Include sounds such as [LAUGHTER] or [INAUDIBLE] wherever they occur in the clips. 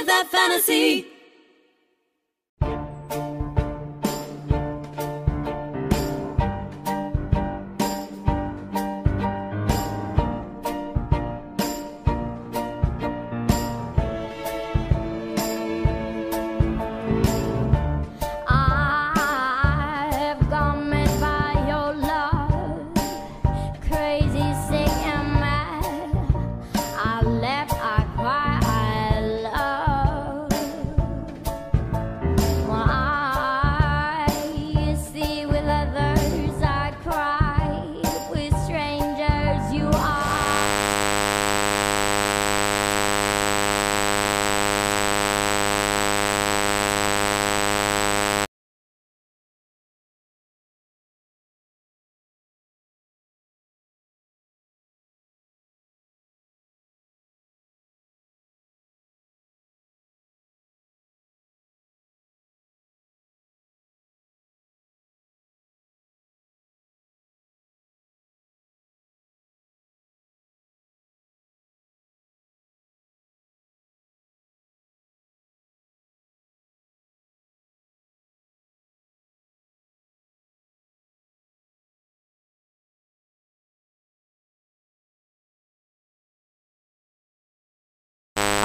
live that fantasy.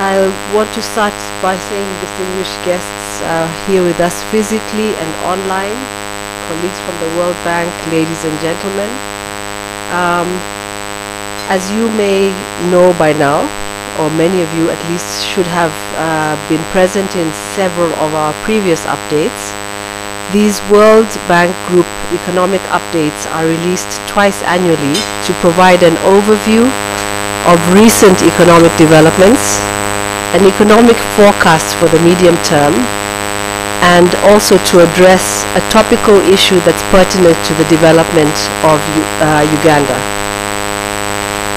I want to start by saying, distinguished guests here with us physically and online, colleagues from the World Bank, ladies and gentlemen. Um, as you may know by now, or many of you at least should have uh, been present in several of our previous updates, these World Bank Group economic updates are released twice annually to provide an overview of recent economic developments, an economic forecast for the medium term, and also to address a topical issue that's pertinent to the development of uh, Uganda.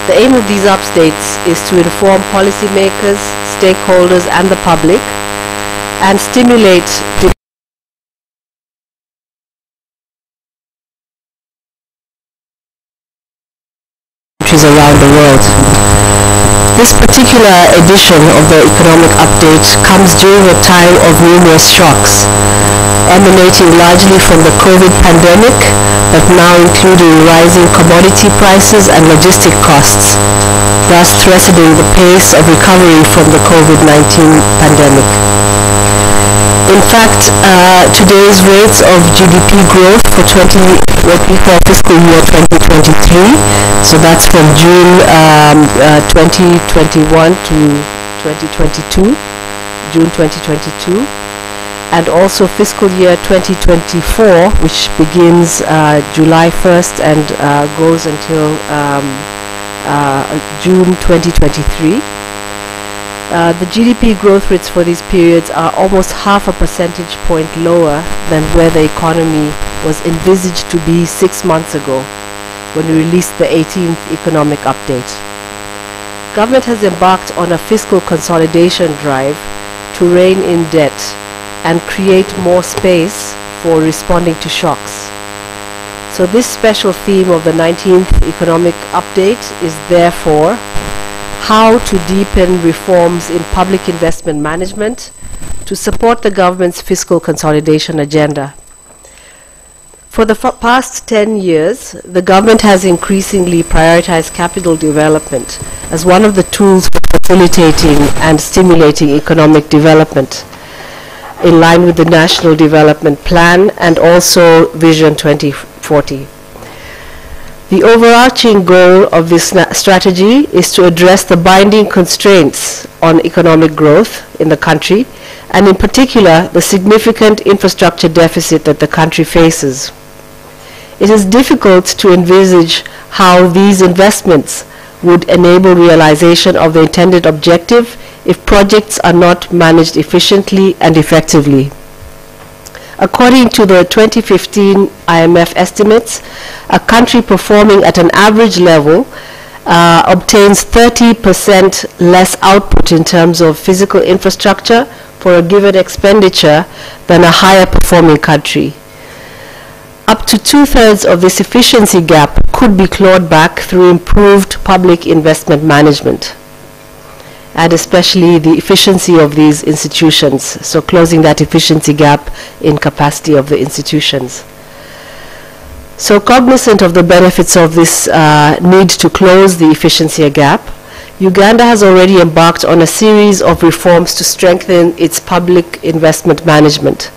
The aim of these updates is to inform policymakers, stakeholders, and the public, and stimulate de- countries around the world. This particular edition of the economic update comes during a time of numerous shocks, emanating largely from the COVID pandemic, but now including rising commodity prices and logistic costs, thus threatening the pace of recovery from the COVID-19 pandemic. In fact, uh, today's rates of GDP growth for 20, what we call fiscal year 2023, so that's from June um, uh, 2021 to 2022, June 2022, and also fiscal year 2024, which begins uh, July 1st and uh, goes until um, uh, June 2023. Uh, the GDP growth rates for these periods are almost half a percentage point lower than where the economy was envisaged to be six months ago when we released the 18th economic update. Government has embarked on a fiscal consolidation drive to rein in debt and create more space for responding to shocks. So this special theme of the 19th economic update is therefore how to deepen reforms in public investment management to support the government's fiscal consolidation agenda. For the past 10 years, the government has increasingly prioritized capital development as one of the tools for facilitating and stimulating economic development in line with the National Development Plan and also Vision 2040. The overarching goal of this strategy is to address the binding constraints on economic growth in the country, and in particular, the significant infrastructure deficit that the country faces. It is difficult to envisage how these investments would enable realization of the intended objective if projects are not managed efficiently and effectively. According to the 2015 IMF estimates, a country performing at an average level uh, obtains 30% less output in terms of physical infrastructure for a given expenditure than a higher performing country. Up to two-thirds of this efficiency gap could be clawed back through improved public investment management. And especially the efficiency of these institutions, so closing that efficiency gap in capacity of the institutions. So cognizant of the benefits of this uh, need to close the efficiency gap, Uganda has already embarked on a series of reforms to strengthen its public investment management.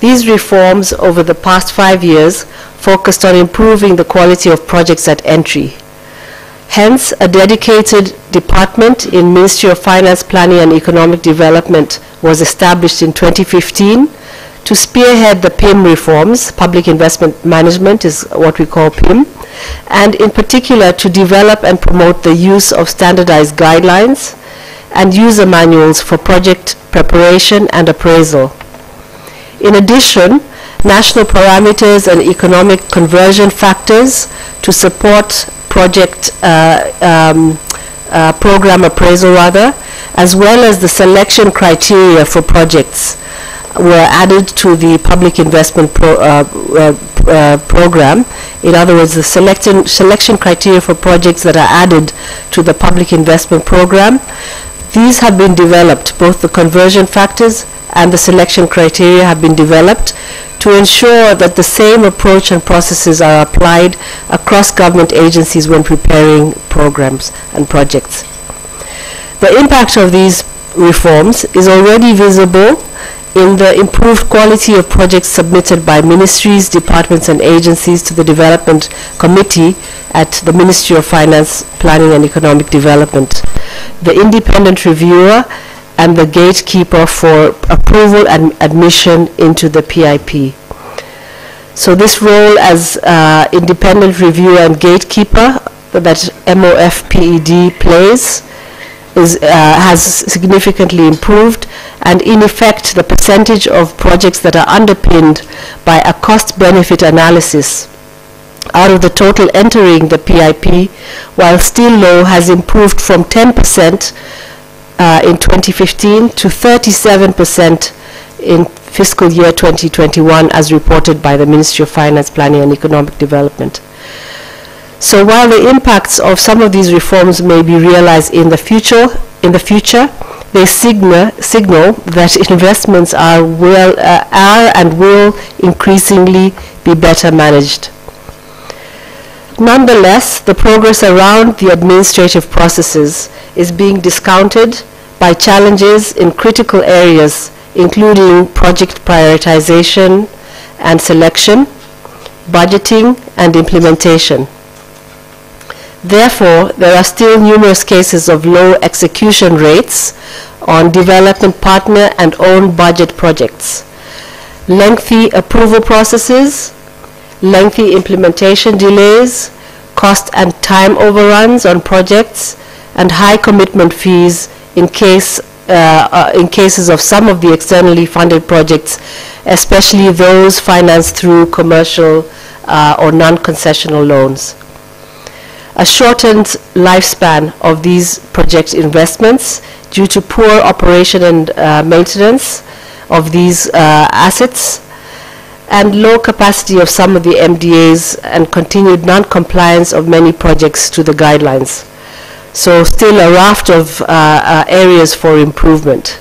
These reforms over the past five years focused on improving the quality of projects at entry. Hence, a dedicated department in Ministry of Finance, Planning and Economic Development was established in 2015 to spearhead the PIM reforms, Public Investment Management is what we call PIM, and in particular to develop and promote the use of standardized guidelines and user manuals for project preparation and appraisal. In addition, national parameters and economic conversion factors to support project uh, um, uh, program appraisal rather, as well as the selection criteria for projects were added to the public investment pro, uh, uh, uh, program. In other words, the selection, selection criteria for projects that are added to the public investment program. These have been developed, both the conversion factors and the selection criteria have been developed to ensure that the same approach and processes are applied across government agencies when preparing programs and projects. The impact of these reforms is already visible in the improved quality of projects submitted by ministries, departments and agencies to the Development Committee at the Ministry of Finance, Planning and Economic Development. The independent reviewer and the gatekeeper for approval and admission into the PIP. So this role as uh, independent reviewer and gatekeeper that MOFPED plays is, uh, has significantly improved and in effect the percentage of projects that are underpinned by a cost-benefit analysis out of the total entering the PIP while still low has improved from 10% uh, in 2015 to 37% in fiscal year 2021 as reported by the Ministry of Finance, Planning and Economic Development. So while the impacts of some of these reforms may be realized in the future, in the future, they signal, signal that investments are, will, uh, are and will increasingly be better managed. Nonetheless, the progress around the administrative processes is being discounted by challenges in critical areas, including project prioritization and selection, budgeting, and implementation. Therefore, there are still numerous cases of low execution rates on development partner and own budget projects. Lengthy approval processes, lengthy implementation delays, cost and time overruns on projects, and high commitment fees in, case, uh, uh, in cases of some of the externally funded projects, especially those financed through commercial uh, or non-concessional loans a shortened lifespan of these project investments due to poor operation and uh, maintenance of these uh, assets and low capacity of some of the MDAs and continued non-compliance of many projects to the guidelines. So still a raft of uh, uh areas for improvement.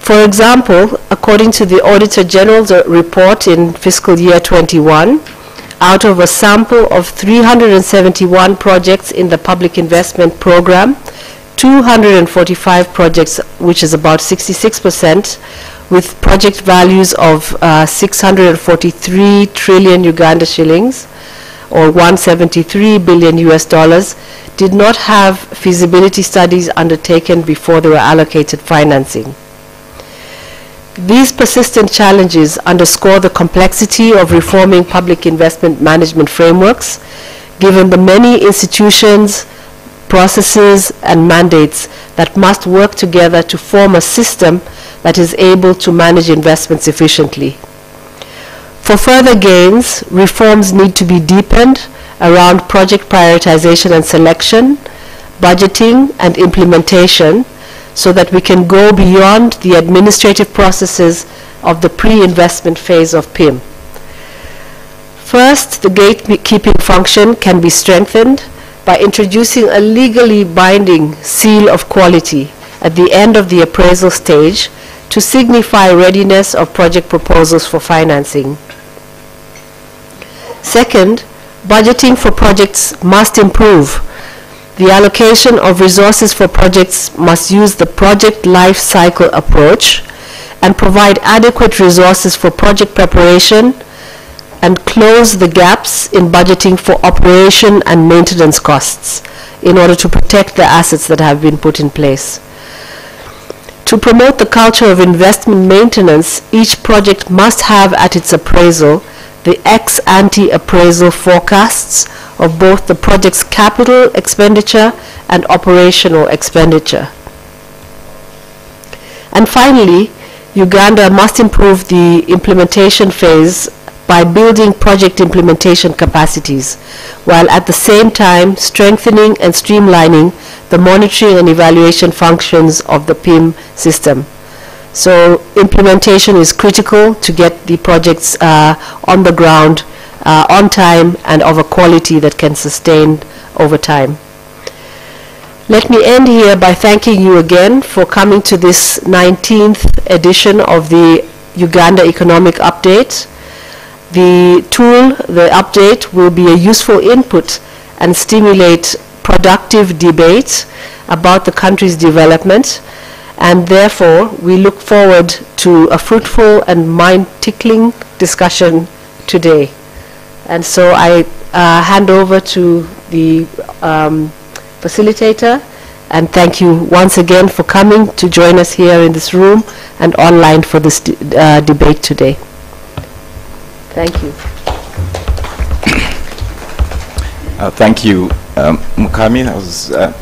For example, according to the Auditor General's report in fiscal year 21, out of a sample of 371 projects in the public investment program, 245 projects, which is about 66%, with project values of uh, 643 trillion Uganda shillings or 173 billion US dollars, did not have feasibility studies undertaken before they were allocated financing. These persistent challenges underscore the complexity of reforming public investment management frameworks, given the many institutions, processes, and mandates that must work together to form a system that is able to manage investments efficiently. For further gains, reforms need to be deepened around project prioritization and selection, budgeting, and implementation, so that we can go beyond the administrative processes of the pre-investment phase of PIM. First, the gatekeeping function can be strengthened by introducing a legally binding seal of quality at the end of the appraisal stage to signify readiness of project proposals for financing. Second, budgeting for projects must improve. The allocation of resources for projects must use the project life cycle approach and provide adequate resources for project preparation and close the gaps in budgeting for operation and maintenance costs in order to protect the assets that have been put in place. To promote the culture of investment maintenance, each project must have at its appraisal the ex ante appraisal forecasts of both the project's capital expenditure and operational expenditure. And finally, Uganda must improve the implementation phase by building project implementation capacities, while at the same time strengthening and streamlining the monitoring and evaluation functions of the PIM system. So implementation is critical to get the projects uh, on the ground, uh, on time, and of a quality that can sustain over time. Let me end here by thanking you again for coming to this 19th edition of the Uganda Economic Update. The tool, the update, will be a useful input and stimulate productive debate about the country's development and therefore we look forward to a fruitful and mind-tickling discussion today. And so I uh, hand over to the um, facilitator and thank you once again for coming to join us here in this room and online for this uh, debate today. Thank you. Uh, thank you, um, Mukami. That was uh,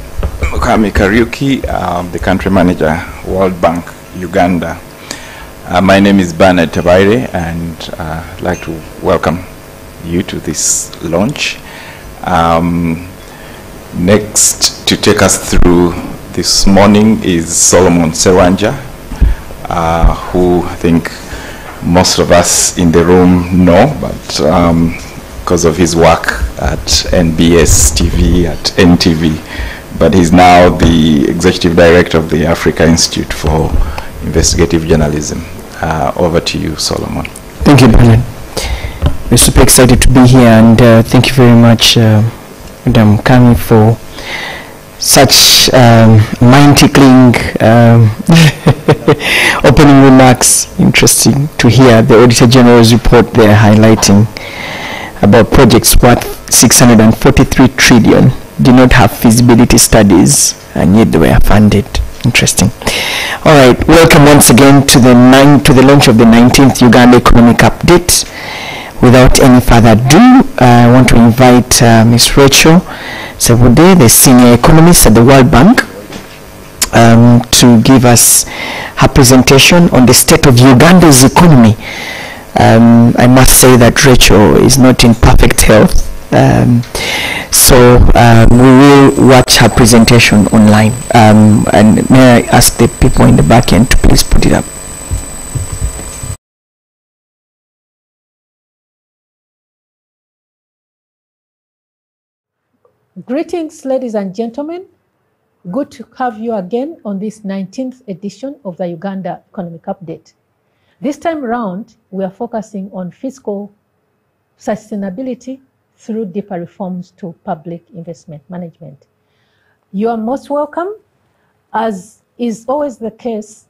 Mukami Kariuki, um, the country manager, World Bank, Uganda. Uh, my name is Bernard Tabaire, and uh, I'd like to welcome you to this launch. Um, next to take us through this morning is Solomon Serwanja, uh, who I think most of us in the room know, but um, because of his work at NBS TV, at NTV. But he's now the executive director of the Africa Institute for Investigative Journalism. Uh, over to you, Solomon. Thank you, Bernard. We're super excited to be here, and uh, thank you very much, uh, Madam Kami, for such um, mind-tickling um, [LAUGHS] opening remarks. Interesting to hear the Auditor General's report there highlighting about projects worth 643 trillion. Did not have feasibility studies and yet they were funded. Interesting. All right welcome once again to the nine to the launch of the 19th uganda economic update without any further ado i want to invite uh, ms rachel Sebudde, the senior economist at the world bank um, to give us her presentation on the state of uganda's economy um, I must say that Rachel is not in perfect health. Um, so um, we will watch her presentation online. Um, and may I ask the people in the back end to please put it up. Greetings, ladies and gentlemen. Good to have you again on this 19th edition of the Uganda Economic Update. This time around, we are focusing on fiscal sustainability through deeper reforms to public investment management. You are most welcome. As is always the case,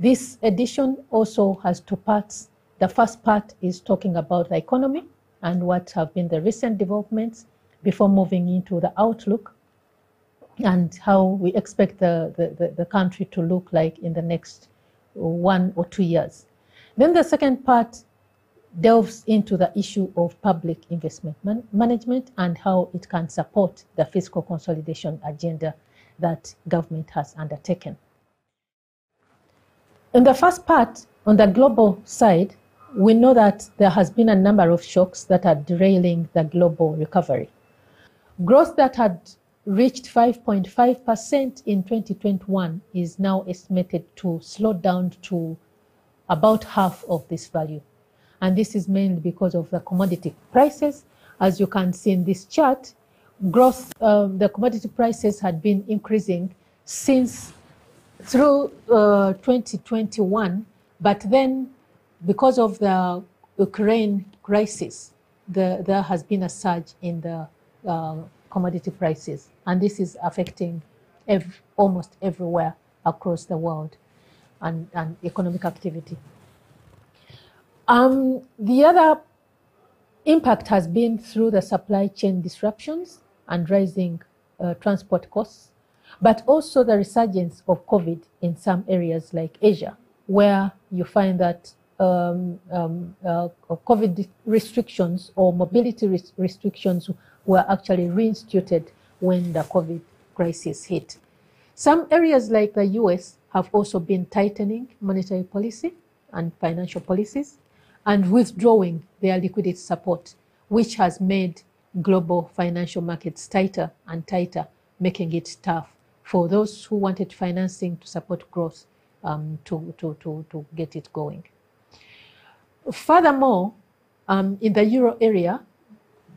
this edition also has two parts. The first part is talking about the economy and what have been the recent developments before moving into the outlook and how we expect the, the, the, country to look like in the next one or two years. Then the second part delves into the issue of public investment man management and how it can support the fiscal consolidation agenda that government has undertaken. In the first part, on the global side, we know that there has been a number of shocks that are derailing the global recovery. Growth that had reached 5.5% in 2021 is now estimated to slow down to about half of this value. And this is mainly because of the commodity prices. As you can see in this chart, growth, um, the commodity prices had been increasing since through uh, 2021, but then because of the Ukraine crisis, the, there has been a surge in the uh, commodity prices, and this is affecting ev- almost everywhere across the world and, and economic activity. Um, the other impact has been through the supply chain disruptions and rising uh, transport costs, but also the resurgence of COVID in some areas like Asia, where you find that um, um, uh, COVID restrictions or mobility res- restrictions were actually reinstituted when the COVID crisis hit. Some areas like the US have also been tightening monetary policy and financial policies and withdrawing their liquidity support, which has made global financial markets tighter and tighter, making it tough for those who wanted financing to support growth um, to, to, to, to get it going. Furthermore, um, in the euro area,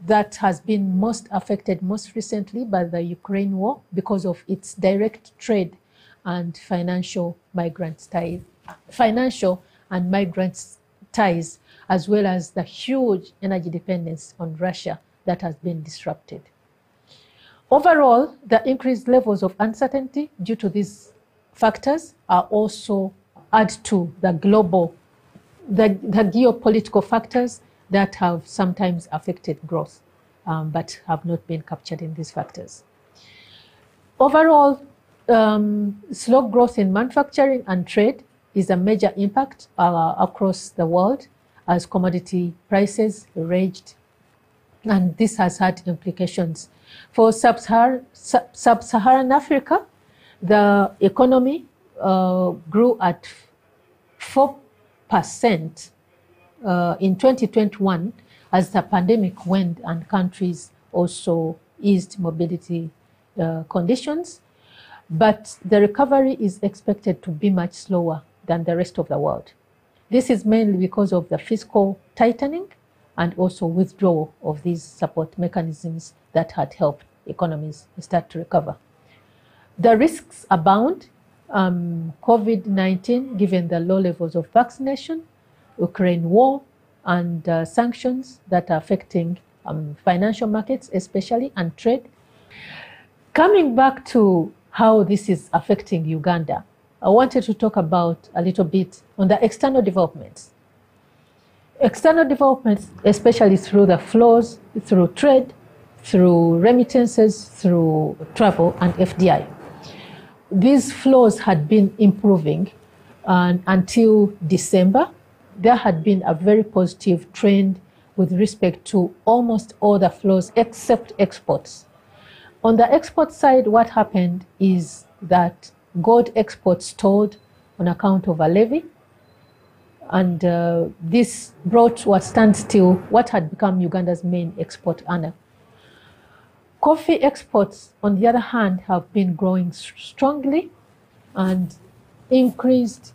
that has been most affected most recently by the Ukraine war because of its direct trade and financial migrant ties, financial and migrant ties, as well as the huge energy dependence on Russia that has been disrupted. Overall, the increased levels of uncertainty due to these factors are also add to the global, the, the geopolitical factors that have sometimes affected growth, um, but have not been captured in these factors. Overall, um, slow growth in manufacturing and trade is a major impact uh, across the world as commodity prices raged, and this has had implications. For sub-Saharan, sub-Saharan Africa, the economy uh, grew at 4% uh, in 2021 as the pandemic went and countries also eased mobility uh, conditions. But the recovery is expected to be much slower than the rest of the world. This is mainly because of the fiscal tightening and also withdrawal of these support mechanisms that had helped economies start to recover. The risks abound. Um, COVID 19, given the low levels of vaccination, Ukraine war, and uh, sanctions that are affecting um, financial markets, especially, and trade. Coming back to how this is affecting Uganda, I wanted to talk about a little bit on the external developments. External developments, especially through the flows, through trade, through remittances, through travel, and FDI. These flows had been improving and until December. There had been a very positive trend with respect to almost all the flows except exports. On the export side, what happened is that gold exports stalled on account of a levy, and uh, this brought to a standstill what had become Uganda's main export earner. Coffee exports, on the other hand, have been growing strongly and increased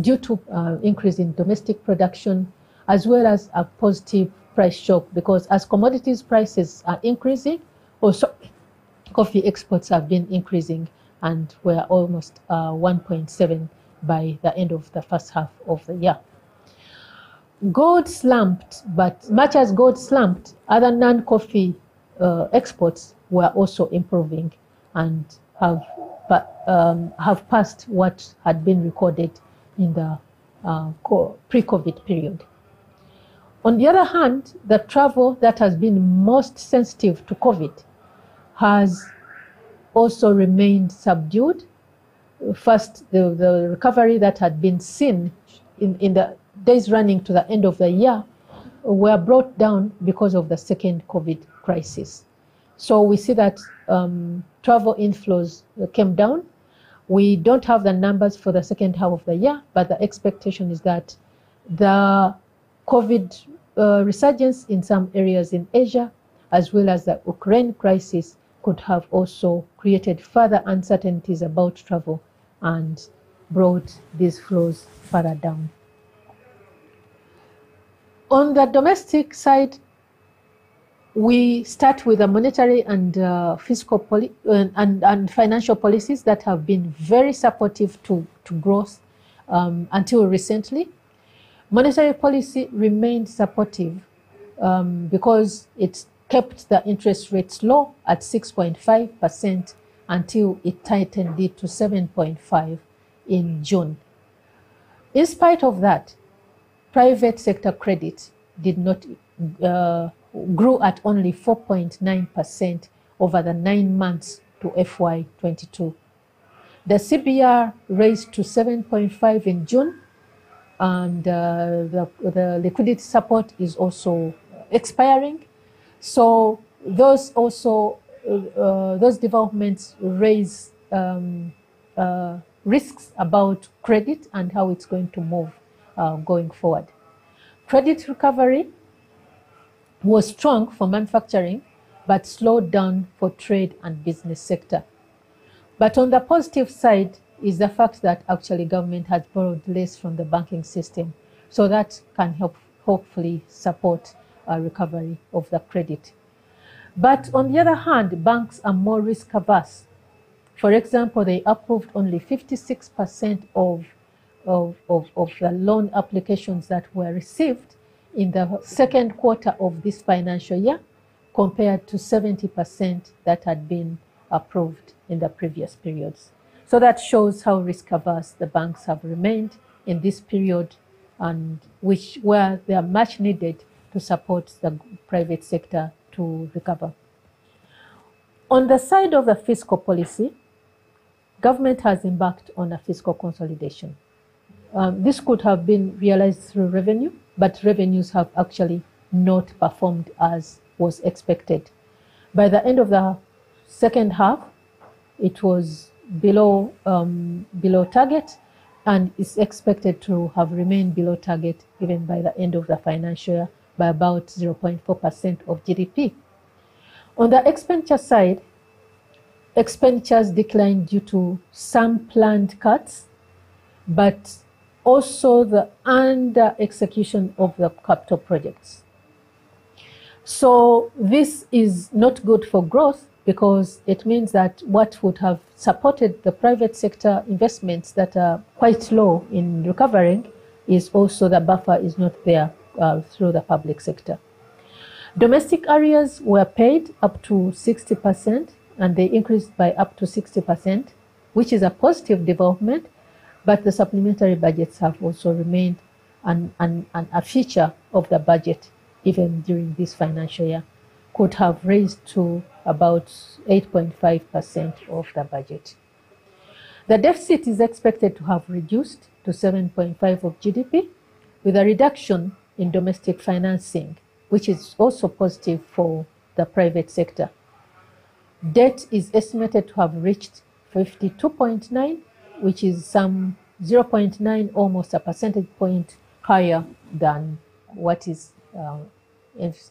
due to uh, increase in domestic production as well as a positive price shock because as commodities prices are increasing, also coffee exports have been increasing and were almost uh, 1.7 by the end of the first half of the year. Gold slumped, but much as gold slumped, other non-coffee uh, exports were also improving and have um, have passed what had been recorded in the uh, pre-COVID period. On the other hand, the travel that has been most sensitive to COVID has also remained subdued. First, the, the recovery that had been seen in, in the days running to the end of the year were brought down because of the second COVID crisis. So we see that um, travel inflows came down. We don't have the numbers for the second half of the year, but the expectation is that the COVID uh, resurgence in some areas in Asia, as well as the Ukraine crisis, could have also created further uncertainties about travel and brought these flows further down. On the domestic side, we start with the monetary and uh, fiscal poli- uh, and, and financial policies that have been very supportive to, to growth um, until recently. Monetary policy remained supportive um, because it kept the interest rates low at 6.5% until it tightened it to 7.5 in June. In spite of that, private sector credit did not uh, grew at only 4.9% over the nine months to FY22. The CBR raised to 7.5 in June, and uh, the, the liquidity support is also expiring. So those also uh, those developments raise um, uh, risks about credit and how it's going to move uh, going forward. Credit recovery was strong for manufacturing but slowed down for trade and business sector. But on the positive side is the fact that actually government has borrowed less from the banking system. So that can help hopefully support a recovery of the credit. But on the other hand, banks are more risk averse. For example, they approved only 56% of, of, of, of the loan applications that were received in the second quarter of this financial year compared to 70% that had been approved in the previous periods. So that shows how risk averse the banks have remained in this period and which where they are much needed to support the private sector to recover. On the side of the fiscal policy, government has embarked on a fiscal consolidation. Um, this could have been realized through revenue, but revenues have actually not performed as was expected. By the end of the second half, it was below um, below target, and is expected to have remained below target even by the end of the financial year by about 0.4% of GDP. On the expenditure side, expenditures declined due to some planned cuts, but also the under execution of the capital projects. So this is not good for growth because it means that what would have supported the private sector investments that are quite low in recovering is also the buffer is not there uh, through the public sector. Domestic arrears were paid up to 60% and they increased by up to 60%, which is a positive development but the supplementary budgets have also remained an, an, an, a feature of the budget even during this financial year, could have raised to about 8.5% of the budget. The deficit is expected to have reduced to 7.5 of GDP, with a reduction in domestic financing, which is also positive for the private sector. Debt is estimated to have reached 52.9 which is some 0.9, almost a percentage point higher than what is uh,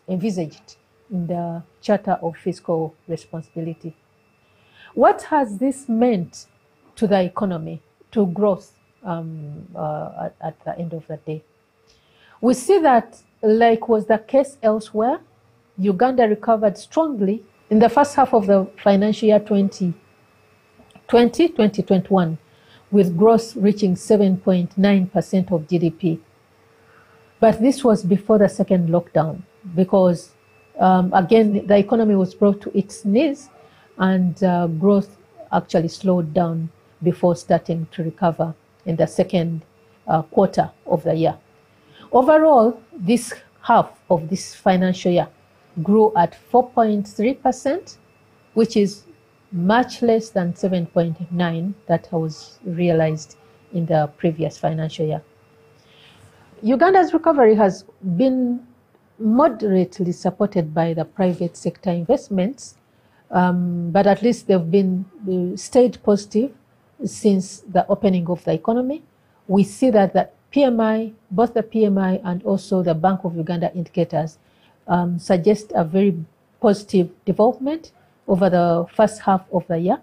envisaged in the Charter of Fiscal Responsibility. What has this meant to the economy, to growth um, uh, at, at the end of the day? We see that, like was the case elsewhere, Uganda recovered strongly in the first half of the financial year 2020, 2021 with growth reaching 7.9% of GDP. But this was before the second lockdown because, um, again, the economy was brought to its knees and uh, growth actually slowed down before starting to recover in the second uh, quarter of the year. Overall, this half of this financial year grew at 4.3%, which is much less than 7.9 that was realized in the previous financial year. Uganda's recovery has been moderately supported by the private sector investments, um, but at least they've been uh, stayed positive since the opening of the economy. We see that the PMI, both the PMI and also the Bank of Uganda indicators, um, suggest a very positive development over the first half of the year,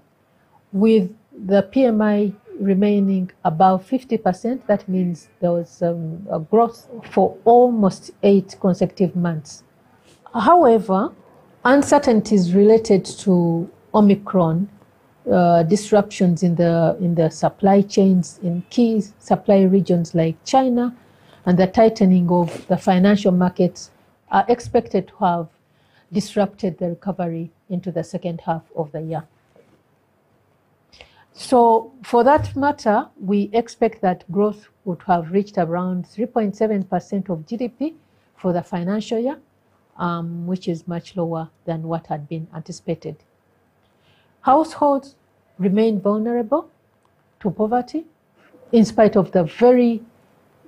with the PMI remaining above 50%. That means there was um, a growth for almost eight consecutive months. However, uncertainties related to Omicron, uh, disruptions in the in the supply chains in key supply regions like China, and the tightening of the financial markets are expected to have disrupted the recovery into the second half of the year. So, for that matter, we expect that growth would have reached around 3.7% of GDP for the financial year, um, which is much lower than what had been anticipated. Households remain vulnerable to poverty in spite of the very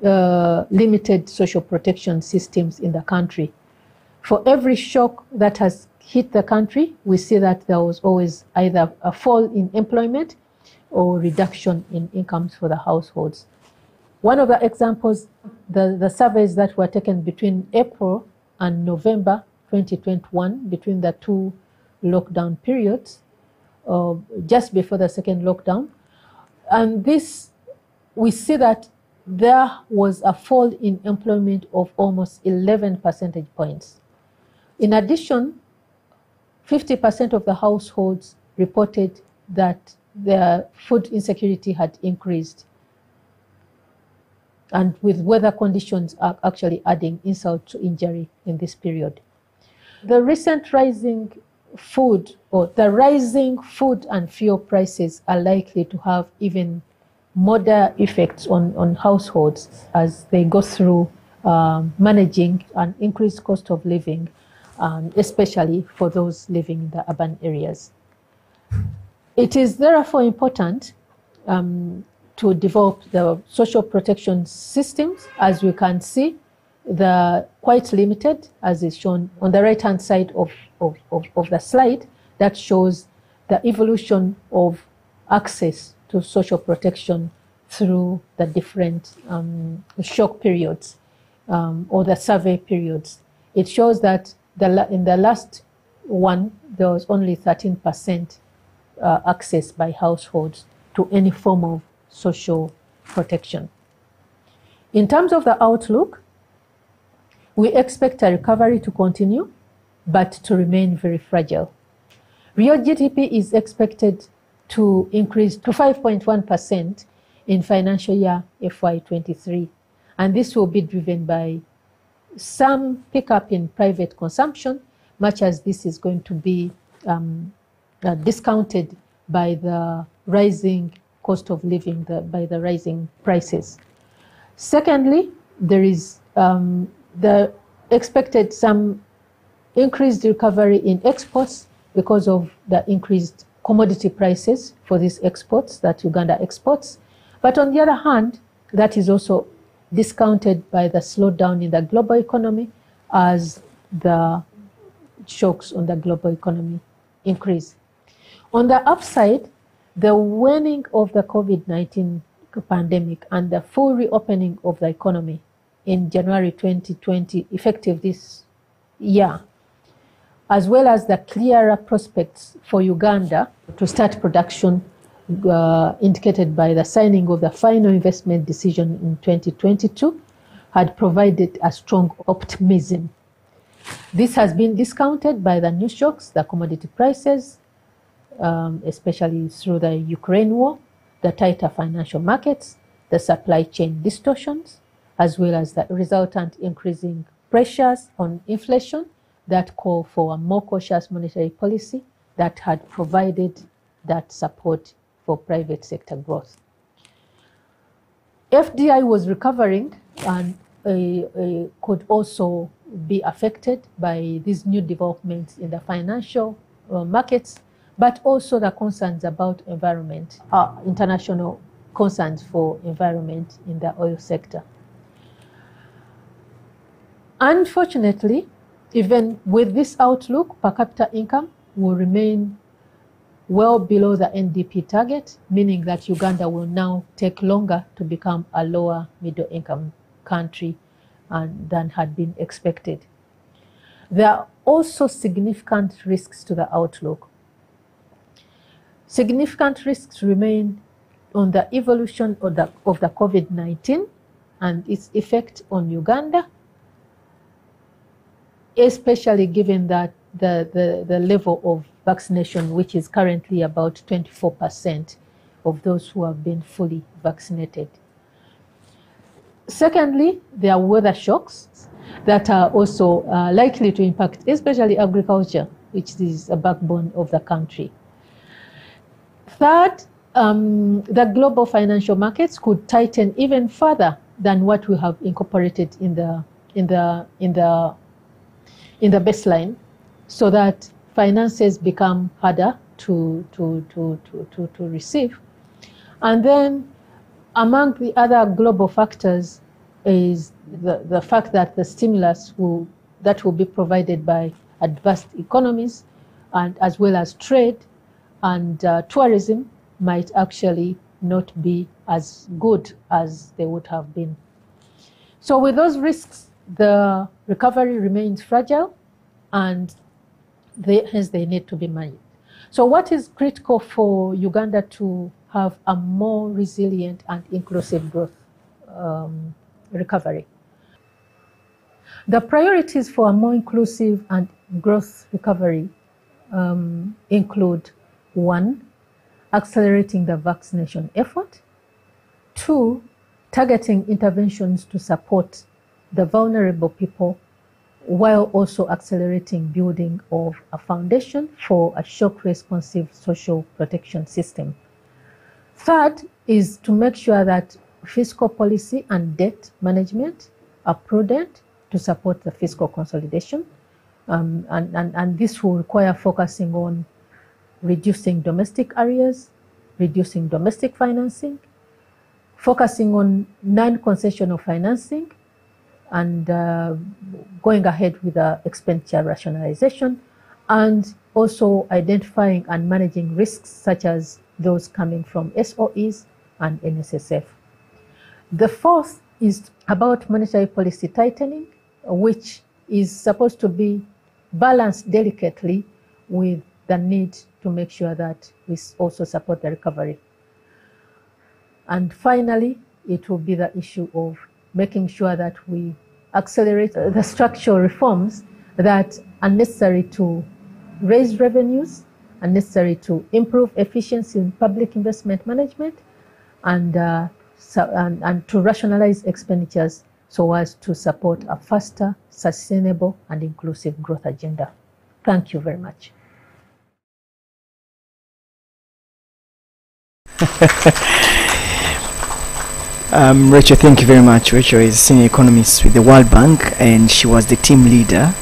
uh, limited social protection systems in the country. For every shock that has hit the country, we see that there was always either a fall in employment or reduction in incomes for the households. One of the examples, the, the surveys that were taken between April and November 2021, between the two lockdown periods, uh, just before the second lockdown. And this, we see that there was a fall in employment of almost 11 percentage points. In addition, 50% of the households reported that their food insecurity had increased. And with weather conditions are actually adding insult to injury in this period. The recent rising food or the rising food and fuel prices are likely to have even more effects on, on households as they go through um, managing an increased cost of living, um, especially for those living in the urban areas. It is therefore important um, to develop the social protection systems, as we can see, they're quite limited, as is shown on the right-hand side of, of, of, of the slide, that shows the evolution of access to social protection through the different um, shock periods um, or the survey periods. It shows that the, in the last one, there was only 13% uh, access by households to any form of social protection. In terms of the outlook, we expect a recovery to continue, but to remain very fragile. Real GDP is expected to increase to 5.1% in financial year FY23, and this will be driven by some pickup in private consumption, much as this is going to be um, uh, discounted by the rising cost of living, the, by the rising prices. Secondly, there is um, the expected some increased recovery in exports because of the increased commodity prices for these exports that Uganda exports. But on the other hand, that is also discounted by the slowdown in the global economy as the shocks on the global economy increase. On the upside, the waning of the COVID 19 pandemic and the full reopening of the economy in January 2020, effective this year, as well as the clearer prospects for Uganda to start production uh, indicated by the signing of the final investment decision in 2022, had provided a strong optimism. This has been discounted by the new shocks, the commodity prices, um, especially through the Ukraine war, the tighter financial markets, the supply chain distortions, as well as the resultant increasing pressures on inflation that call for a more cautious monetary policy that had provided that support for private sector growth. FDI was recovering and uh, uh, could also be affected by these new developments in the financial uh, markets, but also the concerns about environment, uh, international concerns for environment in the oil sector. Unfortunately, even with this outlook, per capita income will remain well below the NDP target, meaning that Uganda will now take longer to become a lower middle income country and, than had been expected. There are also significant risks to the outlook. Significant risks remain on the evolution of the, of the COVID 19 and its effect on Uganda especially given that the, the, the level of vaccination, which is currently about 24% of those who have been fully vaccinated. Secondly, there are weather shocks that are also uh, likely to impact, especially agriculture, which is a backbone of the country. Third, um, the global financial markets could tighten even further than what we have incorporated in the in the in the in the baseline, so that finances become harder to to to to to, to receive, and then among the other global factors is the, the fact that the stimulus will that will be provided by advanced economies and as well as trade and uh, tourism might actually not be as good as they would have been. So with those risks, the recovery remains fragile and they, hence they need to be managed. So what is critical for Uganda to have a more resilient and inclusive growth um, recovery? The priorities for a more inclusive and growth recovery um, include one, accelerating the vaccination effort, two, targeting interventions to support the vulnerable people while also accelerating building of a foundation for a shock responsive social protection system. Third is to make sure that fiscal policy and debt management are prudent to support the fiscal consolidation. Um, and, and, and this will require focusing on reducing domestic arrears, reducing domestic financing, focusing on non-concessional financing, and uh, going ahead with the expenditure rationalization, and also identifying and managing risks such as those coming from SOEs and NSSF. The fourth is about monetary policy tightening, which is supposed to be balanced delicately with the need to make sure that we also support the recovery. And finally, it will be the issue of making sure that we accelerate the structural reforms that are necessary to raise revenues, are necessary to improve efficiency in public investment management, and, uh, so, and, and to rationalize expenditures so as to support a faster, sustainable, and inclusive growth agenda. Thank you very much. [LAUGHS] Um, Rachel, thank you very much. Rachel is a senior economist with the World Bank, and she was the team leader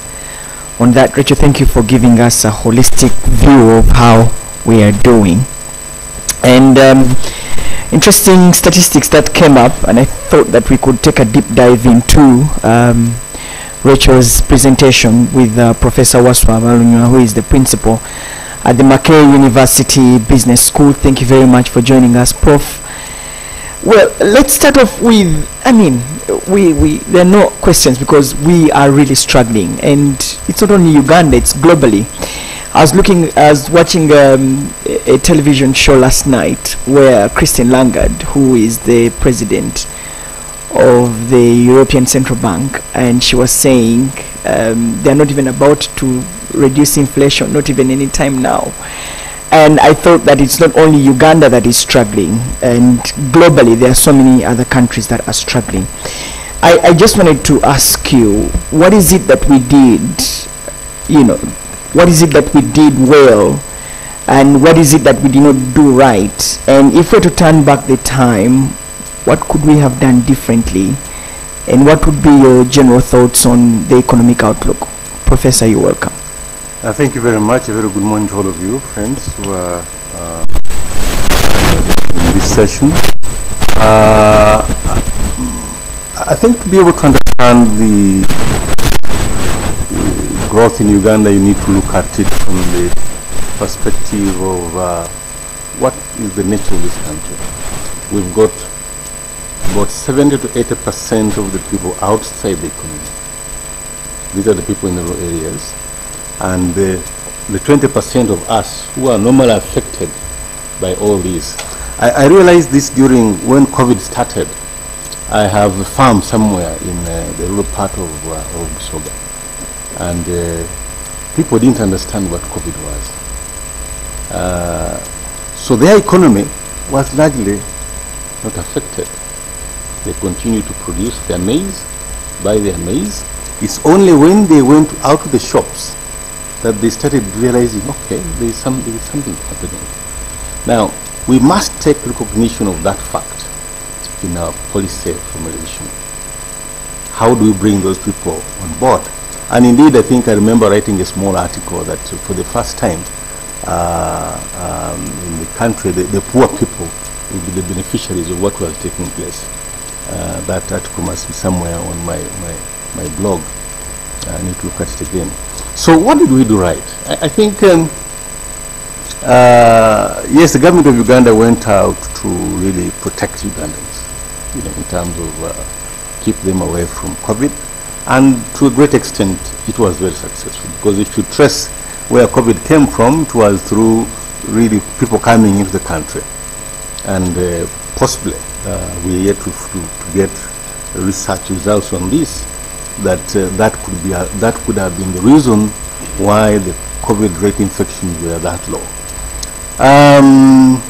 on that. Rachel, thank you for giving us a holistic view of how we are doing. And um, interesting statistics that came up, and I thought that we could take a deep dive into um, Rachel's presentation with uh, Professor Waswa Balunywa, who is the principal at the Makerere University Business School. Thank you very much for joining us, Prof. Well, let's start off with, I mean, we, we, there are no questions because we are really struggling. And it's not only Uganda, it's globally. I was looking, I was watching um, a, television show last night where Christine Lagarde, who is the president of the European Central Bank, and she was saying um, they're not even about to reduce inflation, not even any time now. And I thought that it's not only Uganda that is struggling, and globally there are so many other countries that are struggling. I, I just wanted to ask you, what is it that we did, you know, what is it that we did well, and what is it that we did not do right? And if we're to turn back the time, what could we have done differently? And what would be your general thoughts on the economic outlook? Professor, you're welcome. Uh, thank you very much. A very good morning to all of you, friends, who are uh, in this session. Uh, I think to be able to understand the growth in Uganda, you need to look at it from the perspective of uh, what is the nature of this country. We've got about 70 to 80 percent of the people outside the economy. These are the people in the rural areas and the, the 20% of us who are normally affected by all this. I, I realized this during when COVID started. I have a farm somewhere in uh, the rural part of, uh, of Busoga. And uh, people didn't understand what COVID was. Uh, so their economy was largely not affected. They continued to produce their maize, buy their maize. It's only when they went out to the shops that they started realizing, okay, there is, some, there is something happening. Now, we must take recognition of that fact in our policy formulation. How do we bring those people on board? And indeed, I think I remember writing a small article that for the first time uh, um, in the country, the, the, poor people will be the beneficiaries of what was taking place. Uh, that article must be somewhere on my, my, my blog. I need to look at it again. So what did we do right? I, I think, um, uh, yes, the government of Uganda went out to really protect Ugandans, you know, in terms of uh, keep them away from COVID. And to a great extent, it was very successful because if you trace where COVID came from, it was through really people coming into the country. And uh, possibly, uh, we are yet to, to, to, get research results on this, that uh, that, could be a, that could have been the reason why the COVID rate infections were that low. Um,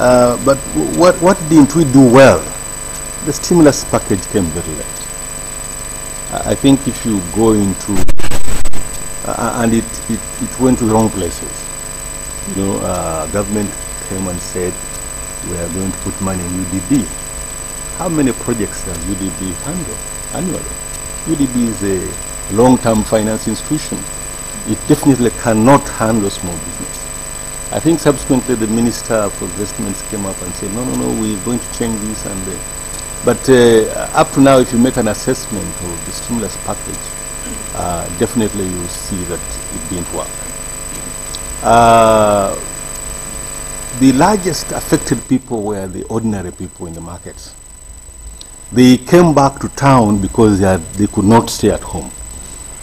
uh, but what, what didn't we do well? The stimulus package came very late. I think if you go into, uh, and it, it, it, went to the wrong places. You know, uh, government came and said, we are going to put money in UDB. How many projects does UDB handle annually? UDB is a long-term finance institution. It definitely cannot handle small business. I think subsequently the Minister for Investments came up and said, no, no, no, we're going to change this and uh, but uh, up to now, if you make an assessment of the stimulus package, uh, definitely you see that it didn't work. Uh, the largest affected people were the ordinary people in the markets. They came back to town because they, had, they could not stay at home.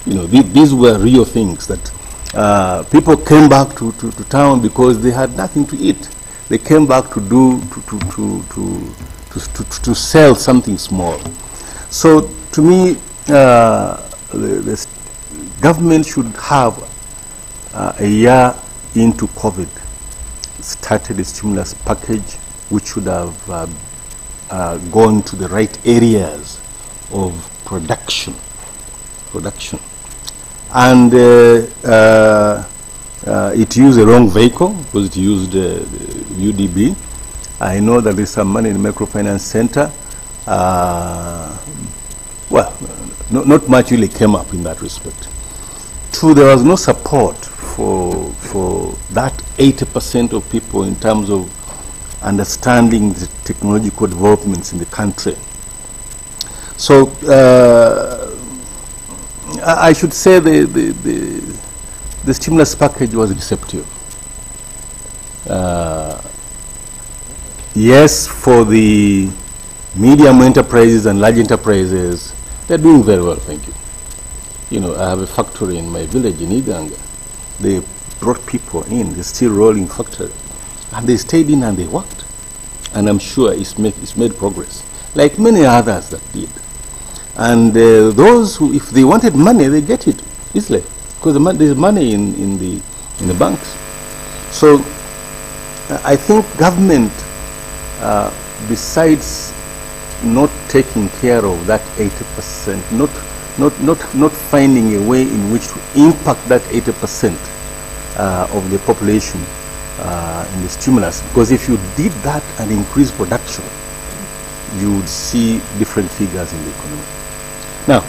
You know, th these were real things that uh, people came back to, to, to, town because they had nothing to eat. They came back to do, to, to, to, to to, to, to sell something small. So to me, uh, the, the, government should have uh, a year into COVID started a stimulus package which should have uh, uh gone to the right areas of production, production, and uh, uh, it used the wrong vehicle because it used UDB I know that there's some money in the microfinance center. Uh, well, no, not much really came up in that respect. Two, there was no support for, for that 80% of people in terms of understanding the technological developments in the country. So uh, I should say the, the, the, the, stimulus package was deceptive. Uh, Yes, for the medium enterprises and large enterprises, they're doing very well, thank you. You know, I have a factory in my village in Iganga. They brought people in, they're still rolling factory. And they stayed in and they worked. And I'm sure it's, it's made progress, like many others that did. And uh, those who, if they wanted money, they get it easily, because the there's money in, in, the, in the banks. So I think government uh, besides not taking care of that 80%, not, not, not, not finding a way in which to impact that 80% uh, of the population uh, in the stimulus. Because if you did that and increase production, you would see different figures in the economy. Now,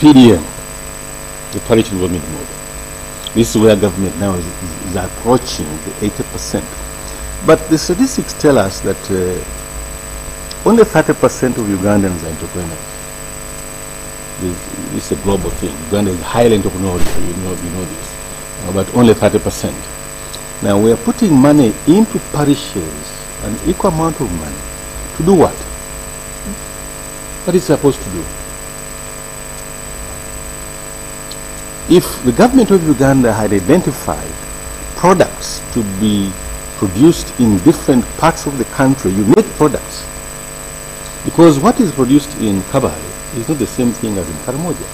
PDM, the parish development model. This is where government now is, is, is approaching the 80% but the statistics tell us that uh, only 30% of Ugandans are entrepreneurs. This, is a global thing. Uganda is highly entrepreneurial, you know, you know this. But only 30%. Now we are putting money into parishes, an equal amount of money. To do what? What is supposed to do? If the government of Uganda had identified products to be produced in different parts of the country, you unique products. Because what is produced in Kabale is not the same thing as in Karamoja.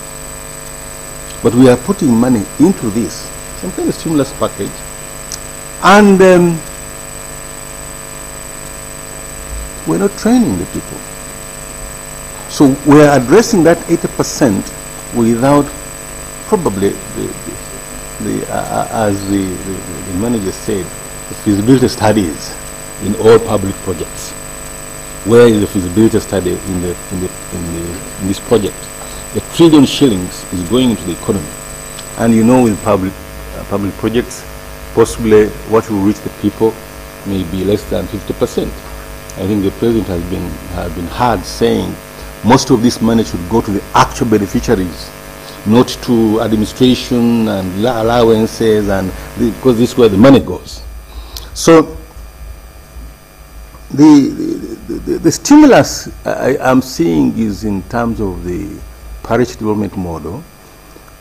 But we are putting money into this, some kind of stimulus package, and um, we're not training the people. So we are addressing that 80% without probably the, the, the uh, as the, the, manager said, the feasibility studies in all public projects. Where is the feasibility study in the in the in, the, in this project? A trillion shillings is going into the economy, and you know, with public uh, public projects, possibly what will reach the people may be less than 50 percent. I think the president has been has been hard saying most of this money should go to the actual beneficiaries, not to administration and allowances, and the, because this is where the money goes. So the, the, the, the stimulus I am seeing is in terms of the parish development model,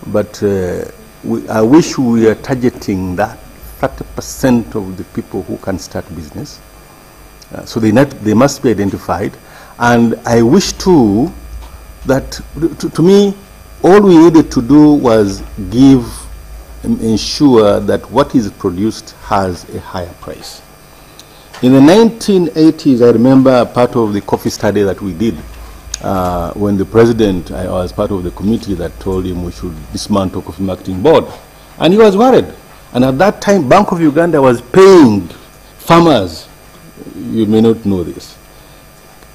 but uh, we, I wish we were targeting that 30% of the people who can start business. Uh, so they, not, they must be identified. And I wish too that, to, to me, all we needed to do was give, ensure that what is produced has a higher price. In the 1980s, I remember part of the coffee study that we did uh, when the president, I was part of the committee that told him we should dismantle coffee marketing board. And he was worried. And at that time, Bank of Uganda was paying farmers. You may not know this.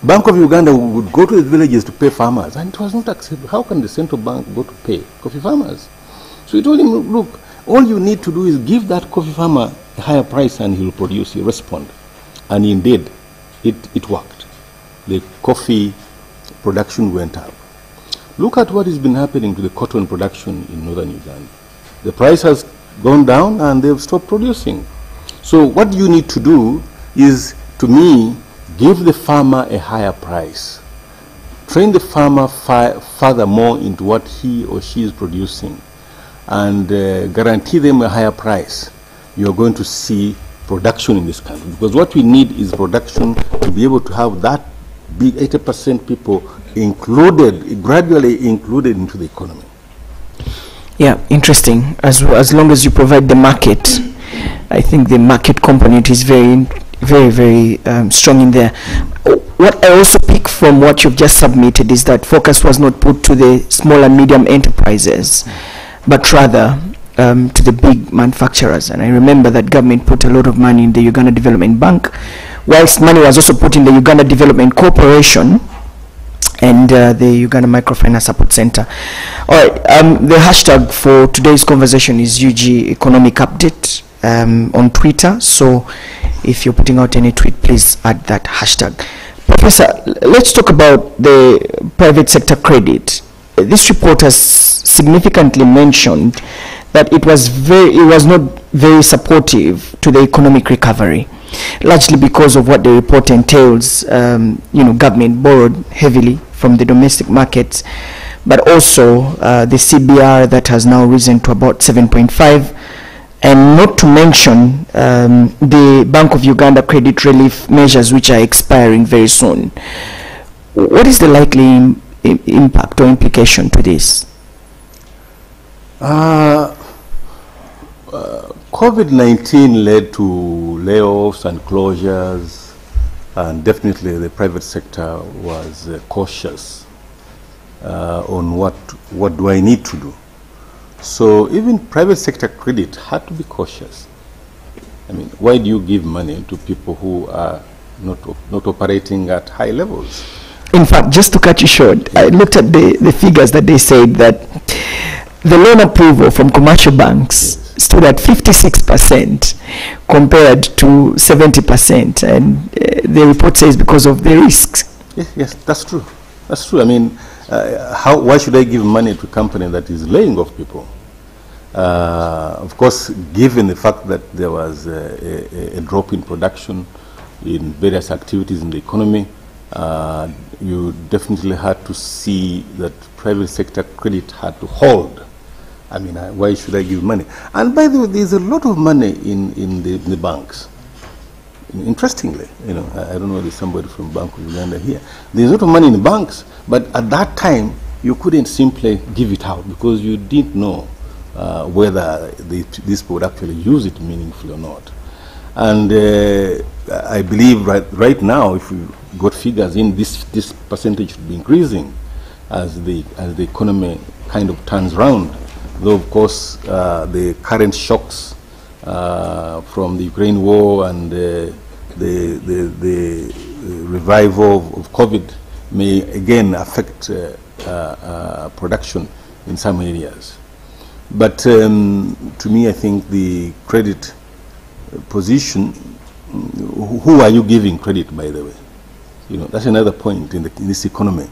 Bank of Uganda would go to the villages to pay farmers, and it was not acceptable. How can the central bank go to pay coffee farmers? So he told him, look, all you need to do is give that coffee farmer a higher price and he'll produce, he'll respond. And indeed, it, it worked. The coffee production went up. Look at what has been happening to the cotton production in northern Uganda. The price has gone down and they've stopped producing. So what you need to do is, to me, give the farmer a higher price. Train the farmer further more into what he or she is producing and uh, guarantee them a higher price. You're going to see production in this country. Because what we need is production to be able to have that big 80% people included, gradually included into the economy. Yeah, interesting. As, as long as you provide the market, I think the market component is very, very, very um, strong in there. What I also pick from what you've just submitted is that focus was not put to the small and medium enterprises, but rather um, to the big manufacturers. And I remember that government put a lot of money in the Uganda Development Bank, whilst money was also put in the Uganda Development Corporation and uh, the Uganda Microfinance Support Center. All right, um, the hashtag for today's conversation is UG Economic Update um, on Twitter. So if you're putting out any tweet, please add that hashtag. Professor, let's talk about the private sector credit. This report has significantly mentioned that it was very it was not very supportive to the economic recovery largely because of what the report entails um, you know government borrowed heavily from the domestic markets but also uh, the CBR that has now risen to about 7.5 and not to mention um, the Bank of Uganda credit relief measures which are expiring very soon. What is the likely Im impact or implication to this? Uh, uh, COVID-19 led to layoffs and closures, and definitely the private sector was uh, cautious uh, on what, what do I need to do. So even private sector credit had to be cautious. I mean, why do you give money to people who are not, not operating at high levels? In fact, just to cut you short, I looked at the, the figures that they said that the loan approval from commercial banks stood at 56% compared to 70%. And uh, the report says because of the risks. Yes, yes, that's true. That's true. I mean, uh, how, why should I give money to a company that is laying off people? Uh, of course, given the fact that there was a, a, a, drop in production in various activities in the economy, uh, you definitely had to see that private sector credit had to hold I mean, I, why should I give money? And by the way, there's a lot of money in, in, the, in the banks. Interestingly, you know, I, I don't know if somebody from Bank of Uganda here. There's a lot of money in the banks, but at that time, you couldn't simply give it out because you didn't know uh, whether the, this would actually use it meaningfully or not. And uh, I believe right, right now, if we got figures in, this, this percentage should be increasing as the, as the economy kind of turns around. Though, of course, uh, the current shocks uh, from the Ukraine war and the, the, the revival of, COVID may again affect uh, production in some areas. But um, to me, I think the credit position, who are you giving credit, by the way? You know, that's another point in, the, in this economy.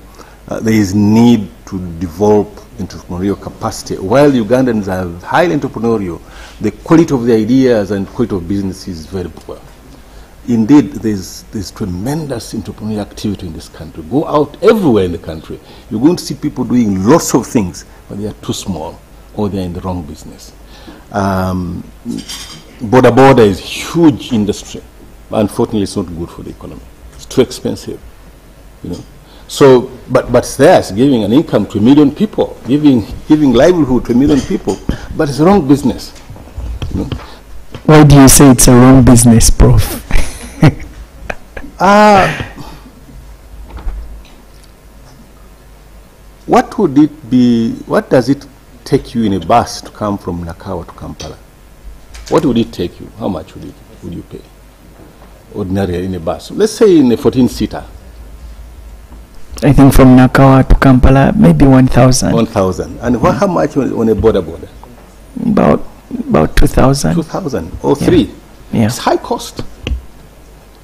Uh, there is need to develop entrepreneurial capacity. While Ugandans are highly entrepreneurial, the quality of the ideas and quality of business is very poor. Indeed, there's, there's tremendous entrepreneurial activity in this country. Go out everywhere in the country. You're going to see people doing lots of things, but they are too small or they're in the wrong business. Um, boda boda is huge industry. Unfortunately, it's not good for the economy. It's too expensive, you know. So, but but it's there. It's giving an income to a million people, giving giving livelihood to a million people. But it's the wrong business. You know? Why do you say it's a wrong business, Prof? uh, what would it be? What does it take you in a bus to come from Nakawa to Kampala? What would it take you? How much would, it, would you pay? Ordinarily in a bus. Let's say in a 14 seater. I think from Nakawa to Kampala, maybe 1,000. 1,000. And mm. how much on, on, a boda boda? About about 2,000. 2,000 or yeah. three. Yeah. It's high cost.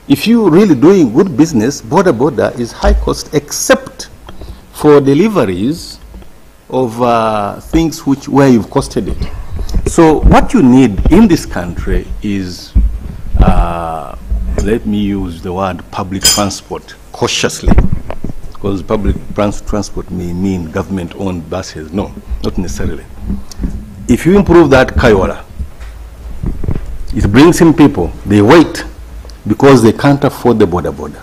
If you're really doing good business, boda boda is high cost except for deliveries of uh, things which where you've costed it. So what you need in this country is, uh, let me use the word public transport cautiously, because public transport may mean government-owned buses. No, not necessarily. If you improve that Kayora, it brings in people, they wait because they can't afford the boda boda.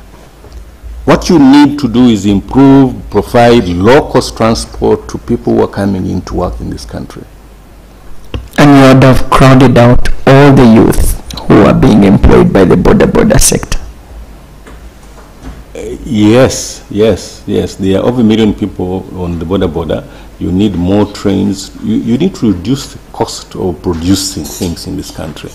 What you need to do is improve, provide low-cost transport to people who are coming in to work in this country and you would have crowded out all the youth who are being employed by the boda boda sector. Uh, yes, yes, yes. There are over a million people on the boda boda. You need more trains. You, you need to reduce the cost of producing things in this country.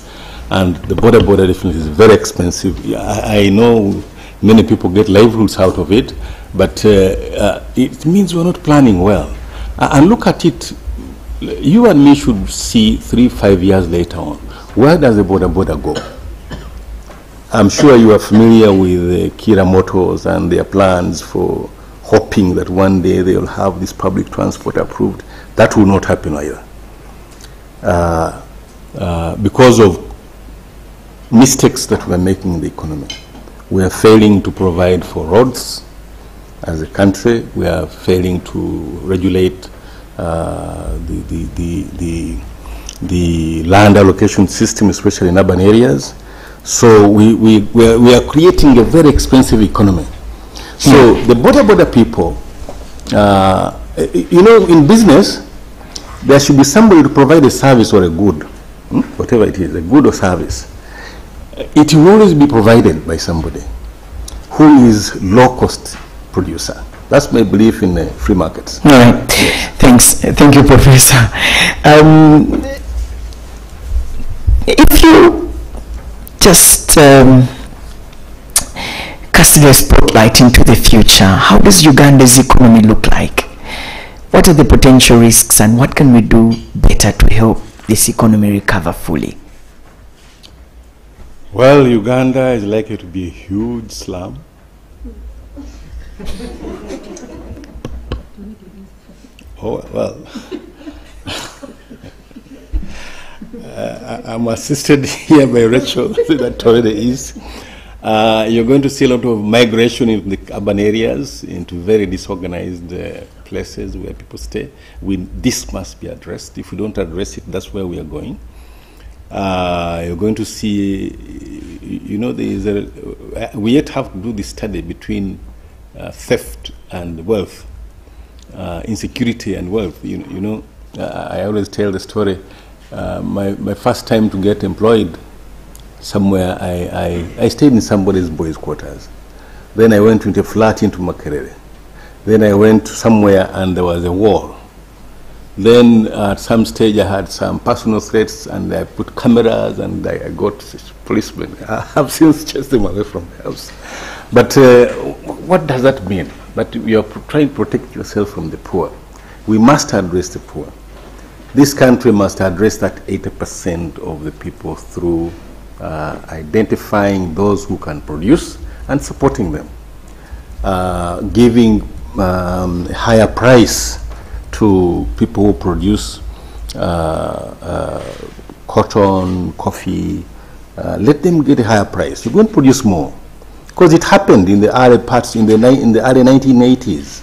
And the boda boda definitely is very expensive. I, I know many people get livelihoods out of it, but uh, uh, it means we're not planning well. and look at it you and me should see three, five years later on, where does the boda boda go? I'm sure you are familiar with uh, Kiira Motors and their plans for hoping that one day they'll have this public transport approved. That will not happen either. Uh, uh, because of mistakes that we're making in the economy. We are failing to provide for roads as a country. We are failing to regulate uh, the, the, the, the, the land allocation system, especially in urban areas. So we, we, we, are, we are creating a very expensive economy. So the boda boda people, uh, you know, in business, there should be somebody to provide a service or a good, hmm? whatever it is, a good or service. It will always be provided by somebody who is low cost producer. That's my belief in uh, free markets. All right. Yes. Thanks. Thank you, Professor. Um, if you just um, cast the spotlight into the future, how does Uganda's economy look like? What are the potential risks and what can we do better to help this economy recover fully? Well, Uganda is likely to be a huge slum. [LAUGHS] Oh, well. Uh, I'm assisted [LAUGHS] here by Rachel, [LAUGHS] that already is. Uh, you're going to see a lot of migration in the urban areas into very disorganized uh, places where people stay. We, this must be addressed. If we don't address it, that's where we are going. Uh, you're going to see, you know, there is a, we yet have to do this study between uh, theft and wealth uh, insecurity and wealth. You, you know, uh, I always tell the story. Uh, my, my first time to get employed somewhere, I, I, I stayed in somebody's boys' quarters. Then I went into a flat into Makerere. Then I went somewhere and there was a wall. Then at some stage I had some personal threats and I put cameras and I, I got policemen. [LAUGHS] I have since chased them away from the house. But uh, what does that mean? That you are trying to protect yourself from the poor. We must address the poor. This country must address that 80% of the people through uh, identifying those who can produce and supporting them, uh, giving um, higher price to people who produce uh, uh, cotton, coffee. Uh, let them get a higher price. You won't produce more. Because it happened in the early parts, in the, in the early 1980s,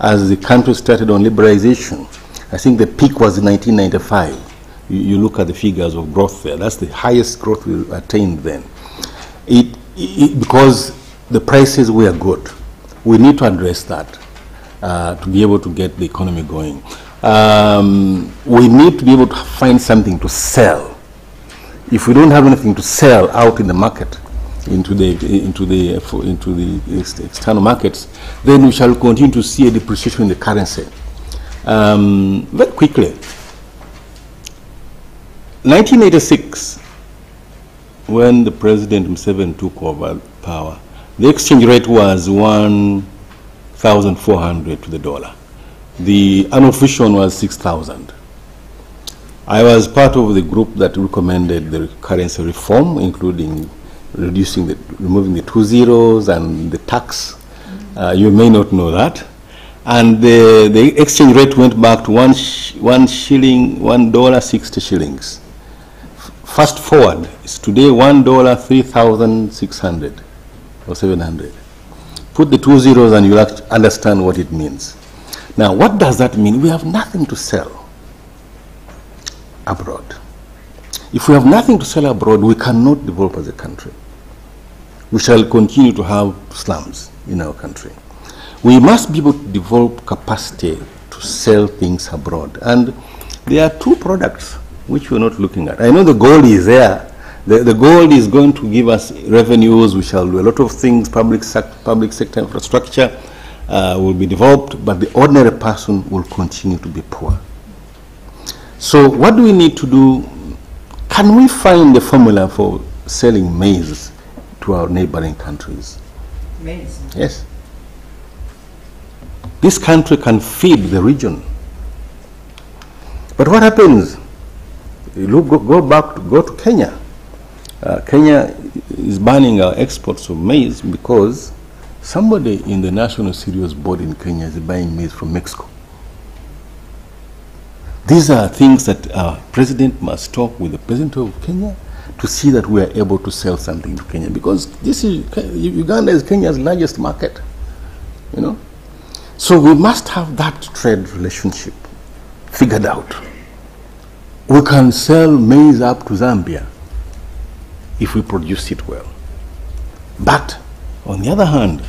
as the country started on liberalization. I think the peak was in 1995. You, you look at the figures of growth there. That's the highest growth we attained then. It, it, because the prices were good. We need to address that uh, to be able to get the economy going. Um, we need to be able to find something to sell. If we don't have anything to sell out in the market, into the into the into the external markets, then we shall continue to see a depreciation in the currency. Um, very quickly, 1986, when the President Museveni took over power, the exchange rate was 1,400 to the dollar. The unofficial was 6,000. I was part of the group that recommended the currency reform, including reducing the, removing the two zeros and the tax. Uh, you may not know that. And the, the exchange rate went back to one, sh one shilling, one dollar, 60 shillings. Fast forward, it's today one dollar, 3,600 or 700. Put the two zeros and you'll understand what it means. Now, what does that mean? We have nothing to sell abroad. If we have nothing to sell abroad, we cannot develop as a country. We shall continue to have slums in our country. We must be able to develop capacity to sell things abroad. And there are two products which we're not looking at. I know the gold is there. The, the gold is going to give us revenues. We shall do a lot of things. Public, sec public sector infrastructure uh, will be developed, but the ordinary person will continue to be poor. So what do we need to do? Can we find the formula for selling maize to our neighboring countries? Maize? Yes. This country can feed the region. But what happens? You look, go, go back, to, go to Kenya. Uh, Kenya is banning our exports of maize because somebody in the National Cereals Board in Kenya is buying maize from Mexico. These are things that our president must talk with the president of Kenya to see that we are able to sell something to Kenya because this is Uganda is Kenya's largest market, you know. So we must have that trade relationship figured out. We can sell maize up to Zambia if we produce it well. But on the other hand,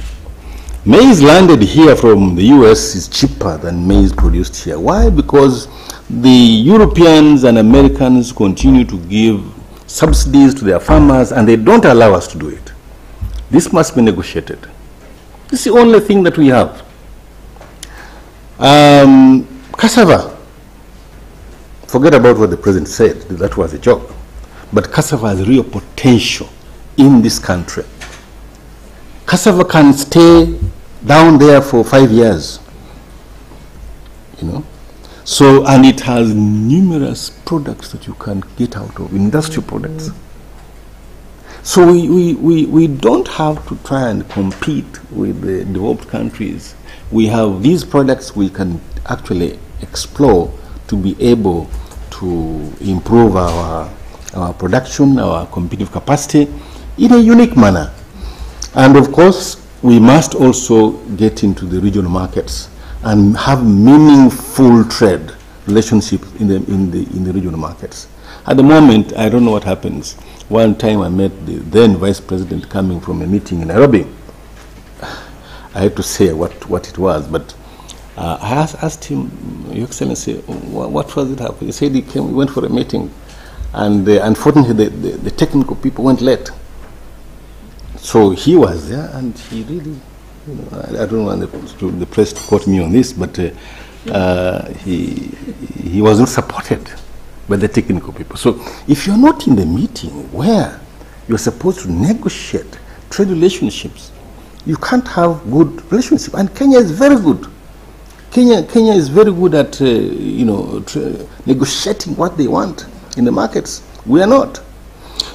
maize landed here from the US is cheaper than maize produced here. Why? Because the Europeans and Americans continue to give subsidies to their farmers and they don't allow us to do it. This must be negotiated. Is the only thing that we have. Um, cassava. Forget about what the president said, that was a joke. But cassava has real potential in this country. Cassava can stay down there for five years. You know? So, and it has numerous products that you can get out of, industrial products. So we, we, we, we don't have to try and compete with the developed countries. We have these products we can actually explore to be able to improve our, our production, our competitive capacity in a unique manner. And of course, we must also get into the regional markets and have meaningful trade relationship in the, in the, in the regional markets. At the moment, I don't know what happens. One time I met the then vice president coming from a meeting in Nairobi. I had to say what, what it was, but Uh, I asked, asked him, Your Excellency, what, what was it? He said he came, he went for a meeting, and uh, unfortunately, the, the, the technical people went late. So he was there, and he really, you know, I, I don't want the, the press to quote me on this, but uh, uh, he, he was not supported by the technical people. So if you're not in the meeting where you're supposed to negotiate trade relationships, you can't have good relationship. And Kenya is very good. Kenya, Kenya is very good at, uh, you know, negotiating what they want in the markets. We are not.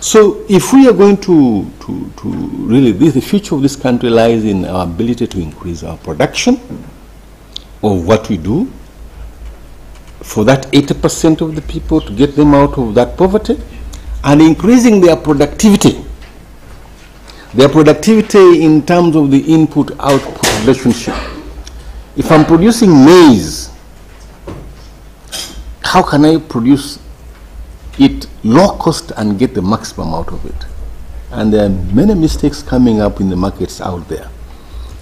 So if we are going to, to, to really, this, the future of this country lies in our ability to increase our production of what we do, for that 80% of the people to get them out of that poverty, and increasing their productivity. Their productivity in terms of the input-output relationship. If I'm producing maize, how can I produce it low cost and get the maximum out of it? And there are many mistakes coming up in the markets out there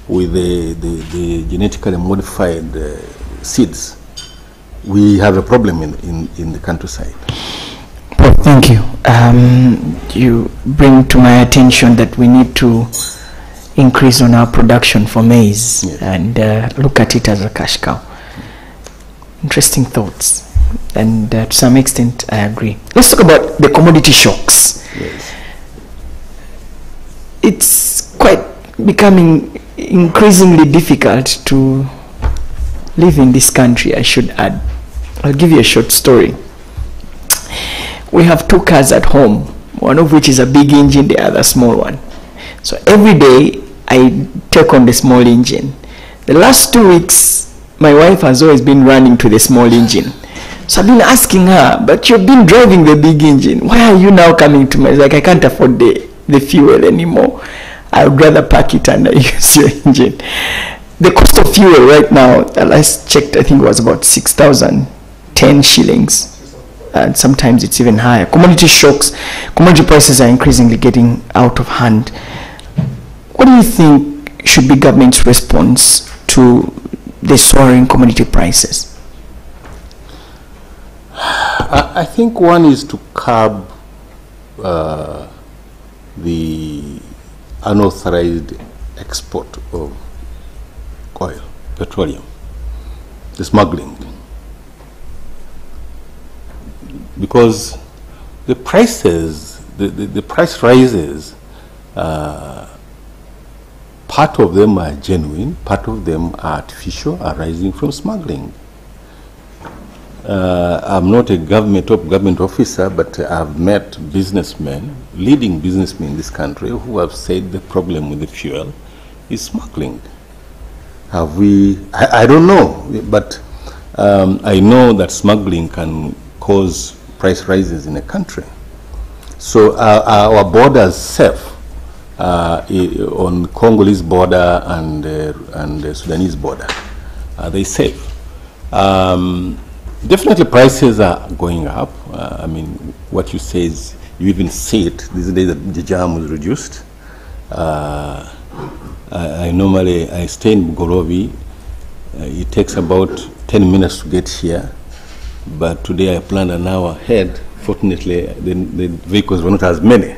with the, the, the genetically modified uh, seeds. We have a problem in, in, in the countryside. Well, thank you. Um, you bring to my attention that we need to increase on our production for maize Yes. and uh, look at it as a cash cow. Interesting thoughts. And uh, to some extent, I agree. Let's talk about the commodity shocks. Yes. It's quite becoming increasingly difficult to live in this country, I should add. I'll give you a short story. We have two cars at home, one of which is a big engine, the other small one. So every day I take on the small engine. The last two weeks, my wife has always been running to the small engine. So I've been asking her, but you've been driving the big engine. Why are you now coming to me? It's like I can't afford the, the fuel anymore. I would rather pack it and [LAUGHS] use your engine. The cost of fuel right now, the last checked, I think was about 6,010 shillings. And sometimes it's even higher. Commodity shocks, commodity prices are increasingly getting out of hand. What do you think should be government's response to the soaring commodity prices? I, think one is to curb uh, the unauthorized export of oil, petroleum, the smuggling. Because the prices, the, the, the price rises, uh, part of them are genuine, part of them are artificial, arising from smuggling. Uh, I'm not a government top government officer, but I've met businessmen, leading businessmen in this country, who have said the problem with the fuel is smuggling. Have we? I, I don't know, but um, I know that smuggling can cause price rises in a country. So uh, our borders safe uh, on Congolese border and uh, and Sudanese border, are they safe? Um, definitely, prices are going up. Uh, I mean, what you say is you even see it these days that the jam was reduced. Uh, I, I normally I stay in Gorovi. Uh, it takes about 10 minutes to get here, but today I planned an hour ahead. Fortunately, the, the vehicles were not as many.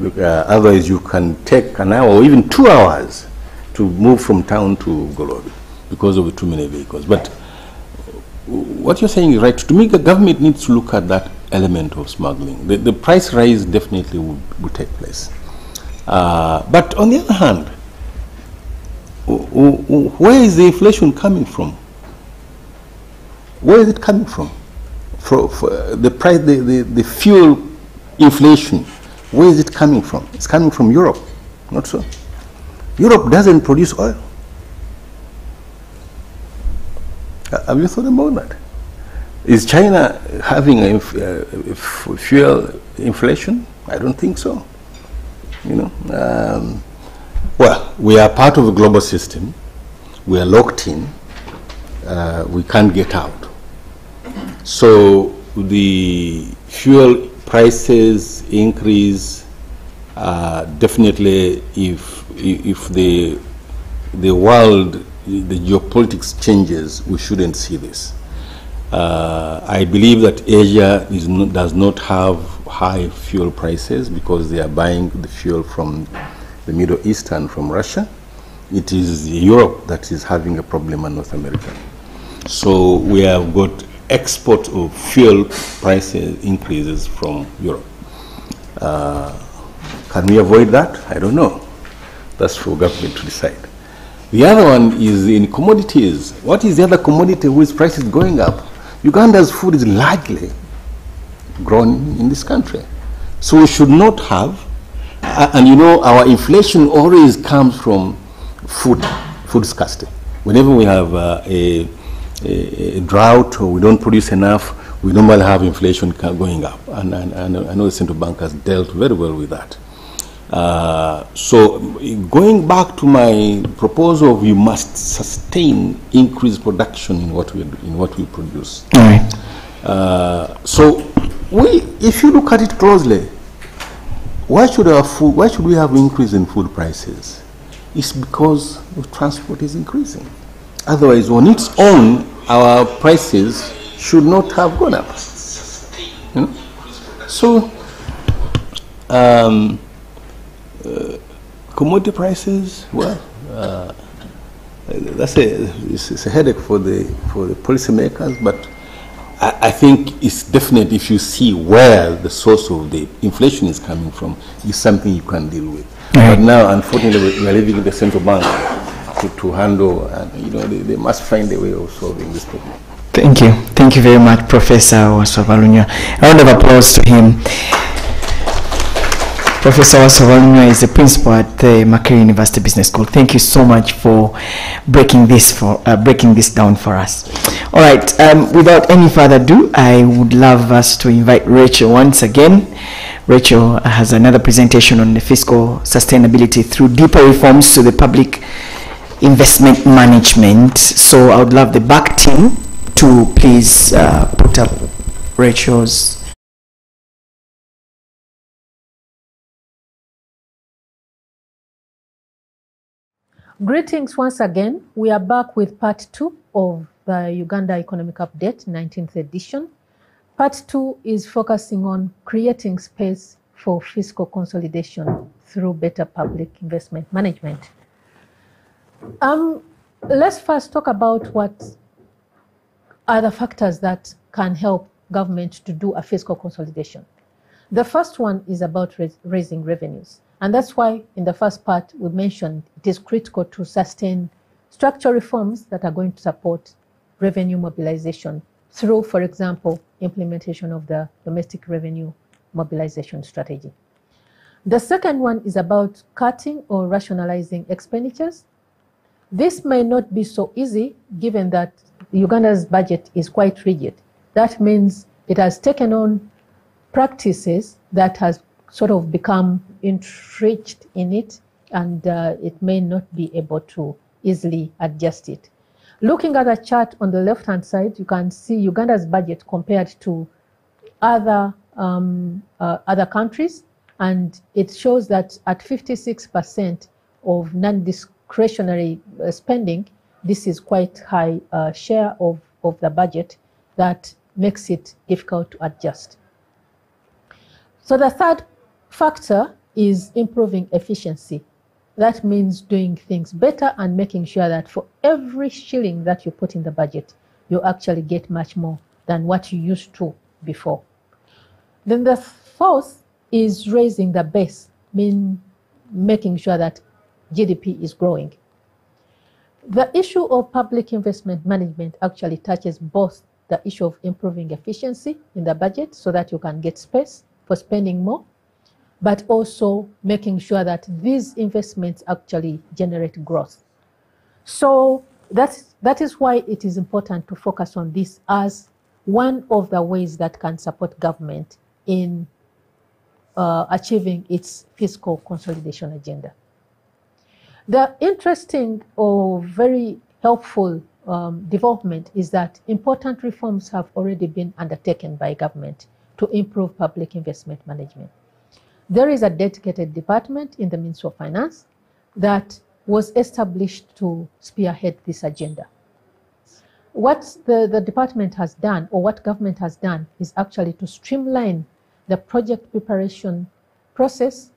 Uh, otherwise, you can take an hour or even two hours to move from town to Gorovi because of too many vehicles. But what you're saying is right. To me, the government needs to look at that element of smuggling. The, the price rise definitely would, would take place. Uh, but on the other hand, wh- wh- where is the inflation coming from? Where is it coming from? For, for the price, the, the, the fuel inflation, where is it coming from? It's coming from Europe, not so. Europe doesn't produce oil. Have you thought about that? Is China having a, f- fuel inflation? I don't think so. You know, um, well, we are part of a global system. We are locked in. Uh, we can't get out. So the fuel prices increase. Uh, definitely, if if the the world the geopolitics changes, we shouldn't see this. Uh, I believe that Asia not, does not have high fuel prices because they are buying the fuel from the Middle East and from Russia. It is Europe that is having a problem in North America. So we have got export of fuel prices increases from Europe. Uh, can we avoid that? I don't know. That's for government to decide. The other one is in commodities. What is the other commodity whose price is going up? Uganda's food is largely grown in this country. So we should not have, uh, and you know, our inflation always comes from food, food scarcity. Whenever we have uh, a, a, a, drought or we don't produce enough, we normally have inflation going up. And, and, and I know the central bank has dealt very well with that. Uh, so going back to my proposal, we must sustain increased production in what we in what we produce. Right. Uh, so we, if you look at it closely, why should our food, why should we have increase in food prices? It's because transport is increasing. Otherwise, on its own, our prices should not have gone up. You know? So. Um, uh, commodity prices, well, uh, that's a, it's, it's, a headache for the, for the policymakers, but I, I, think it's definite if you see where the source of the inflation is coming from, is something you can deal with. Right. But now, unfortunately, we are living in the central bank to, to handle, and you know, they, they must find a way of solving this problem. Thank you. Thank you very much, Professor Wasswa A round of applause to him. Professor Wasswa is the principal at the Makerere University Business School. Thank you so much for breaking this for uh, breaking this down for us. All right. Um, without any further ado, I would love us to invite Rachel once again. Rachel has another presentation on the fiscal sustainability through deeper reforms to the public investment management. So I would love the back team to please uh, put up Rachel's Greetings once again. We are back with part two of the Uganda Economic Update, 19th edition. Part two is focusing on creating space for fiscal consolidation through better public investment management. Um, let's first talk about what are the factors that can help government to do a fiscal consolidation. The first one is about raising revenues. And that's why in the first part we mentioned it is critical to sustain structural reforms that are going to support revenue mobilization through, for example, implementation of the domestic revenue mobilization strategy. The second one is about cutting or rationalizing expenditures. This may not be so easy given that Uganda's budget is quite rigid. That means it has taken on practices that has sort of become entrenched in it and uh, it may not be able to easily adjust it. Looking at the chart on the left-hand side, you can see Uganda's budget compared to other, um, uh, other countries, and it shows that at 56% of non-discretionary uh, spending, this is quite high uh, share of, of the budget that makes it difficult to adjust. So the third factor is improving efficiency. That means doing things better and making sure that for every shilling that you put in the budget, you actually get much more than what you used to before. Then the fourth is raising the base, mean making sure that GDP is growing. The issue of public investment management actually touches both the issue of improving efficiency in the budget so that you can get space for spending more but also making sure that these investments actually generate growth. So that's, that is why it is important to focus on this as one of the ways that can support government in uh, achieving its fiscal consolidation agenda. The interesting or very helpful um, development is that important reforms have already been undertaken by government to improve public investment management. There is a dedicated department in the Ministry of Finance that was established to spearhead this agenda. What the, the department has done, or what government has done, is actually to streamline the project preparation process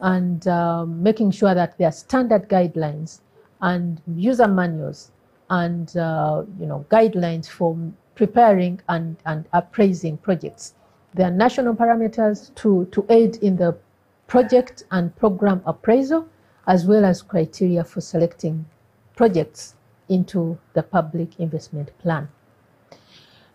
and um, making sure that there are standard guidelines and user manuals and uh, you know guidelines for preparing and, and appraising projects. There are national parameters to, to aid in the project and program appraisal, as well as criteria for selecting projects into the public investment plan.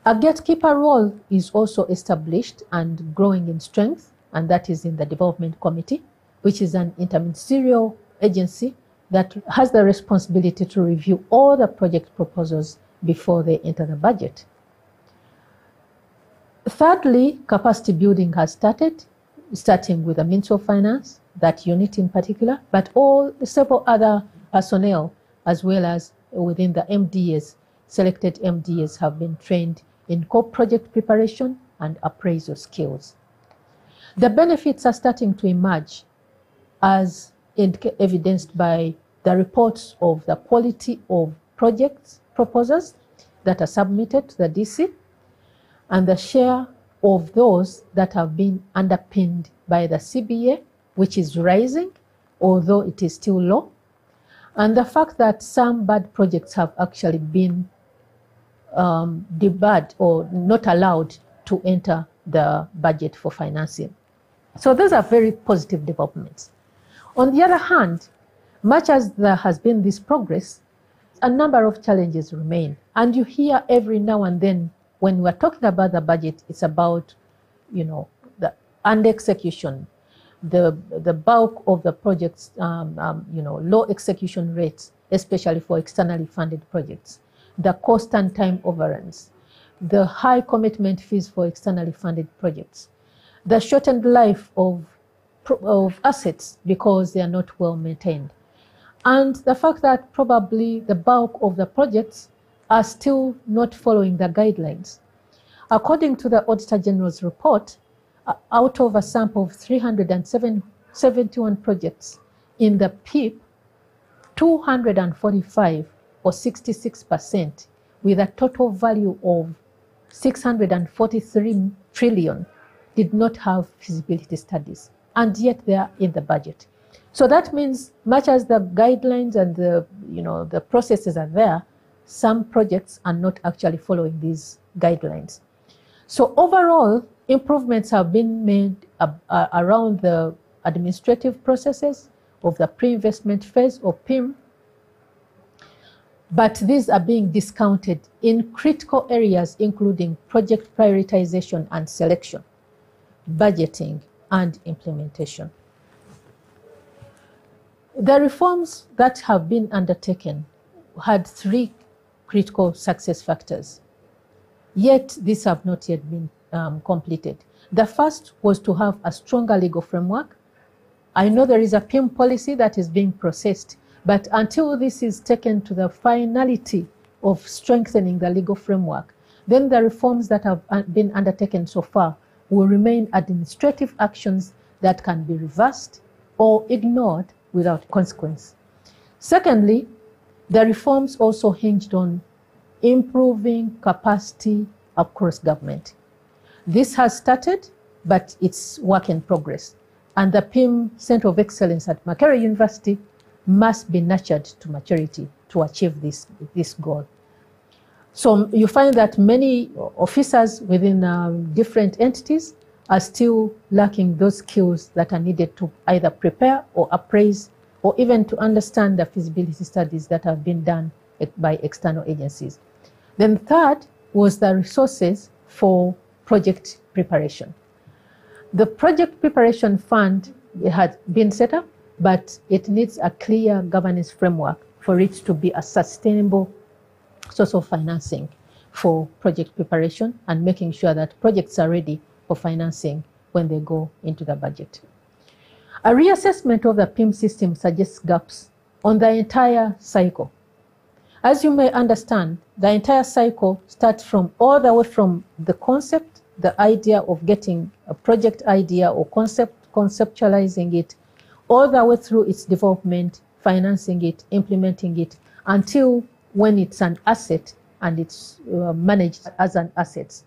A gatekeeper role is also established and growing in strength, and that is in the Development Committee, which is an interministerial agency that has the responsibility to review all the project proposals before they enter the budget. Thirdly, capacity building has started, starting with the Ministry of Finance, that unit in particular, but all several other personnel, as well as within the MDAs, selected MDAs have been trained in core project preparation and appraisal skills. The benefits are starting to emerge as evidenced by the reports of the quality of projects proposals that are submitted to the DC and the share of those that have been underpinned by the CBA, which is rising, although it is still low, and the fact that some bad projects have actually been um, debarred or not allowed to enter the budget for financing. So those are very positive developments. On the other hand, much as there has been this progress, a number of challenges remain. And you hear every now and then when we're talking about the budget, it's about, you know, the under execution, the the bulk of the projects, um, um, you know, low execution rates, especially for externally funded projects, the cost and time overruns, the high commitment fees for externally funded projects, the shortened life of of assets because they are not well maintained, and the fact that probably the bulk of the projects are still not following the guidelines. According to the Auditor General's report, out of a sample of 371 projects in the PIP, 245 or 66% with a total value of 643 trillion did not have feasibility studies and yet they are in the budget. So that means much as the guidelines and the you know the processes are there, some projects are not actually following these guidelines. So overall, improvements have been made uh, around the administrative processes of the pre-investment phase or PIM, but these are being discounted in critical areas including project prioritization and selection, budgeting, and implementation. The reforms that have been undertaken had three critical success factors. Yet these have not yet been um, completed. The first was to have a stronger legal framework. I know there is a PIM policy that is being processed, but until this is taken to the finality of strengthening the legal framework, then the reforms that have uh, been undertaken so far will remain administrative actions that can be reversed or ignored without consequence. Secondly, the reforms also hinged on improving capacity across government. This has started, but it's work in progress. And the PIM Center of Excellence at Makerere University must be nurtured to maturity to achieve this, this goal. So you find that many officers within um, different entities are still lacking those skills that are needed to either prepare or appraise or even to understand the feasibility studies that have been done by external agencies. Then third was the resources for project preparation. The project preparation fund had been set up, but it needs a clear governance framework for it to be a sustainable source of financing for project preparation and making sure that projects are ready for financing when they go into the budget. A reassessment of the PIM system suggests gaps on the entire cycle. As you may understand, the entire cycle starts from all the way from the concept, the idea of getting a project idea or concept, conceptualizing it, all the way through its development financing it, implementing it, until when it's an asset and it's uh, managed as an asset.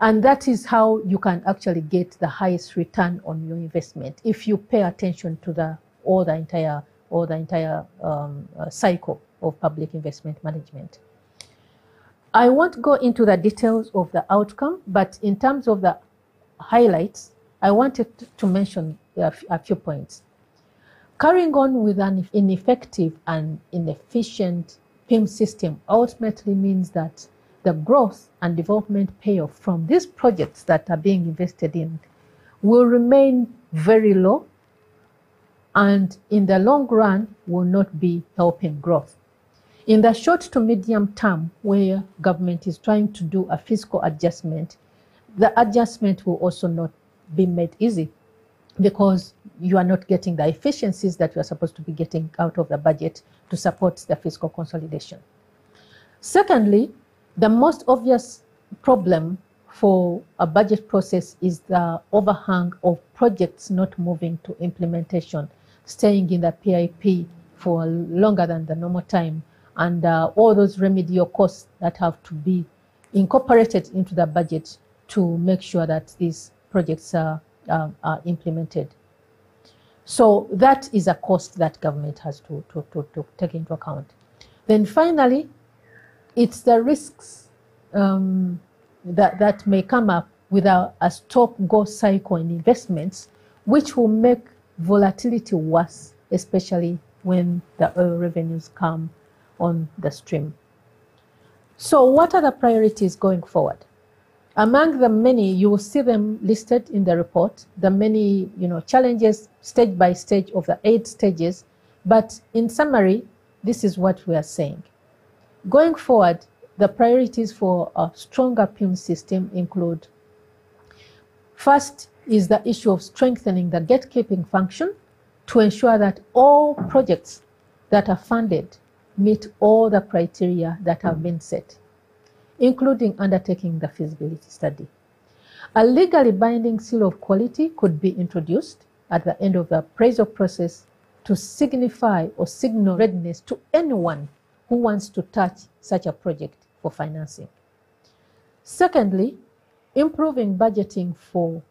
And that is how you can actually get the highest return on your investment if you pay attention to the or the entire or the entire um, uh, cycle of public investment management. I won't go into the details of the outcome, but in terms of the highlights, I wanted to mention a few points. Carrying on with an ineffective and inefficient PIM system ultimately means that the growth and development payoff from these projects that are being invested in will remain very low and in the long run will not be helping growth. In the short to medium term, where government is trying to do a fiscal adjustment, the adjustment will also not be made easy because you are not getting the efficiencies that you are supposed to be getting out of the budget to support the fiscal consolidation. Secondly, the most obvious problem for a budget process is the overhang of projects not moving to implementation, staying in the PIP for longer than the normal time, and uh, all those remedial costs that have to be incorporated into the budget to make sure that these projects are, are implemented. So that is a cost that government has to, to, to, to take into account. Then finally, it's the risks um, that, that may come up with a, a stop-go cycle in investments, which will make volatility worse, especially when the oil revenues come on the stream. So what are the priorities going forward? Among the many, you will see them listed in the report, the many you know, challenges stage by stage of the eight stages. But in summary, this is what we are saying. Going forward, the priorities for a stronger PIM system include first is the issue of strengthening the gatekeeping function to ensure that all projects that are funded meet all the criteria that have been set, including undertaking the feasibility study. A legally binding seal of quality could be introduced at the end of the appraisal process to signify or signal readiness to anyone who wants to touch such a project for financing. Secondly, improving budgeting for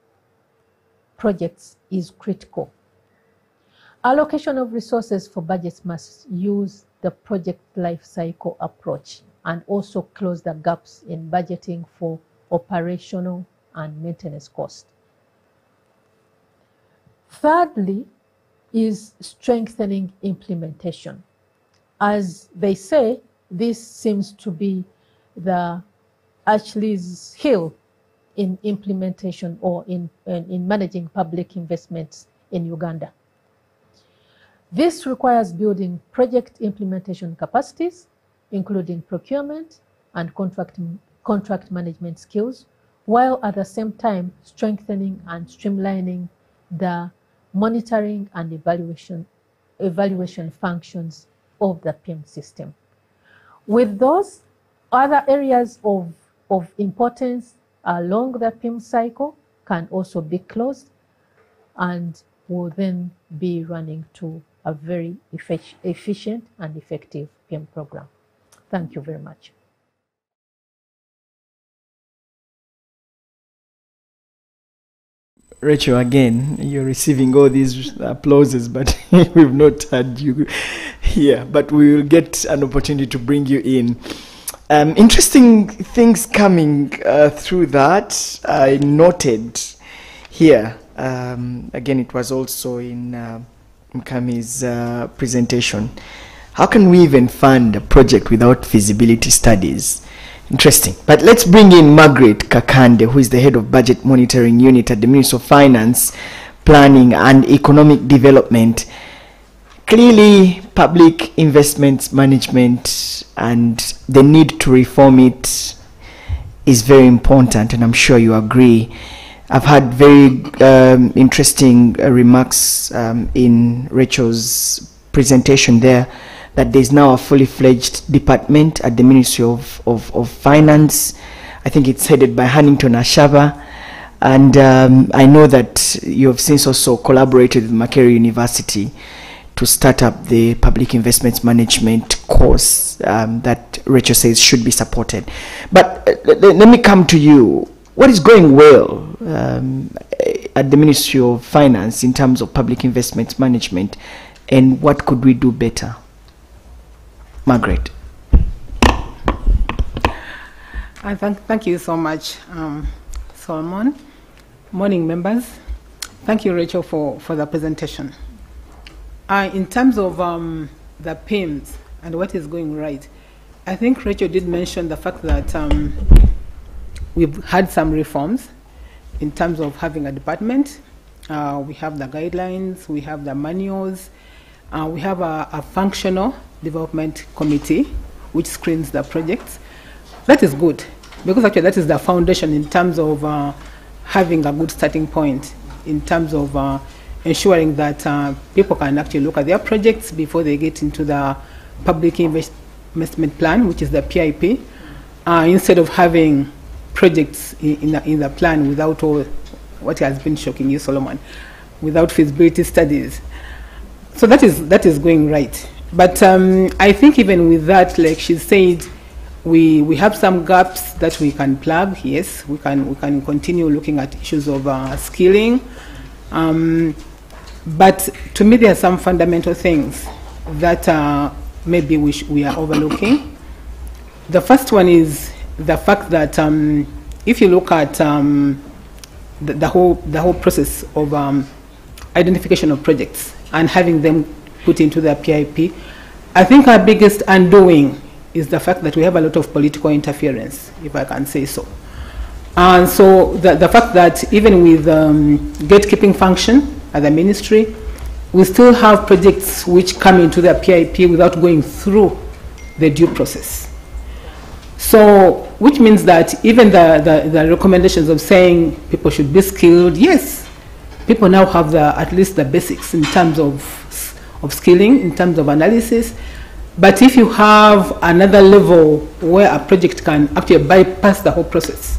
projects is critical. Allocation of resources for budgets must use the project life cycle approach and also close the gaps in budgeting for operational and maintenance costs. Thirdly, is strengthening implementation. As they say, this seems to be the Achilles heel in implementation or in, in, in managing public investments in Uganda. This requires building project implementation capacities, including procurement and contract, contract management skills, while at the same time strengthening and streamlining the monitoring and evaluation, evaluation functions of the PIM system. With those other areas of, of importance along the PIM cycle can also be closed and will then be running to a very efficient and effective PIM program. Thank you very much. Rachel, again, you're receiving all these applauses, but [LAUGHS] we've not had you here. But we will get an opportunity to bring you in. Um, interesting things coming uh, through that. I noted here. Um, again, it was also in uh, Mkami's uh, presentation. How can we even fund a project without feasibility studies? Interesting. But let's bring in Margaret Kakande, who is the head of budget monitoring unit at the Ministry of Finance, Planning and Economic Development. Clearly, public investments management and the need to reform it is very important, and I'm sure you agree. I've had very um, interesting uh, remarks um, in Rachel's presentation there that there's now a fully fledged department at the Ministry of, of, of Finance. I think it's headed by Hannington Ashaba. And um, I know that you have since also collaborated with Makerere University to start up the public investments management course um, that Rachel says should be supported. But uh, let, me come to you. What is going well um, at the Ministry of Finance in terms of public investments management, and what could we do better? Margaret. I thank, thank you so much, um, Solomon. Morning, members. Thank you, Rachel, for, for the presentation. Uh, in terms of um, the PIMS and what is going right, I think Rachel did mention the fact that um, we've had some reforms in terms of having a department. Uh, we have the guidelines, we have the manuals, uh, we have a, a functional development committee which screens the projects. That is good because actually that is the foundation in terms of uh, having a good starting point in terms of uh, ensuring that uh, people can actually look at their projects before they get into the public investment plan, which is the PIP, uh, instead of having projects in, in, the, in the plan without all what has been shocking you, Solomon, without feasibility studies. So that is that is going right. But um, I think even with that, like she said, we we have some gaps that we can plug. Yes, we can we can continue looking at issues of uh, skilling. Um, but to me, there are some fundamental things that uh, maybe we, we are overlooking. The first one is the fact that um, if you look at um, the, the, whole the whole process of um, identification of projects and having them put into the PIP, I think our biggest undoing is the fact that we have a lot of political interference, if I can say so. And so the, the fact that even with um, gatekeeping function at the ministry, we still have projects which come into the PIP without going through the due process. So, which means that even the, the, the recommendations of saying people should be skilled, yes, people now have the, at least the basics in terms of, of skilling, in terms of analysis. But if you have another level where a project can actually bypass the whole process,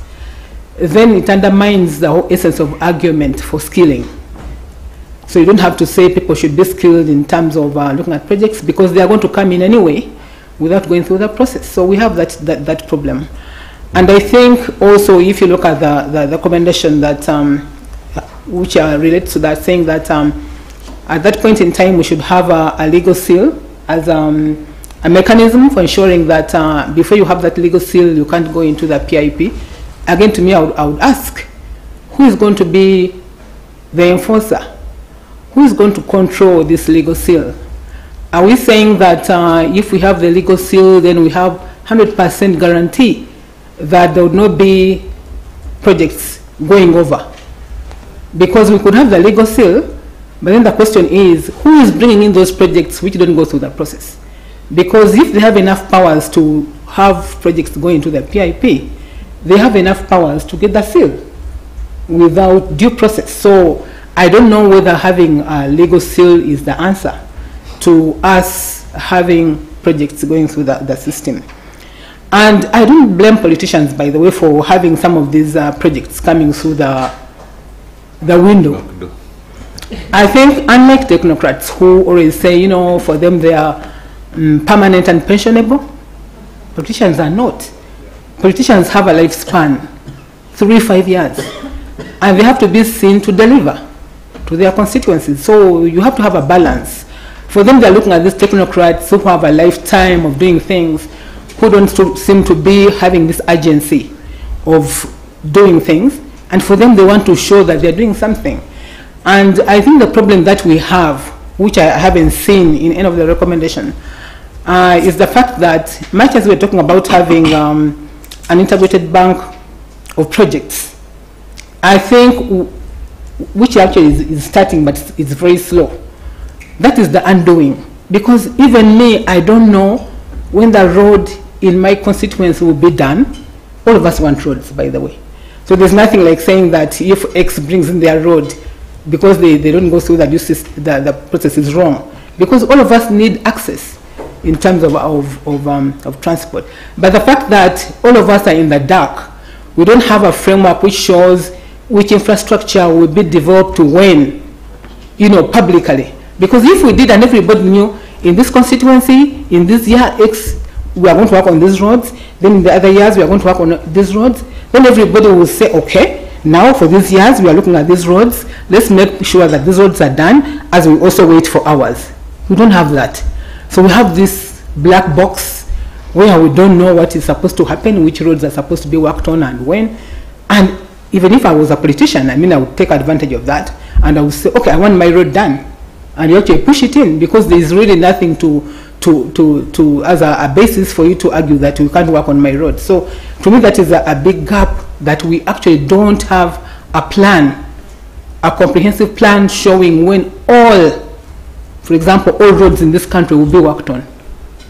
then it undermines the whole essence of argument for skilling. So you don't have to say people should be skilled in terms of uh, looking at projects because they are going to come in anyway without going through the process. So we have that, that, that problem. And I think also if you look at the, the, the recommendation that, um, which are related to that, saying that um, at that point in time we should have a, a legal seal as um, a mechanism for ensuring that uh, before you have that legal seal, you can't go into the PIP. Again, to me, I would, I would ask, who is going to be the enforcer? Who is going to control this legal seal? Are we saying that uh, if we have the legal seal, then we have 100% guarantee that there would not be projects going over? Because we could have the legal seal, but then the question is, who is bringing in those projects which don't go through the process? Because if they have enough powers to have projects going into the PIP, they have enough powers to get the seal without due process. So I don't know whether having a legal seal is the answer to us having projects going through the, the system. And I don't blame politicians, by the way, for having some of these uh, projects coming through the, the window. I think unlike technocrats who always say, you know, for them they are um, permanent and pensionable, politicians are not. Politicians have a lifespan, three, five years, and they have to be seen to deliver to their constituencies. So you have to have a balance. For them, they're looking at these technocrats who have a lifetime of doing things, who don't seem to be having this urgency of doing things, and for them, they want to show that they're doing something. And I think the problem that we have, which I haven't seen in any of the recommendation, uh, is the fact that much as we're talking about having um, an integrated bank of projects, I think, which actually is, is starting, but it's very slow. That is the undoing. Because even me, I don't know when the road in my constituency will be done. All of us want roads, by the way. So there's nothing like saying that if X brings in their road, because they, they don't go through that, the, the process is wrong. Because all of us need access in terms of, of, of, um, of transport. But the fact that all of us are in the dark, we don't have a framework which shows which infrastructure will be developed to when, you know, publicly. Because if we did and everybody knew in this constituency, in this year X, we are going to work on these roads, then in the other years we are going to work on these roads, then everybody will say, okay, now for these years we are looking at these roads, let's make sure that these roads are done as we also wait for ours. We don't have that. So we have this black box where we don't know what is supposed to happen, which roads are supposed to be worked on and when. And even if I was a politician, I mean, I would take advantage of that and I would say, okay, I want my road done. And you actually push it in because there is really nothing to, to, to, to as a, a basis for you to argue that you can't work on my road. So to me, that is a, a big gap that we actually don't have a plan, a comprehensive plan showing when all, for example, all roads in this country will be worked on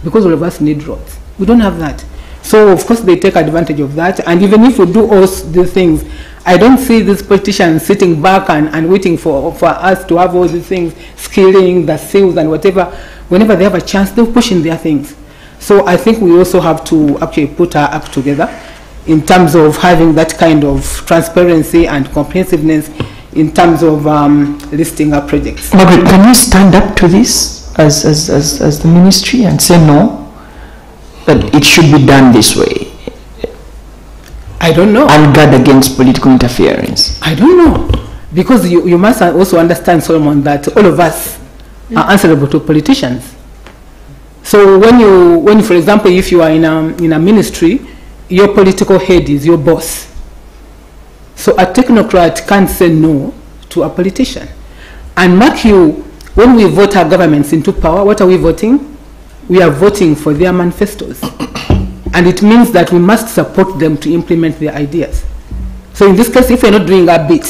because all of us need roads. We don't have that. So of course they take advantage of that. And even if we do all these things, I don't see these politicians sitting back and, and waiting for, for us to have all these things, skilling, the sales and whatever. Whenever they have a chance, they'll push in their things. So I think we also have to actually put our act together in terms of having that kind of transparency and comprehensiveness in terms of um, listing our projects. Margaret, can you stand up to this as, as, as, as the ministry and say no? That it should be done this way I don't know. and guard against political interference? I don't know. Because you, you must also understand, Solomon, that all of us are answerable to politicians. So when you, when for example, if you are in a, in a ministry, your political head is your boss. So a technocrat can't say no to a politician. And mark you, when we vote our governments into power, what are we voting? We are voting for their manifestos. And it means that we must support them to implement their ideas. So in this case, if we're not doing our bit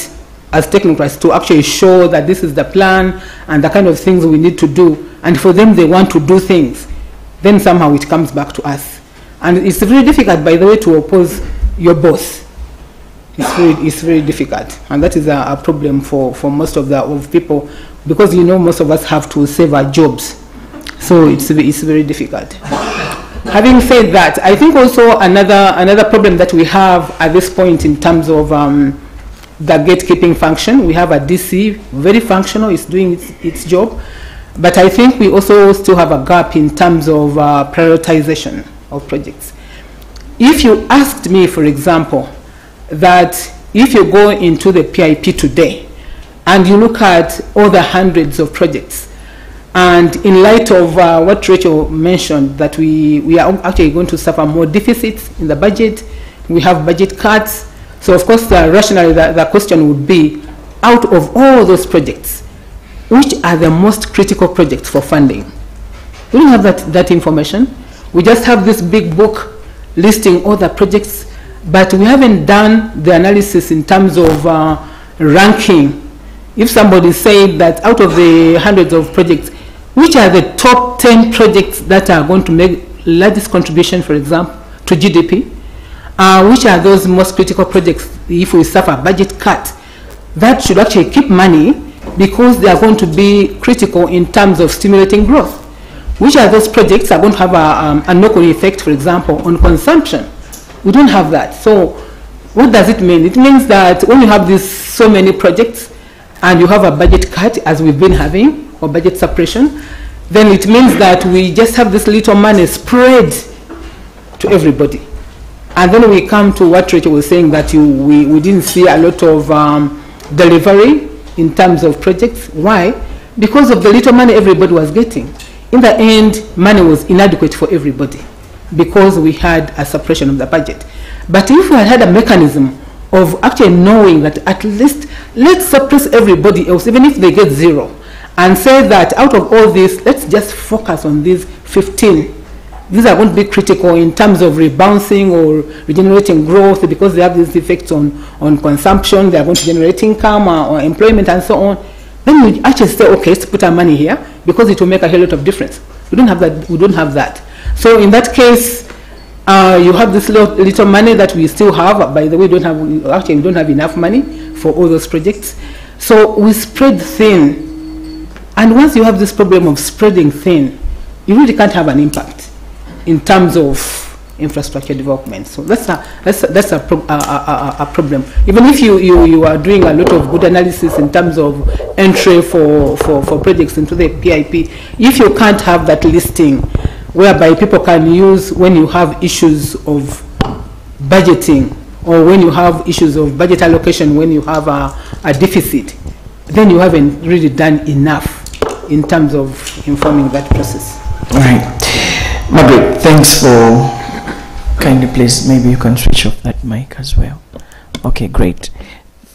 as technocrats to actually show that this is the plan and the kind of things we need to do, and for them they want to do things, then somehow it comes back to us. And it's very difficult, by the way, to oppose your boss. It's very, it's very difficult, and that is a, a problem for, for most of the of people, because you know most of us have to save our jobs, so it's it's very difficult. Having said that, I think also another another problem that we have at this point in terms of um, the gatekeeping function, we have a DC very functional, it's doing its, its job, but I think we also still have a gap in terms of uh, prioritization of projects. If you asked me, for example, that if you go into the PIP today and you look at all the hundreds of projects, and in light of uh, what Rachel mentioned, that we, we are actually going to suffer more deficits in the budget, we have budget cuts. So of course, the rationally, the, the question would be, out of all those projects, which are the most critical projects for funding? We don't have that, that information. We just have this big book listing all the projects, but we haven't done the analysis in terms of uh, ranking. If somebody said that out of the hundreds of projects, which are the top 10 projects that are going to make largest contribution, for example, to GDP? Uh, which are those most critical projects if we suffer budget cut? That should actually keep money because they are going to be critical in terms of stimulating growth. Which are those projects are going to have a, um, a knock-on effect, for example, on consumption? We don't have that. So what does it mean? It means that when you have these so many projects and you have a budget cut, as we've been having, or budget suppression, then it means that we just have this little money spread to everybody. And then we come to what Rachel was saying, that you, we, we didn't see a lot of um, delivery in terms of projects. Why? Because of the little money everybody was getting. In the end, money was inadequate for everybody because we had a suppression of the budget. But if we had had a mechanism of actually knowing that at least let's suppress everybody else, even if they get zero, and say that out of all this, let's just focus on these 15 these are going to be critical in terms of rebouncing or regenerating growth because they have these effects on, on consumption, they are going to generate income or, or employment and so on. Then we actually say, okay, let's put our money here because it will make a whole lot of difference. We don't have that. We don't have that. So in that case, uh, you have this little, little money that we still have. By the way, we don't have actually we don't have enough money for all those projects. So we spread thin, and once you have this problem of spreading thin, you really can't have an impact in terms of infrastructure development. So that's a that's a, that's a, pro- a, a, a, problem. Even if you, you you are doing a lot of good analysis in terms of entry for, for, for projects into the PIP, if you can't have that listing whereby people can use when you have issues of budgeting or when you have issues of budget allocation when you have a, a deficit, then you haven't really done enough in terms of informing that process. Right. Margaret, thanks for kindly please maybe you can switch off that mic as well. Okay, great.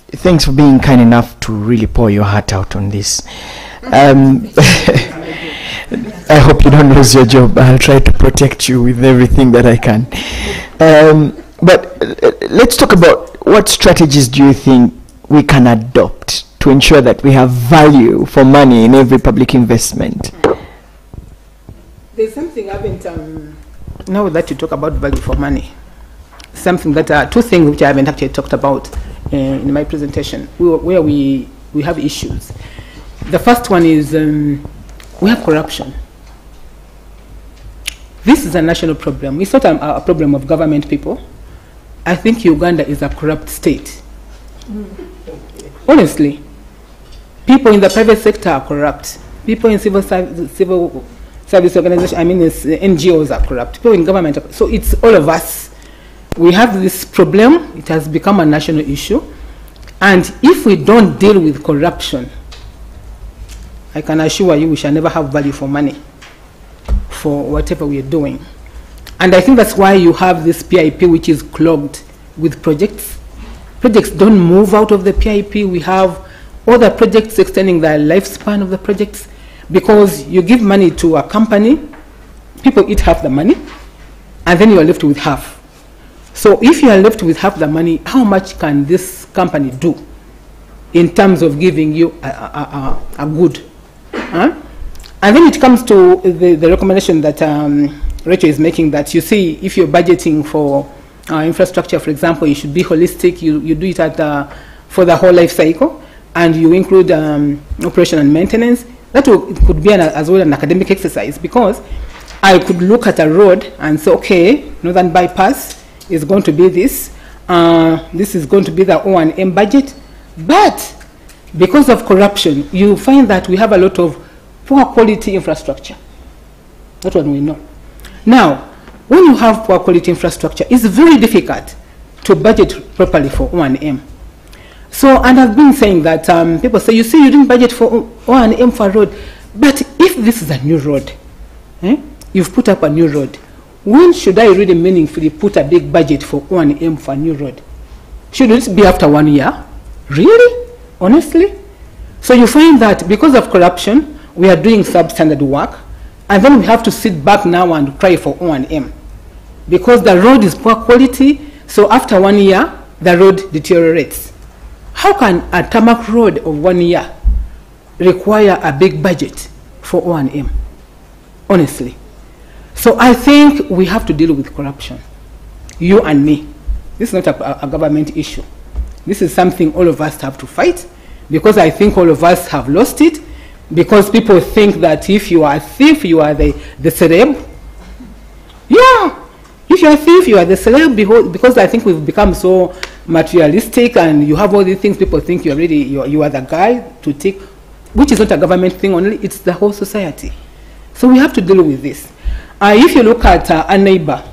Thanks for being kind enough to really pour your heart out on this. Um, [LAUGHS] I hope you don't lose your job. I'll try to protect you with everything that I can. Um, but uh, let's talk about what strategies do you think we can adopt to ensure that we have value for money in every public investment? There's something I haven't, um, now that you talk about value for money, something that, uh, two things which I haven't actually talked about uh, in my presentation, where where we, we have issues. The first one is um, we have corruption. This is a national problem. It's not a, a problem of government people. I think Uganda is a corrupt state. Honestly, people in the private sector are corrupt. People in civil, civil service organizations, I mean, it's, uh, NGOs are corrupt. People in government, are, so it's all of us. We have this problem. It has become a national issue. And if we don't deal with corruption, I can assure you we shall never have value for money for whatever we are doing. And I think that's why you have this PIP which is clogged with projects. Projects don't move out of the PIP. We have other projects extending the lifespan of the projects because you give money to a company, people eat half the money, and then you are left with half. So if you are left with half the money, how much can this company do in terms of giving you a, a, a, a good? Huh? And then it comes to the, the recommendation that um, Rachel is making that you see if you're budgeting for uh, infrastructure, for example, you should be holistic, you, you do it at for the whole life cycle, and you include um, operation and maintenance. That will, could be an, as well an academic exercise because I could look at a road and say, okay, Northern Bypass is going to be this, uh, this is going to be the O&M budget, but because of corruption, you find that we have a lot of poor quality infrastructure. That one we know. Now, when you have poor quality infrastructure, it's very difficult to budget properly for O&M. So, and I've been saying that um, people say, you see, you didn't budget for O&M for road, but if this is a new road, eh, you've put up a new road, when should I really meaningfully put a big budget for O&M for a new road? Should it be after one year? Really? Honestly? So you find that because of corruption, we are doing substandard work, and then we have to sit back now and cry for O&M. Because the road is poor quality, so after one year, the road deteriorates. How can a tarmac road of one year require a big budget for O&M? Honestly. So I think we have to deal with corruption. You and me. This is not a, a government issue. This is something all of us have to fight because I think all of us have lost it because people think that if you are a thief, you are the, the celeb. Yeah. If you're a thief, you are the celeb because I think we've become so materialistic and you have all these things people think you're really, you are, you are the guy to take, which is not a government thing only, it's the whole society. So we have to deal with this. Uh, if you look at uh, a neighbor,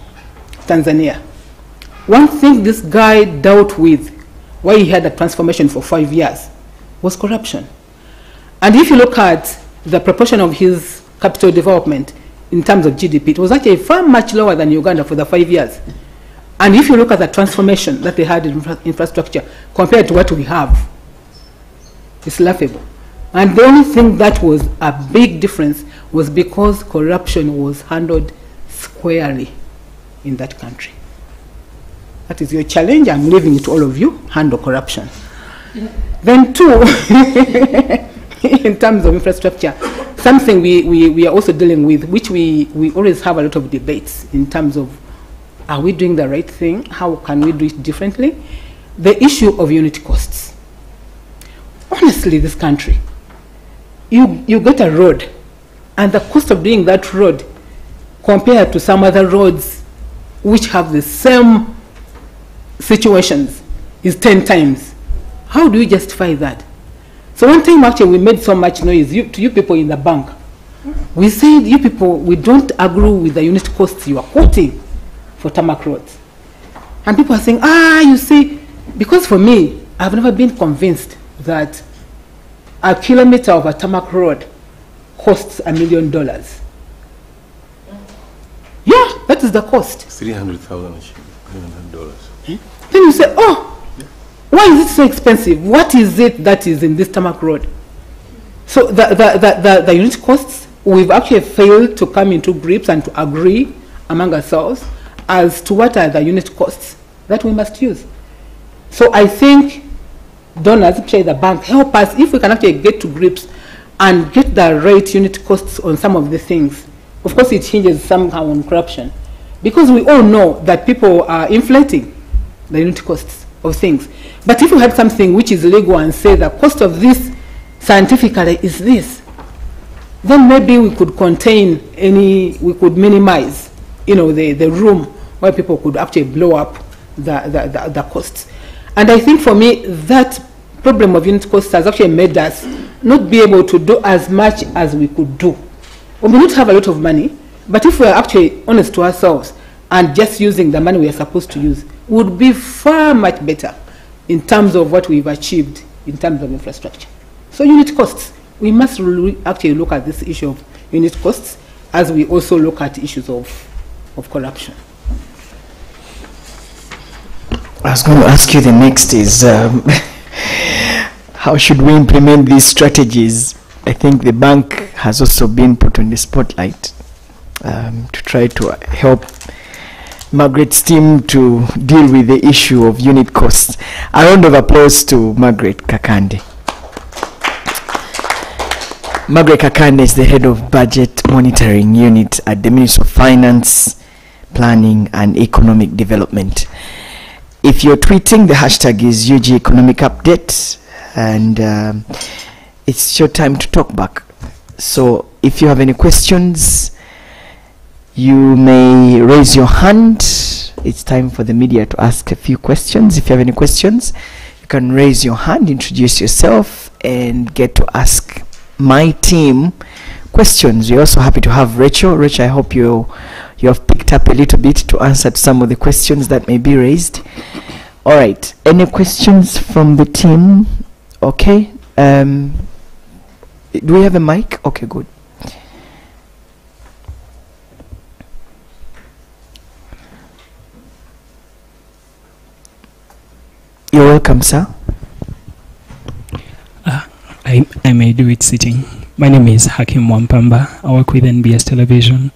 Tanzania, one thing this guy dealt with, why he had a transformation for five years, was corruption. And if you look at the proportion of his capital development in terms of GDP, it was actually far much lower than Uganda for the five years. And if you look at the transformation that they had in infra- infrastructure compared to what we have, it's laughable. And the only thing that was a big difference was because corruption was handled squarely in that country. That is your challenge. I'm leaving it to all of you. Handle corruption. Then two, [LAUGHS] [LAUGHS] in terms of infrastructure, something we, we, we are also dealing with, which we, we always have a lot of debates in terms of are we doing the right thing? How can we do it differently? The issue of unit costs. Honestly, this country, you, you get a road, and the cost of doing that road compared to some other roads which have the same situations is 10 times. How do you justify that? So one time actually we made so much noise you, to you people in the bank. We said, you people, we don't agree with the unit costs you are quoting for tarmac roads. And people are saying, ah, you see, because for me, I've never been convinced that a kilometer of a tarmac road costs a million dollars. Yeah, that is the cost. Three hundred thousand dollars. Then you say, oh, why is it so expensive? What is it that is in this tarmac road? So the, the, the, the, the unit costs, we've actually failed to come into grips and to agree among ourselves as to what are the unit costs that we must use. So I think donors, especially the bank, help us if we can actually get to grips and get the right unit costs on some of the things. Of course, it hinges somehow on corruption. Because we all know that people are inflating the unit costs of things. But if you have something which is legal and say the cost of this scientifically is this, then maybe we could contain any, we could minimize, you know, the, the room where people could actually blow up the, the, the, the costs. And I think for me, that problem of unit costs has actually made us not be able to do as much as we could do. We may not have a lot of money, but if we are actually honest to ourselves and just using the money we are supposed to use, would be far much better in terms of what we've achieved in terms of infrastructure. So unit costs, we must actually look at this issue of unit costs as we also look at issues of, of corruption. I was going to ask you the next is um, [LAUGHS] how should we implement these strategies? I think the bank has also been put on the spotlight um, to try to help Margaret's team to deal with the issue of unit costs. A round of applause to Margaret Kakande. Margaret Kakande is the head of budget monitoring unit at the Ministry of Finance, Planning and Economic Development. If you're tweeting, the hashtag is UG Economic Update, and um, it's your time to talk back. So if you have any questions, you may raise your hand. It's time for the media to ask a few questions. If you have any questions, you can raise your hand, introduce yourself, and get to ask my team questions. We're also happy to have Rachel. Rachel, I hope you you have picked up a little bit to answer to some of the questions that may be raised. All right. Any questions from the team? Okay. Um, do we have a mic? Okay, good. You're welcome, sir. I, I may do it sitting. My name is Hakim Wampamba. I work with NBS Television.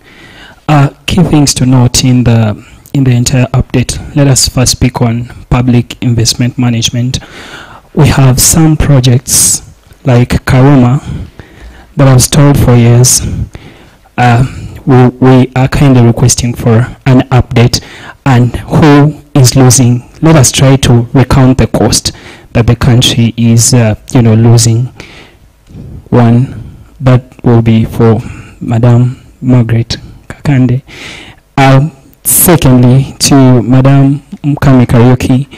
Uh, key things to note in the in the entire update. Let us first speak on public investment management. We have some projects like Karuma that I was told for years. Uh, we, we are kind of requesting for an update and who is losing. Let us try to recount the cost that the country is, uh, you know, losing. One, that will be for Madam Margaret Kakande. Uh, secondly, to Madam Mukami Kariuki,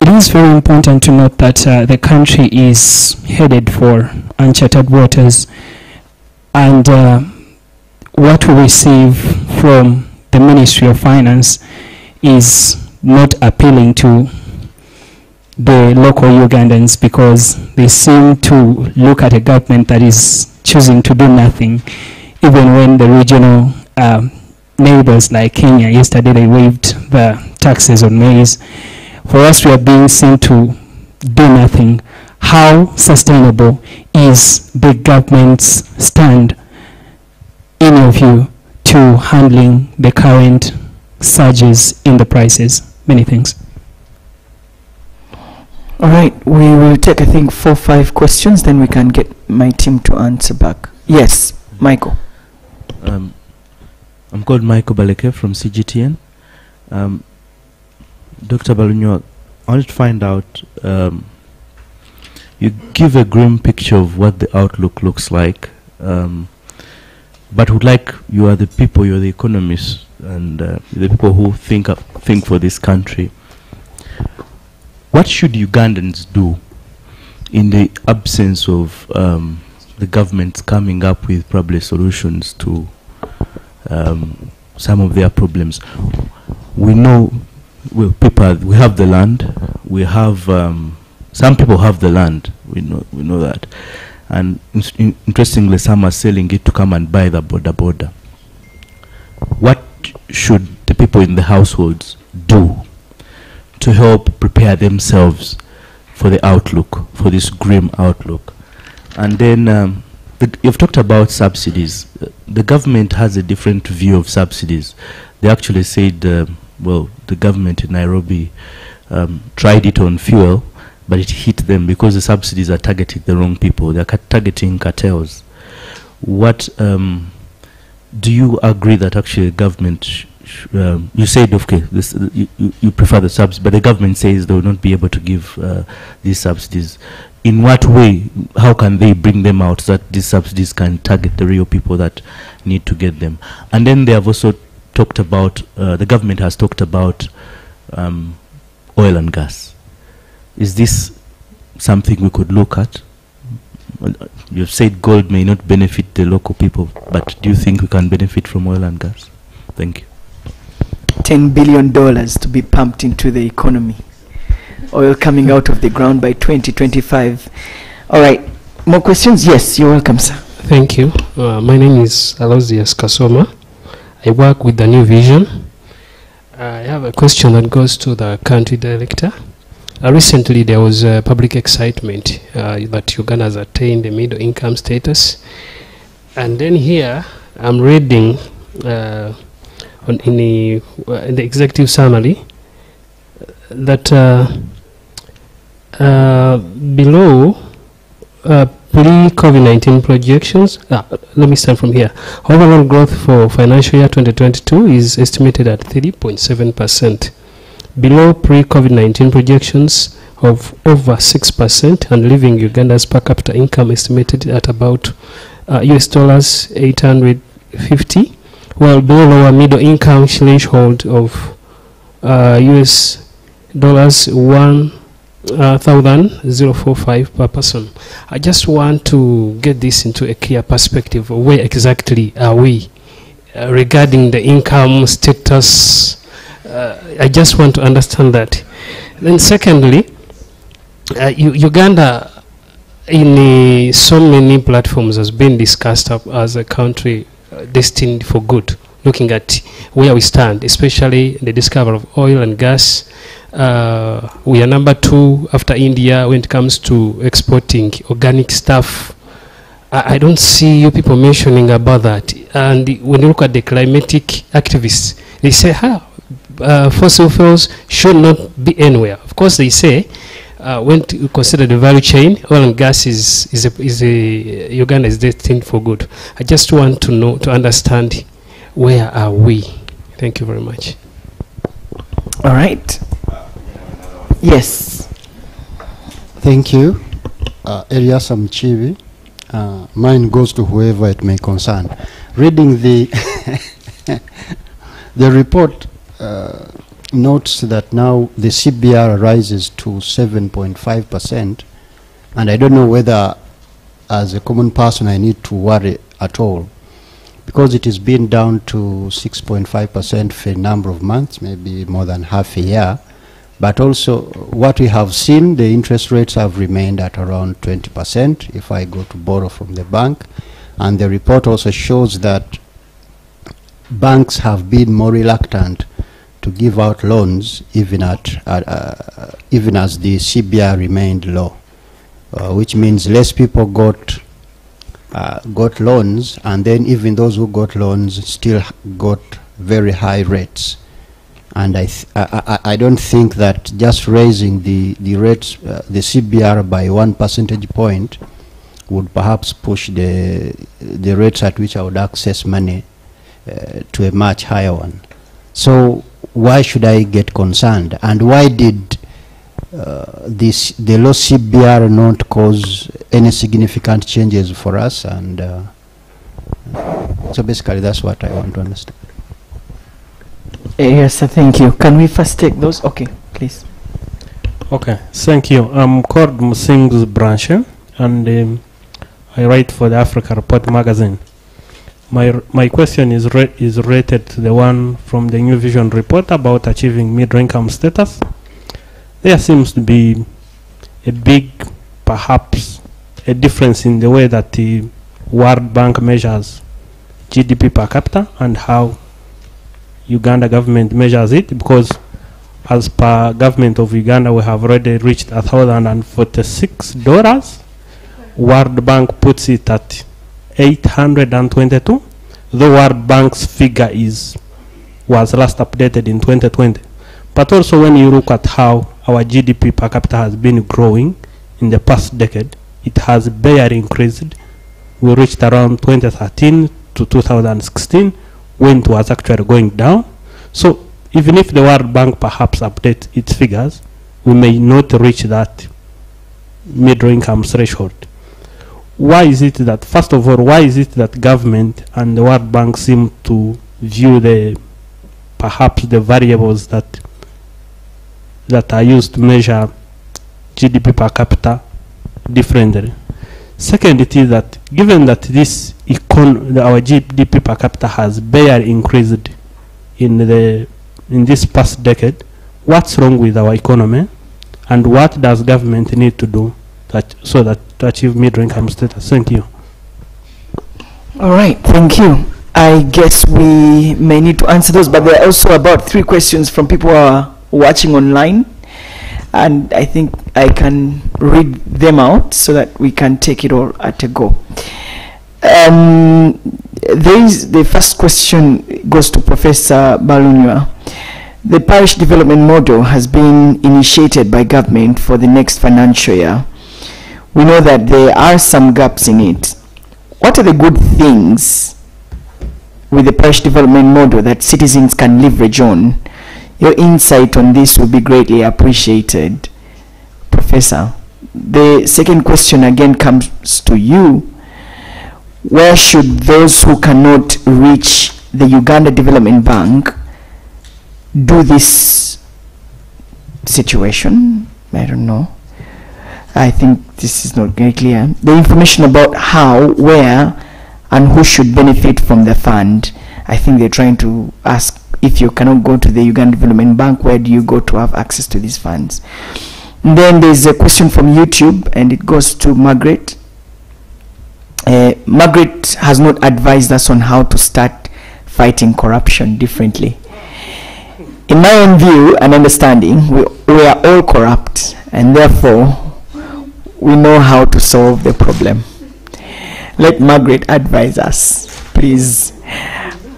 it is very important to note that uh, the country is headed for uncharted waters, and uh, what we receive from the Ministry of Finance is not appealing to the local Ugandans because they seem to look at a government that is choosing to do nothing, even when the regional um, neighbors like Kenya, yesterday they waived the taxes on maize. For us, we are being seen to do nothing. How sustainable is the government's stand, in of you to handling the current surges in the prices? Many things. All right, we will take, I think, four, five questions, then we can get my team to answer back. Yes, Michael. Um, I'm called Michael Baleke from CGTN. Um, Dr. Balunywa, I wanted to find out, um, you give a grim picture of what the outlook looks like, um, but would like, you are the people, you're the economists, and uh, the people who think of, think for this country. What should Ugandans do in the absence of um, the government coming up with probably solutions to um, some of their problems? We know well, people we have the land. We have um, some people have the land. We know we know that, and in- in- interestingly, some are selling it to come and buy the boda boda. What should the people in the households do to help prepare themselves for the outlook, for this grim outlook? And then um, the, you've talked about subsidies. Uh, The government has a different view of subsidies. They actually said, um, well, the government in Nairobi um, tried it on fuel, but it hit them because the subsidies are targeting the wrong people. They're targeting cartels. What um, do you agree that actually government? Um, you said okay, this, uh, you, you- you prefer the subs, but the government says they will not be able to give uh, these subsidies. In what way? How can they bring them out so that these subsidies can target the real people that need to get them? And then they have also talked about uh, the government has talked about um, oil and gas. Is this something we could look at? You've said gold may not benefit the local people, but do you think we can benefit from oil and gas? Thank you. $10 billion to be pumped into the economy. Oil coming out of the ground by 2025. All right. More questions? Yes, you're welcome, sir. Thank you. Uh, my name is Aloysius Kasoma. I work with the New Vision. I have a question that goes to the country director. Uh, recently, there was uh, public excitement uh, that Uganda has attained the middle income status. And then here, I'm reading uh, on, in, the, uh, in the executive summary that uh, below uh, pre-COVID-19 projections, ah, let me start from here. Overall growth for financial year 2022 is estimated at 3.7%, below pre-COVID-19 projections of over 6%, and leaving Uganda's per capita income estimated at about uh, US dollars 850, while below lower middle income threshold of uh, US dollars 1 uh, per person. I just want to get this into a clear perspective. Where exactly are we uh, regarding the income status? Uh, I just want to understand that. Then, secondly, uh, Uganda, in so many platforms, has been discussed as a country uh, destined for good. Looking at where we stand, especially the discovery of oil and gas, uh, we are number two after India when it comes to exporting organic stuff. I, I don't see you people mentioning about that. And when you look at the climatic activists, they say, "Ha, uh, fossil fuels should not be anywhere." Of course, they say. Uh, when you consider the value chain, oil and gas is is a, is a Uganda is destined for good. I just want to know to understand where are we. Thank you very much. All right. Yes. Thank you. Uh, Elias Mchivi. Uh, mine goes to whoever it may concern. Reading the [LAUGHS] the report uh, notes that now the CBR rises to 7.5 percent, and I don't know whether, as a common person, I need to worry at all, because it has been down to 6.5 percent for a number of months, maybe more than half a year. But also, what we have seen, the interest rates have remained at around 20% if I go to borrow from the bank. And the report also shows that banks have been more reluctant to give out loans even, at, uh, even as the CBR remained low, uh, which means less people got, uh, got loans, and then even those who got loans still got very high rates and I, I I don't think that just raising the the rates uh, the CBR by one percentage point would perhaps push the the rates at which I would access money uh, to a much higher one. So why should I get concerned? And why did uh, this the low CBR not cause any significant changes for us? And uh, so basically, that's what I want to understand. Yes, sir, thank you. Can we first take those? Okay, please. Okay, thank you. I'm called Musinguzi Blanshe, and um, I write for the Africa Report magazine. My, my question is, re- is related to the one from the New Vision report about achieving middle income status. There seems to be a big, perhaps, a difference in the way that the World Bank measures GDP per capita and how Uganda government measures it because as per government of Uganda we have already reached a thousand and forty six dollars. World Bank puts it at eight hundred and twenty two. The World Bank's figure is was last updated in 2020. But also when you look at how our GDP per capita has been growing in the past decade, it has barely increased. We reached around 2013 to 2016 when it was actually going down. So even if the World Bank perhaps updates its figures, we may not reach that middle income threshold. Why is it that, first of all, why is it that government and the World Bank seem to view the perhaps the variables that that are used to measure GDP per capita differently? Second, it is that given that this econ our GDP per capita has barely increased in the in this past decade, what's wrong with our economy, and what does government need to do so that to achieve middle income status? Thank you. All right, thank you. I guess we may need to answer those, but there are also about three questions from people who are watching online. And I think I can read them out so that we can take it all at a go. Um, the first question goes to Professor Balunywa. The parish development model has been initiated by government for the next financial year. We know that there are some gaps in it. What are the good things with the parish development model that citizens can leverage on? Your insight on this will be greatly appreciated, Professor. The second question again comes to you. Where should those who cannot reach the Uganda Development Bank do this situation? I don't know. I think this is not very clear. The information about how, where, and who should benefit from the fund. I think they're trying to ask if you cannot go to the Uganda Development Bank, where do you go to have access to these funds? And then there's a question from YouTube, and it goes to Margaret. Uh, Margaret has not advised us on how to start fighting corruption differently. In my own view and understanding, we, we are all corrupt, and therefore we know how to solve the problem. Let Margaret advise us, please.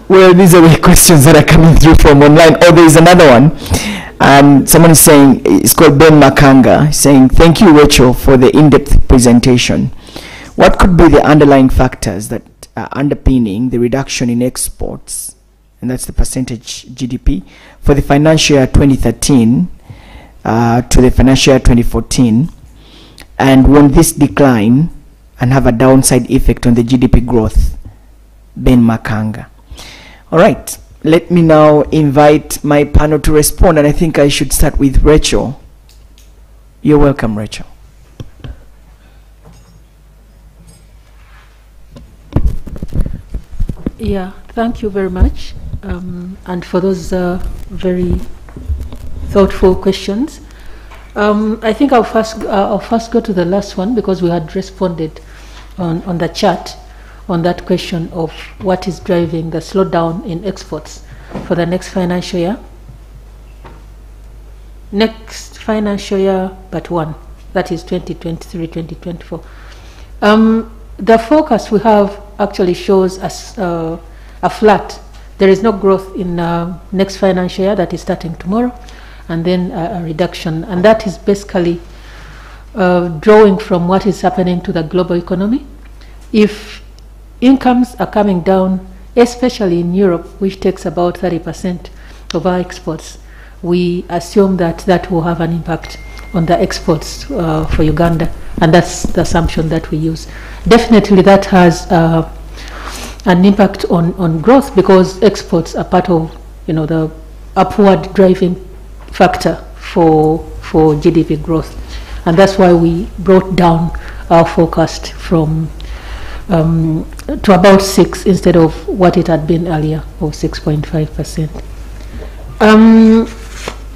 Well, these are the questions that are coming through from online. Oh, there is another one. And someone is saying, it's called Ben Makanga, saying, Thank you, Rachel, for the in depth presentation. What could be the underlying factors that are underpinning the reduction in exports, and that's the percentage GDP, for the financial year 2013 uh, to the financial year 2014? And won't this decline and have a downside effect on the GDP growth? Ben Makanga. All right, let me now invite my panel to respond, and I think I should start with Rachel. You're welcome, Rachel. Yeah, thank you very much. Um, and for those uh, very thoughtful questions. Um, I think I'll first, uh, I'll first go to the last one because we had responded on, on the chat on that question of what is driving the slowdown in exports for the next financial year. Next financial year, but one, that is 2023 2024. Um, the forecast we have actually shows us uh, a flat. There is no growth in uh, next financial year that is starting tomorrow, and then a, a reduction. And that is basically uh, drawing from what is happening to the global economy. If incomes are coming down, especially in Europe, which takes about 30% of our exports, we assume that that will have an impact on the exports uh, for Uganda, and that's the assumption that we use. Definitely, that has uh, an impact on, on growth because exports are part of, you know, the upward driving factor for, for GDP growth. And that's why we brought down our forecast from um, to about 6 instead of what it had been earlier of 6.5%. Um,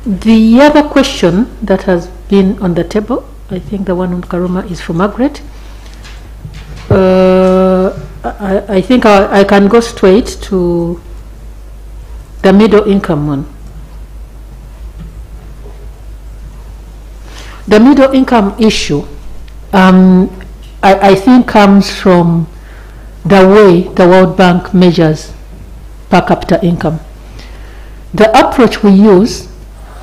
the other question that has been on the table, I think the one on Karuma is for Margaret. Uh, I, I think I, I can go straight to the middle income one. The middle income issue, um, I, I think comes from the way the World Bank measures per capita income. The approach we use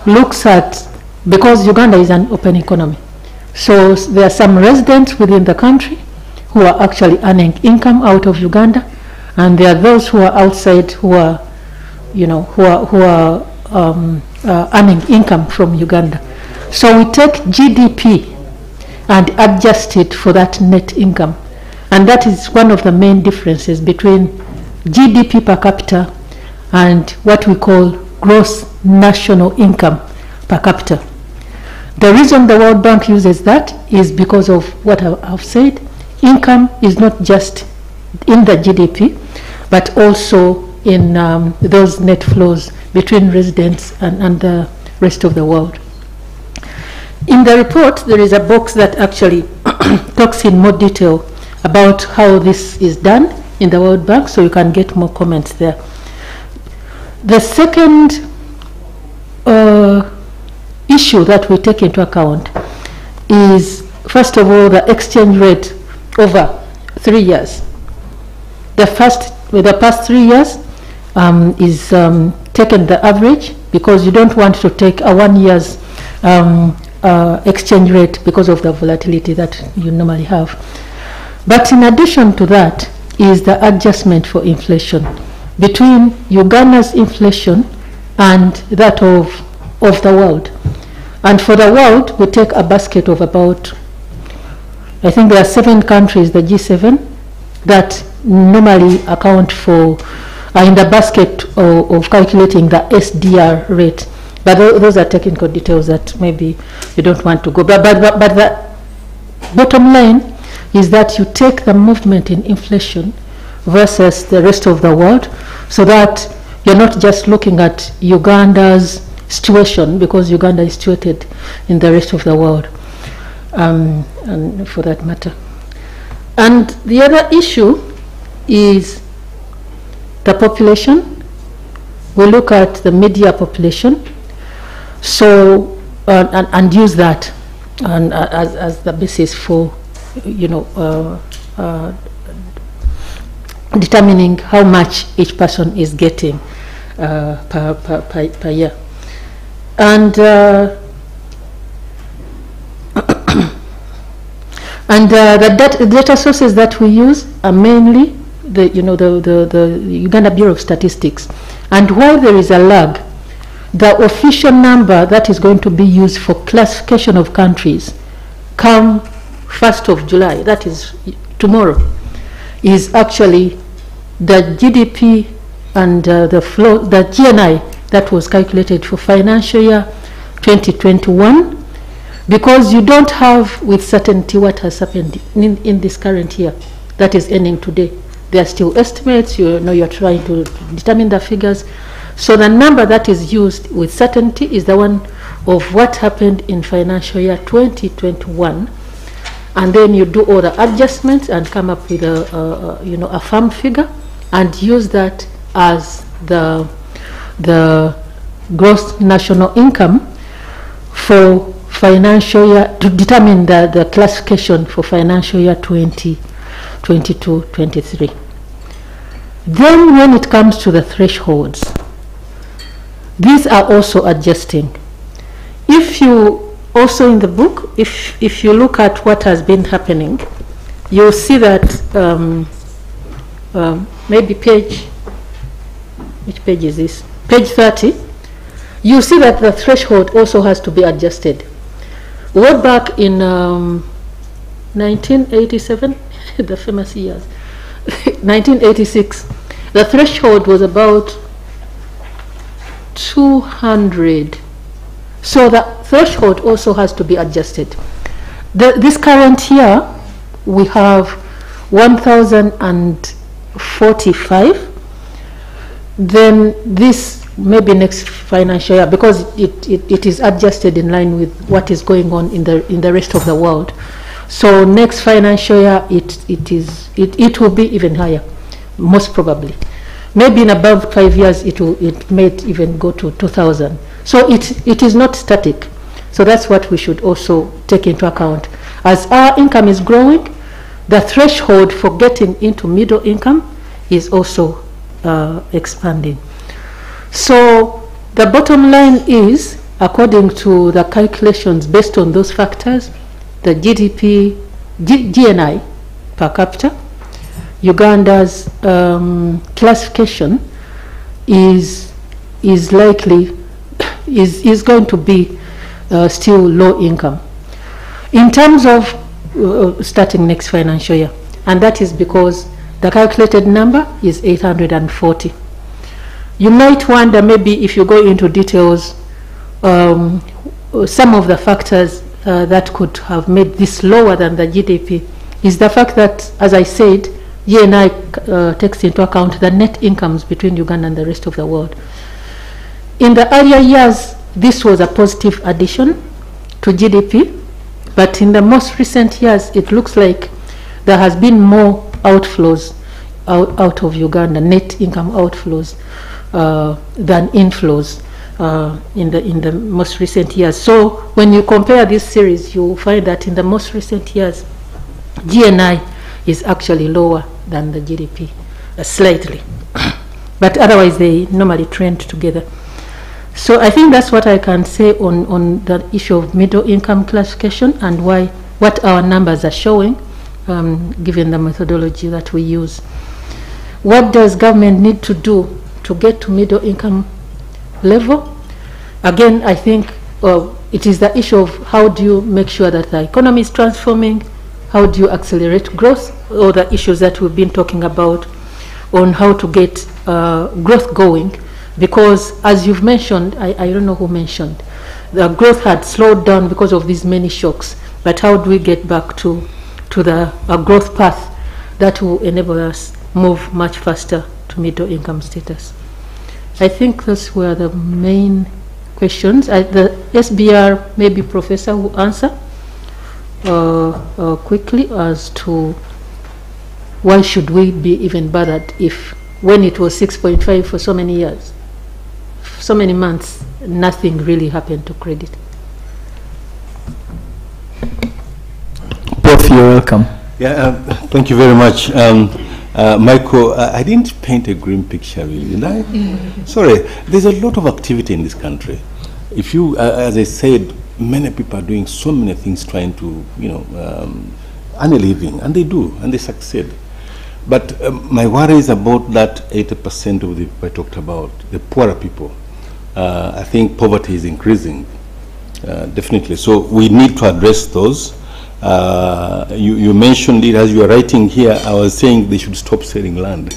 looks at, because Uganda is an open economy, so there are some residents within the country who are actually earning income out of Uganda, and there are those who are outside who are, you know, who are, who are um, uh, earning income from Uganda. So we take GDP and adjust it for that net income. And that is one of the main differences between GDP per capita and what we call gross national income per capita. The reason the World Bank uses that is because of what I've said. Income is not just in the GDP, but also in um, those net flows between residents and, and the rest of the world. In the report, there is a box that actually [CLEARS THROAT] talks in more detail about how this is done in the World Bank, so you can get more comments there. The second uh, issue that we take into account is, first of all, the exchange rate over three years. The first, with the past three years, um, is um, taken the average because you don't want to take a one year's um, uh, exchange rate because of the volatility that you normally have. But in addition to that is the adjustment for inflation between Uganda's inflation and that of, of the world. And for the world, we take a basket of about, I think there are seven countries, the G7, that normally account for, are in the basket of, of calculating the SDR rate. But those are technical details that maybe you don't want to go. But, but, but, but the bottom line is that you take the movement in inflation versus the rest of the world so that you're not just looking at Uganda's situation because Uganda is situated in the rest of the world um, and for that matter. And the other issue is the population. We look at the media population, so uh, and, and use that and, uh, as, as the basis for, you know, uh, uh, determining how much each person is getting uh, per, per, per, per year. And uh, [COUGHS] and the dat- data sources that we use are mainly the you know the, the, the Uganda Bureau of Statistics. And while there is a lag, the official number that is going to be used for classification of countries come 1st of July, that is tomorrow, is actually the GDP and uh, the flow, the GNI that was calculated for financial year 2021 because you don't have with certainty what has happened in, in this current year that is ending today. There are still estimates, you know, you're trying to determine the figures. So the number that is used with certainty is the one of what happened in financial year 2021. And then you do all the adjustments and come up with a, a you know, a firm figure and use that as the, the gross national income for financial year, to determine the, the classification for financial year 2022, 23. Then when it comes to the thresholds, these are also adjusting. If you, also in the book, if, if you look at what has been happening, you'll see that um, um, maybe page, which page is this? Page 30, you see that the threshold also has to be adjusted. Way back in um, 1987, [LAUGHS] the famous years, [LAUGHS] 1986, the threshold was about 200. So the threshold also has to be adjusted. The, this current year, we have 1,045. Then this maybe next financial year, because it, it, it is adjusted in line with what is going on in the, in the rest of the world. So next financial year, it, it, is, it, it will be even higher, most probably. Maybe in about five years, it, will, it may even go to 2,000. So it, it is not static. So that's what we should also take into account. As our income is growing, the threshold for getting into middle income is also uh, expanding. So the bottom line is, according to the calculations based on those factors, the GDP, G, GNI per capita, Uganda's um, classification is is likely [COUGHS] is is going to be uh, still low income in terms of uh, starting next financial year, and that is because the calculated number is 840. You might wonder maybe if you go into details, um, some of the factors uh, that could have made this lower than the GDP is the fact that, as I said, GNI uh, takes into account the net incomes between Uganda and the rest of the world. In the earlier years, this was a positive addition to GDP, but in the most recent years, it looks like there has been more outflows out, out of Uganda, net income outflows, uh, than inflows uh, in the in the most recent years. So when you compare this series, you find that in the most recent years, GNI is actually lower than the GDP, uh, slightly, but otherwise they normally trend together. So I think that's what I can say on, on the issue of middle income classification and why what our numbers are showing, um, given the methodology that we use. What does government need to do to get to middle income level? Again, I think uh, it is the issue of how do you make sure that the economy is transforming, how do you accelerate growth, all the issues that we've been talking about on how to get uh, growth going because as you've mentioned, I, I don't know who mentioned, the growth had slowed down because of these many shocks. But how do we get back to, to the a growth path that will enable us move much faster to middle income status? I think those were the main questions. I, the CBR, maybe Professor will answer uh, uh, quickly as to why should we be even bothered if when it was 6.5 for so many years so many months, nothing really happened to credit. Prof, you're welcome. Yeah, um, thank you very much. Um, uh, Michael, I, I didn't paint a grim picture, really, did I? [LAUGHS] Sorry, there's a lot of activity in this country. If you, uh, as I said, many people are doing so many things trying to, you know, um, earn a living, and they do, and they succeed. But um, my worry is about that 80% of the people I talked about, the poorer people. Uh, I think poverty is increasing, uh, definitely. So we need to address those. Uh, you, you, mentioned it as you were writing here. I was saying they should stop selling land.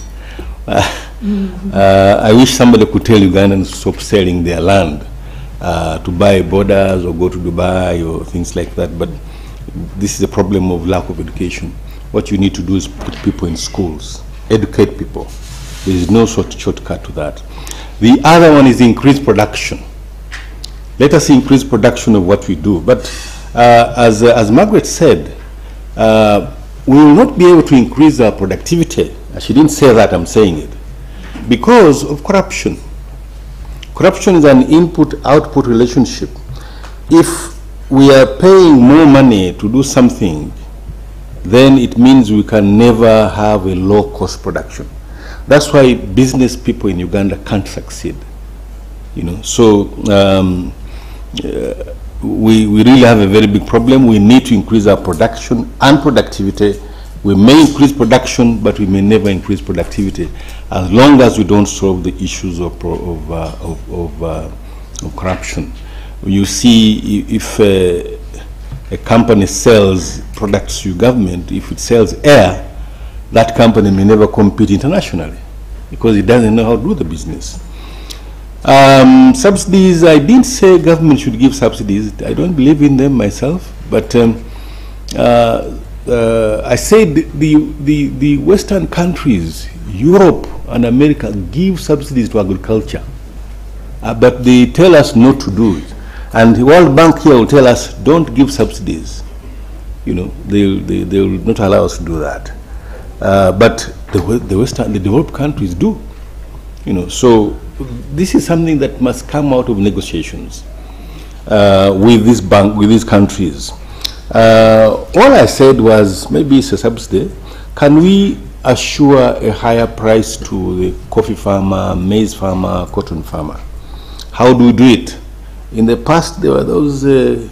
[LAUGHS] Mm-hmm. I wish somebody could tell Ugandans to stop selling their land to buy bodas or go to Dubai or things like that. But this is a problem of lack of education. What you need to do is put people in schools, educate people. There is no short shortcut to that. The other one is increased production. Let us increase production of what we do. But uh, as, uh, as Margaret said, uh, we will not be able to increase our productivity. She didn't say that, I'm saying it. Because of corruption. Corruption is an input-output relationship. If we are paying more money to do something, then it means we can never have a low-cost production. That's why business people in Uganda can't succeed. You know, so um, uh, we, we really have a very big problem. We need to increase our production and productivity. We may increase production, but we may never increase productivity as long as we don't solve the issues of, of, uh, of, of, uh, of, corruption. You see, if uh, a company sells products to government, if it sells air, that company may never compete internationally because it doesn't know how to do the business. Um, subsidies, I didn't say government should give subsidies. I don't believe in them myself. But um, uh, uh, I said the, the, the Western countries, Europe and America, give subsidies to agriculture. Uh, but they tell us not to do it. And the World Bank here will tell us, don't give subsidies. You know, they, they, they will not allow us to do that. Uh, but the, the Western, the developed countries do. You know, so this is something that must come out of negotiations uh, with this bank, with these countries. Uh, all I said was maybe it's a subsidy. Can we assure a higher price to the coffee farmer, maize farmer, cotton farmer? How do we do it? In the past, there were those uh,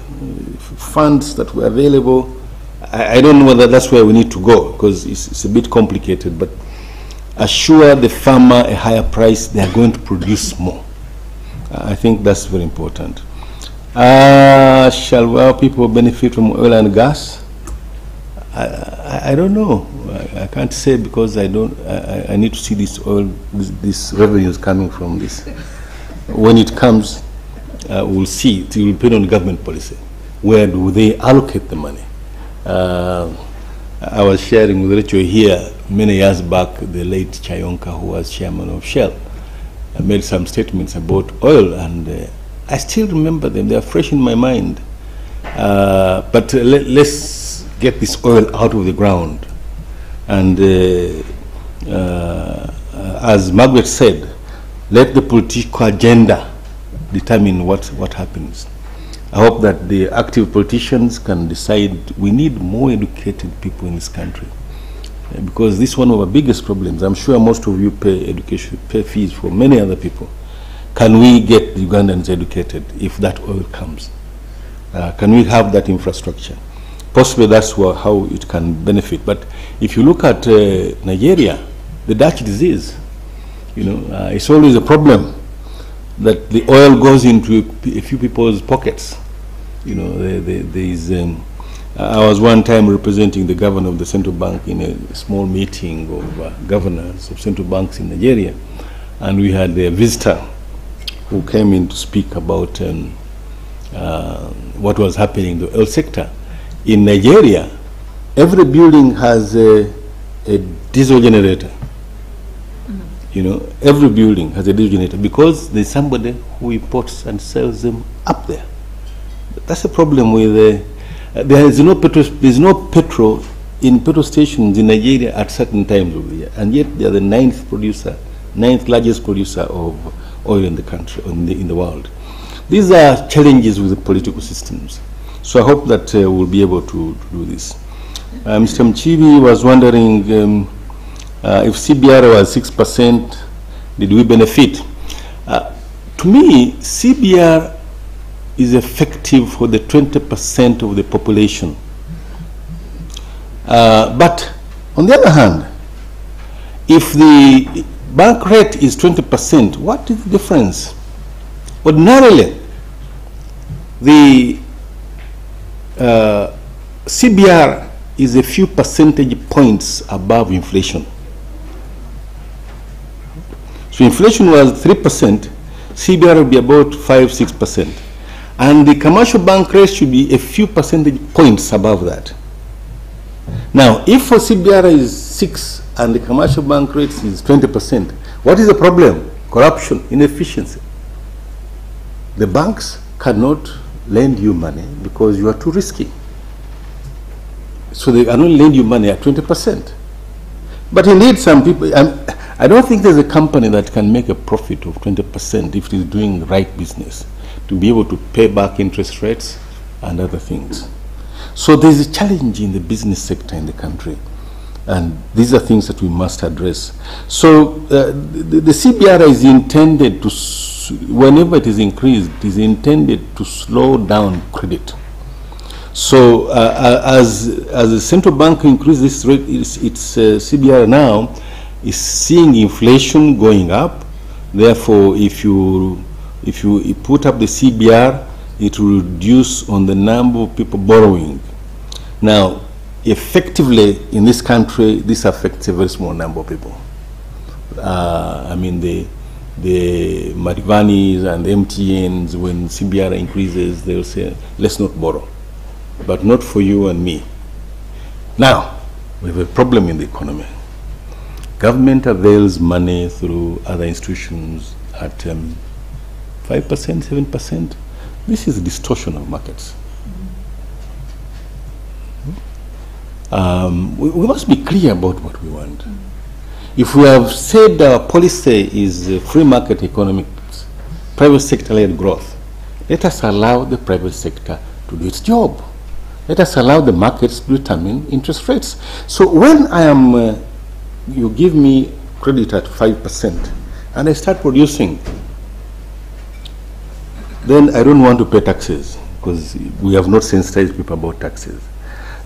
funds that were available. I, I don't know whether that's where we need to go because it's, it's a bit complicated, but assure the farmer a higher price, they are going to produce more. I think that's very important. Uh, shall our people benefit from oil and gas? I, I, I don't know. I, I can't say because I don't. I, I- I need to see this oil, this, this revenues coming from this. When it comes, uh, we'll see. It will depend on government policy. Where do they allocate the money? Uh, I was sharing with Rachel here many years back. The late Chayonka, who was chairman of Shell, uh, made some statements about oil, and uh, I still remember them. They are fresh in my mind. Uh, but uh, let, let's get this oil out of the ground. And uh, uh, as Margaret said, let the political agenda determine what, what happens. I hope that the active politicians can decide we need more educated people in this country. Because this is one of our biggest problems. I'm sure most of you pay education, pay fees for many other people. Can we get Ugandans educated if that oil comes? Uh, can we have that infrastructure? Possibly that's how it can benefit. But if you look at uh, Nigeria, the Dutch disease, you know, uh, it's always a problem that the oil goes into a few people's pockets. You know, there, there, there is. Um, I was one time representing the governor of the central bank in a small meeting of uh, governors of central banks in Nigeria, and we had a visitor who came in to speak about um, uh, what was happening in the oil sector. In Nigeria, every building has a, a diesel generator. You know, every building has a diesel generator because there's somebody who imports and sells them up there. That's a problem with uh, there is no petrol. There's no petrol in petrol stations in Nigeria at certain times of the year, and yet they are the ninth producer, ninth largest producer of oil in the country, in the, in the world. These are challenges with the political systems. So I hope that uh, we'll be able to, to do this. Uh, Mr. Mchibi was wondering um, uh, if CBR was 6%, did we benefit? Uh, to me, CBR is effective for the 20% of the population. Uh, but on the other hand, if the bank rate is 20%, what is the difference? Ordinarily, the uh, CBR is a few percentage points above inflation. So inflation was 3%, CBR will be about 5 6%. And the commercial bank rate should be a few percentage points above that. Now, if for CBR is 6 and the commercial bank rate is 20%, what is the problem? Corruption, inefficiency. The banks cannot lend you money because you are too risky. So they cannot lend you money at 20%. But indeed, some people, um, I don't think there's a company that can make a profit of 20% if it is doing the right business to be able to pay back interest rates and other things. So there's a challenge in the business sector in the country. And these are things that we must address. So uh, the, the CBR is intended to, whenever it is increased, it is intended to slow down credit. So uh, uh, as, as the central bank increases rate, its, its uh, CBR now, is seeing inflation going up. Therefore, if you, if you put up the CBR, it will reduce on the number of people borrowing. Now, effectively, in this country, this affects a very small number of people. Uh, I mean, the, the Madhvanis and the MTNs, when CBR increases, they'll say, let's not borrow. But not for you and me. Now, we have a problem in the economy. Government avails money through other institutions at um, 5%, 7%. This is distortion of markets. Um, we, we must be clear about what we want. If we have said our policy is free market economics, private sector-led growth, let us allow the private sector to do its job. Let us allow the markets to determine interest rates. So when I am, uh, you give me credit at 5% and I start producing, then I don't want to pay taxes because we have not sensitized people about taxes.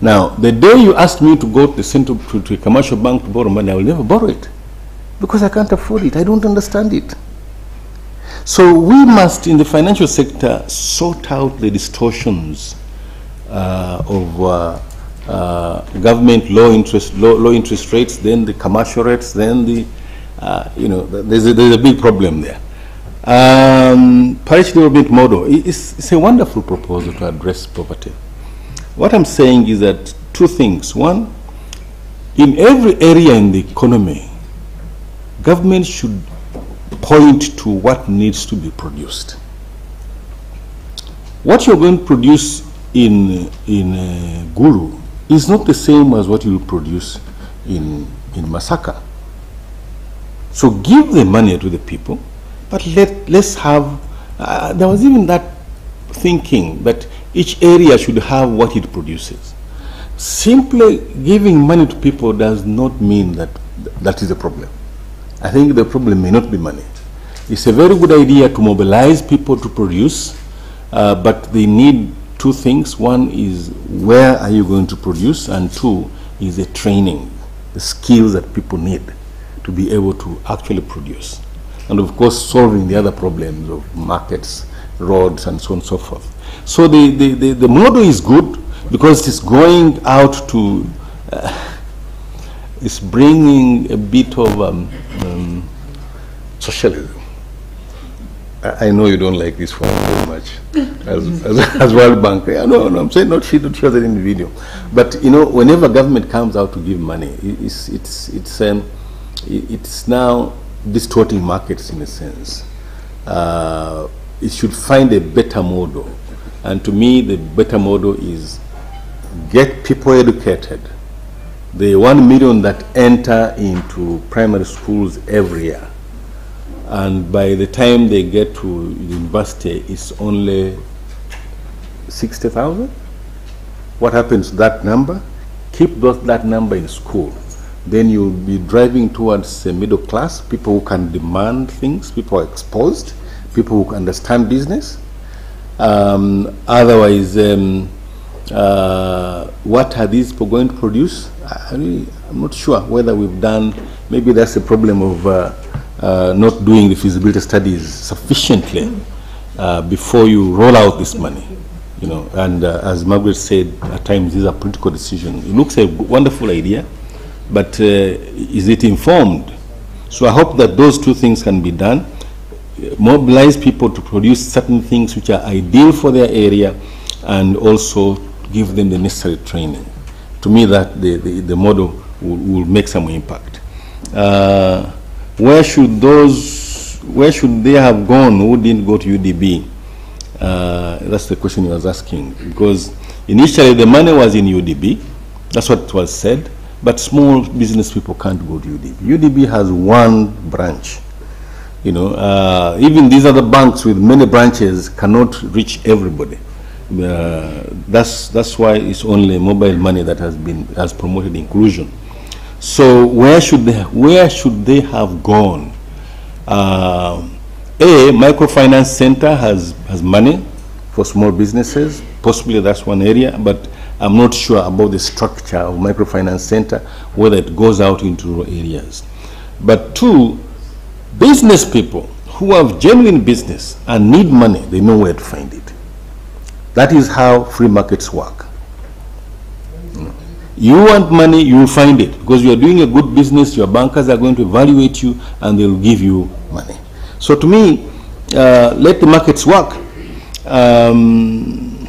Now, the day you ask me to go to the center to, to a commercial bank to borrow money, I will never borrow it because I can't afford it. I don't understand it. So we must, in the financial sector, sort out the distortions uh, of uh, uh, government low interest, low, low interest rates, then the commercial rates, then the, uh, you know, there's a, there's a big problem there. Um, Parish development model is it's a wonderful proposal to address poverty. What I'm saying is that two things. One, in every area in the economy, government should point to what needs to be produced. What you're going to produce in, in uh, Gulu is not the same as what you produce in, in Masaka. So give the money to the people, but let, let's have, uh, there was even that thinking that each area should have what it produces. Simply giving money to people does not mean that that is a problem. I think the problem may not be money. It's a very good idea to mobilize people to produce, uh, but they need two things. One is where are you going to produce, and two is the training, the skills that people need to be able to actually produce. And of course, solving the other problems of markets, roads, and so on and so forth. So the, the, the, the model is good because it's going out to, uh, [LAUGHS] it's bringing a bit of um, um, socialism. I, know you don't like this one very much as, [LAUGHS] as, as World Bank. Yeah, no, no, I'm saying not she not show that in the video. But you know, whenever government comes out to give money, it's, it's, it's, um, it's now distorting markets in a sense. Uh, it should find a better model. And to me, the better model is get people educated. The one million that enter into primary schools every year, and by the time they get to university, it's only 60,000. What happens to that number? Keep those, that number in school. Then you'll be driving towards a middle class, people who can demand things, people are exposed, people who understand business. Um, otherwise, um, uh, what are these going to produce? I I'm not sure whether we've done, maybe that's a problem of uh, uh, not doing the feasibility studies sufficiently uh, before you roll out this money. You know, and uh, as Margaret said, at times these are political decisions. It looks a wonderful idea, but uh, is it informed? So I hope that those two things can be done. Mobilize people to produce certain things which are ideal for their area and also give them the necessary training. To me, that the, the, the model will, will make some impact. Uh, where should those, where should they have gone who didn't go to UDB? Uh, that's the question he was asking. Because initially the money was in UDB, that's what was said, but small business people can't go to UDB. UDB has one branch. You know, uh, even these other banks with many branches cannot reach everybody. Uh, that's that's why it's only mobile money that has been has promoted inclusion. So where should they where should they have gone? Uh, a microfinance center has has money for small businesses. Possibly that's one area, but I'm not sure about the structure of microfinance center whether it goes out into rural areas. But two, business people who have genuine business and need money, they know where to find it. That is how free markets work. You want money, you will find it because you are doing a good business, your bankers are going to evaluate you and they'll give you money. So to me, uh, let the markets work. Um,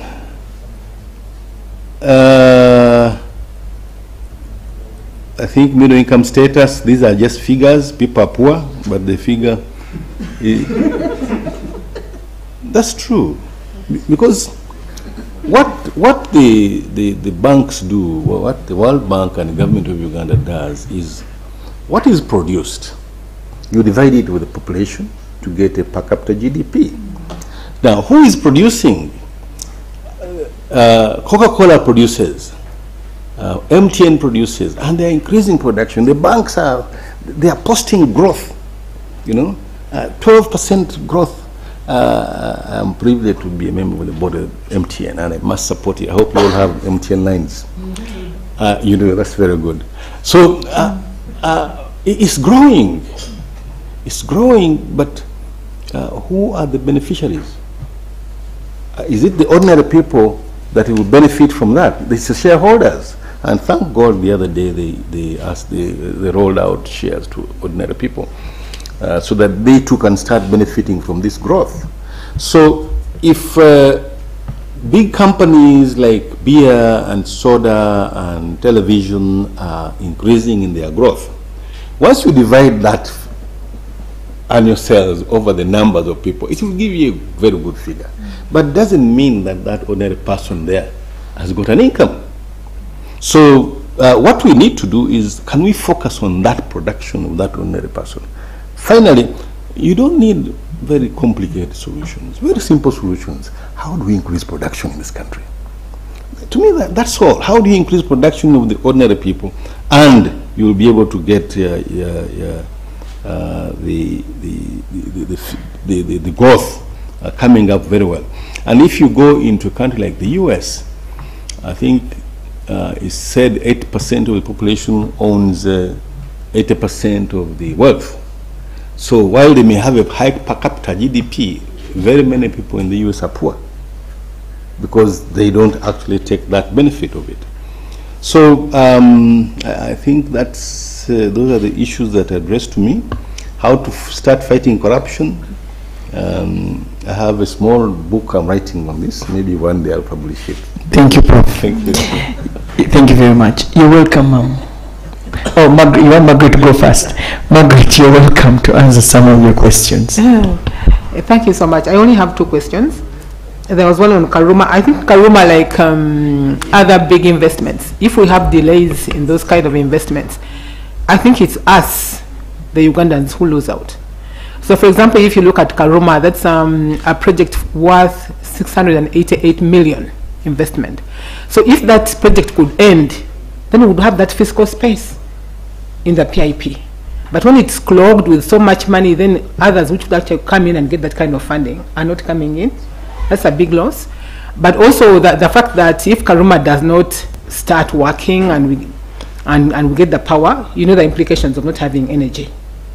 uh, I think middle income status, these are just figures. People are poor, but the figure. that's true. Because what, what the, the, the banks do, what the World Bank and the government of Uganda does is what is produced, you divide it with the population to get a per capita GDP. Now, who is producing? Uh, Coca-Cola produces, uh, MTN produces, and they're increasing production. The banks are, they are posting growth, you know, uh, 12% growth. Uh, I'm privileged to be a member of the board of MTN, and I must support it. I hope you all have MTN lines. Uh, you know, that's very good. So uh, uh, it's growing. It's growing, but uh, who are the beneficiaries? Uh, is it the ordinary people that will benefit from that? It's the shareholders. And thank God the other day they, they asked, they, they rolled out shares to ordinary people uh, so that they too can start benefiting from this growth. So if uh, big companies like beer and soda and television are increasing in their growth, once you divide that annual sales over the numbers of people, it will give you a very good figure. But doesn't mean that that ordinary person there has got an income. So uh, what we need to do is, can we focus on that production of that ordinary person? Finally, you don't need very complicated solutions, very simple solutions. How do we increase production in this country? To me, that, that's all. How do you increase production of the ordinary people, and you will be able to get uh, uh, the, the, the, the, the, the, the growth uh, coming up very well. And if you go into a country like the U.S., I think uh, said 80% of the population owns uh, 80% of the wealth. So while they may have a high per capita GDP, very many people in the US are poor because they don't actually take that benefit of it. So um, I think that's, uh, those are the issues that are addressed to me. How to start fighting corruption. Um, I have a small book I'm writing on this. Maybe one day I'll publish it. Thank you, Prof. Thank you. Thank you very much. You're welcome, ma'am. Oh, Margaret, you want Margaret to go first? Margaret, you're welcome to answer some of your questions. Uh, Thank you so much. I only have two questions. There was one on Karuma. I think Karuma, like um, other big investments, if we have delays in those kind of investments, I think it's us, the Ugandans, who lose out. So, for example, if you look at Karuma, that's um, a project worth 688 million investment. So, if that project could end, then we would have that fiscal space in the PIP. But when it's clogged with so much money, then others which would actually come in and get that kind of funding are not coming in. That's a big loss. But also the, the fact that if Karuma does not start working and we, and, and we get the power, you know the implications of not having energy,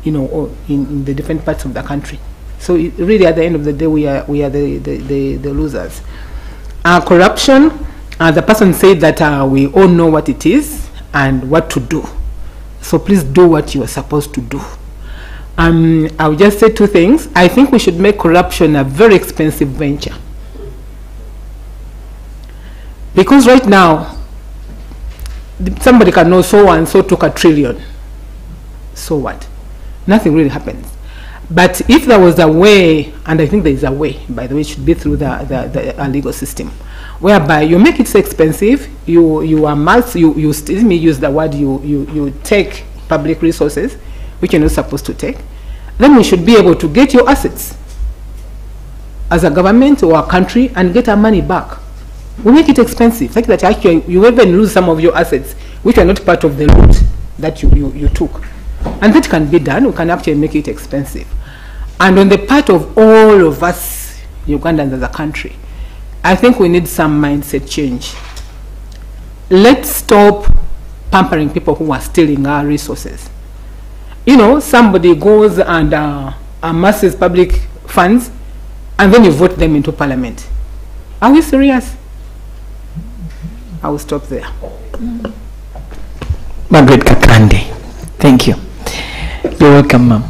you know, in, in the different parts of the country. So it, really at the end of the day, we are, we are the, the, the, the losers. Uh, corruption, uh, the person said that uh, we all know what it is and what to do. So please do what you are supposed to do. Um, I'll just say two things. I think we should make corruption a very expensive venture. Because right now, somebody can know so and so took a trillion. So what? Nothing really happens. But if there was a way, and I think there is a way, by the way, it should be through the, the, the legal system, whereby you make it so expensive, you, you are must, you, you still me use the word, you, you, you take public resources, which you're not supposed to take, then we should be able to get your assets as a government or a country and get our money back. We make it expensive, like that actually you even lose some of your assets, which are not part of the loot that you, you, you took. And that can be done, we can actually make it expensive. And on the part of all of us Ugandans as a country, I think we need some mindset change. Let's stop pampering people who are stealing our resources. You know, somebody goes and uh, amasses public funds and then you vote them into parliament. Are we serious? I will stop there. Margaret Kakande. Thank you. You're welcome, ma'am.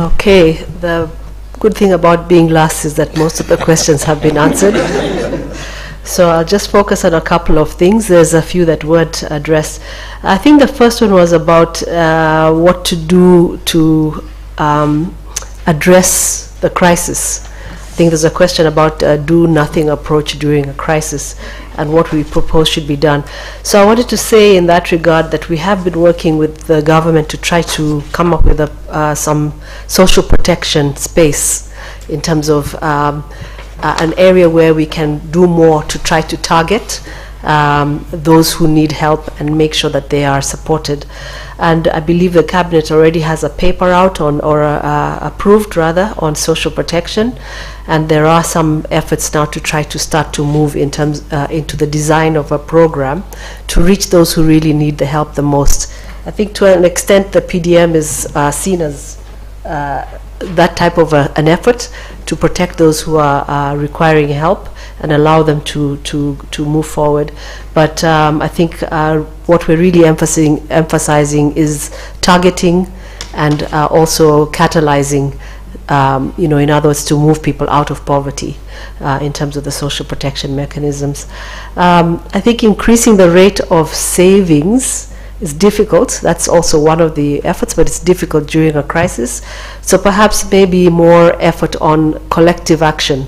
Okay, the good thing about being last is that most of the questions have been answered. so I'll just focus on a couple of things. There's a few that weren't addressed. I think the first one was about uh, what to do to um, address the crisis. I think there's a question about a do nothing approach during a crisis and what we propose should be done. So I wanted to say in that regard that we have been working with the government to try to come up with a, uh, some social protection space in terms of um, uh, an area where we can do more to try to target um, those who need help and make sure that they are supported. And I believe the cabinet already has a paper out on, or uh, approved rather, on social protection. And there are some efforts now to try to start to move in terms uh, into the design of a program to reach those who really need the help the most. I think to an extent the PDM is uh, seen as uh, that type of a, an effort to protect those who are requiring help and allow them to, to, to move forward. But um, I think uh, what we're really emphasizing, emphasizing is targeting and uh, also catalyzing, um, you know, in other words, to move people out of poverty uh, in terms of the social protection mechanisms. Um, I think increasing the rate of savings is difficult. That's also one of the efforts, but it's difficult during a crisis. So perhaps maybe more effort on collective action,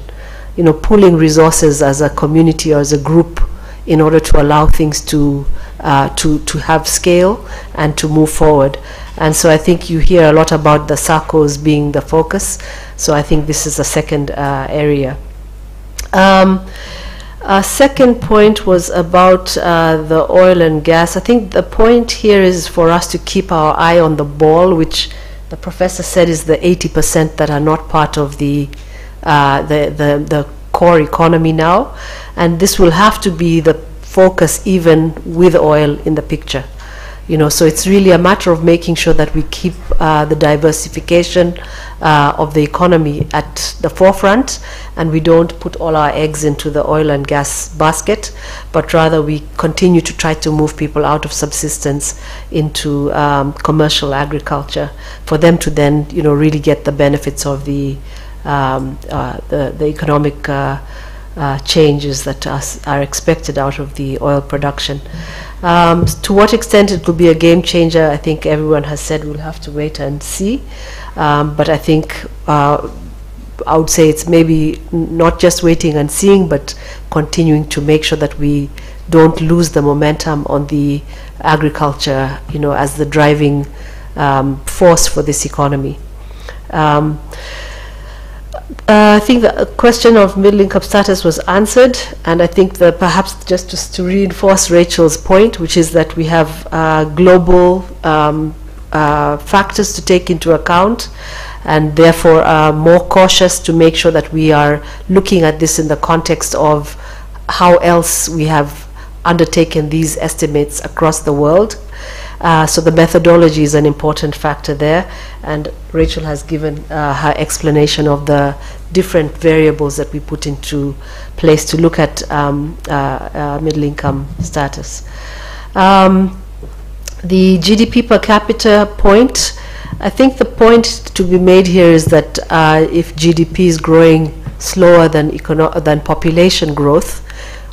you know, pooling resources as a community or as a group in order to allow things to uh, to to have scale and to move forward. And so I think you hear a lot about the SACCOs being the focus. So I think this is a second uh, area. Um, a second point was about uh, the oil and gas. I think the point here is for us to keep our eye on the ball, which the professor said is the 80% that are not part of the, uh, the, the, the core economy now. And this will have to be the focus even with oil in the picture you know so it's really a matter of making sure that we keep uh, the diversification uh, of the economy at the forefront and we don't put all our eggs into the oil and gas basket but rather we continue to try to move people out of subsistence into um, commercial agriculture for them to then you know really get the benefits of the um, uh, the, the economic uh, uh, changes that are expected out of the oil production. Um, to what extent it will be a game changer, I think everyone has said we'll have to wait and see. Um, but I think uh, I would say it's maybe not just waiting and seeing, but continuing to make sure that we don't lose the momentum on the agriculture, you know, as the driving um, force for this economy. Uh, I think the question of middle income status was answered, and I think that perhaps just, just to reinforce Rachel's point, which is that we have uh, global um, uh, factors to take into account, and therefore are more cautious to make sure that we are looking at this in the context of how else we have undertaken these estimates across the world. Uh, so the methodology is an important factor there, and Rachel has given uh, her explanation of the different variables that we put into place to look at um, uh, uh middle income status. Um, the GDP per capita point, I think the point to be made here is that uh, if GDP is growing slower than, than population growth,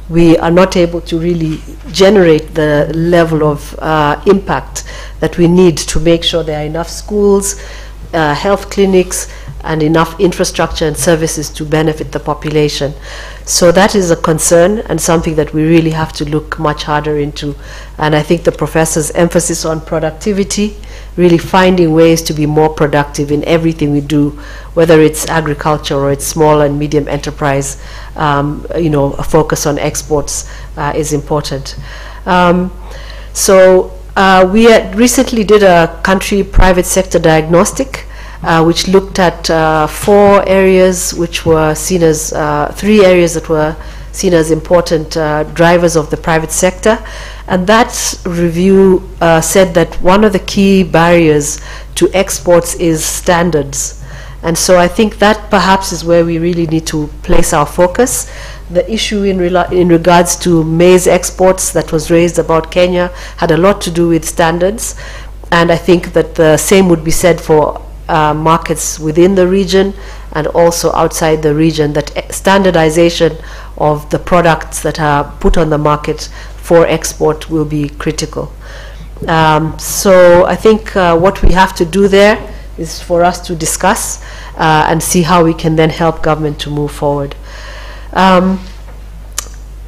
we are not able to really generate the level of uh, impact that we need to make sure there are enough schools, uh, health clinics, and enough infrastructure and services to benefit the population. So that is a concern and something that we really have to look much harder into. And I think the professor's emphasis on productivity, really finding ways to be more productive in everything we do, whether it's agriculture or it's small and medium enterprise, um, you know, a focus on exports uh, is important. Um, so uh, we recently did a country private sector diagnostic uh, which looked at uh, four areas which were seen as, uh, three areas that were seen as important uh, drivers of the private sector. And that review uh, said that one of the key barriers to exports is standards. And so I think that perhaps is where we really need to place our focus. The issue in, in regards to maize exports that was raised about Kenya had a lot to do with standards. And I think that the same would be said for uh, markets within the region and also outside the region, that standardization of the products that are put on the market for export will be critical. Um, so I think uh, what we have to do there is for us to discuss uh, and see how we can then help government to move forward. Um,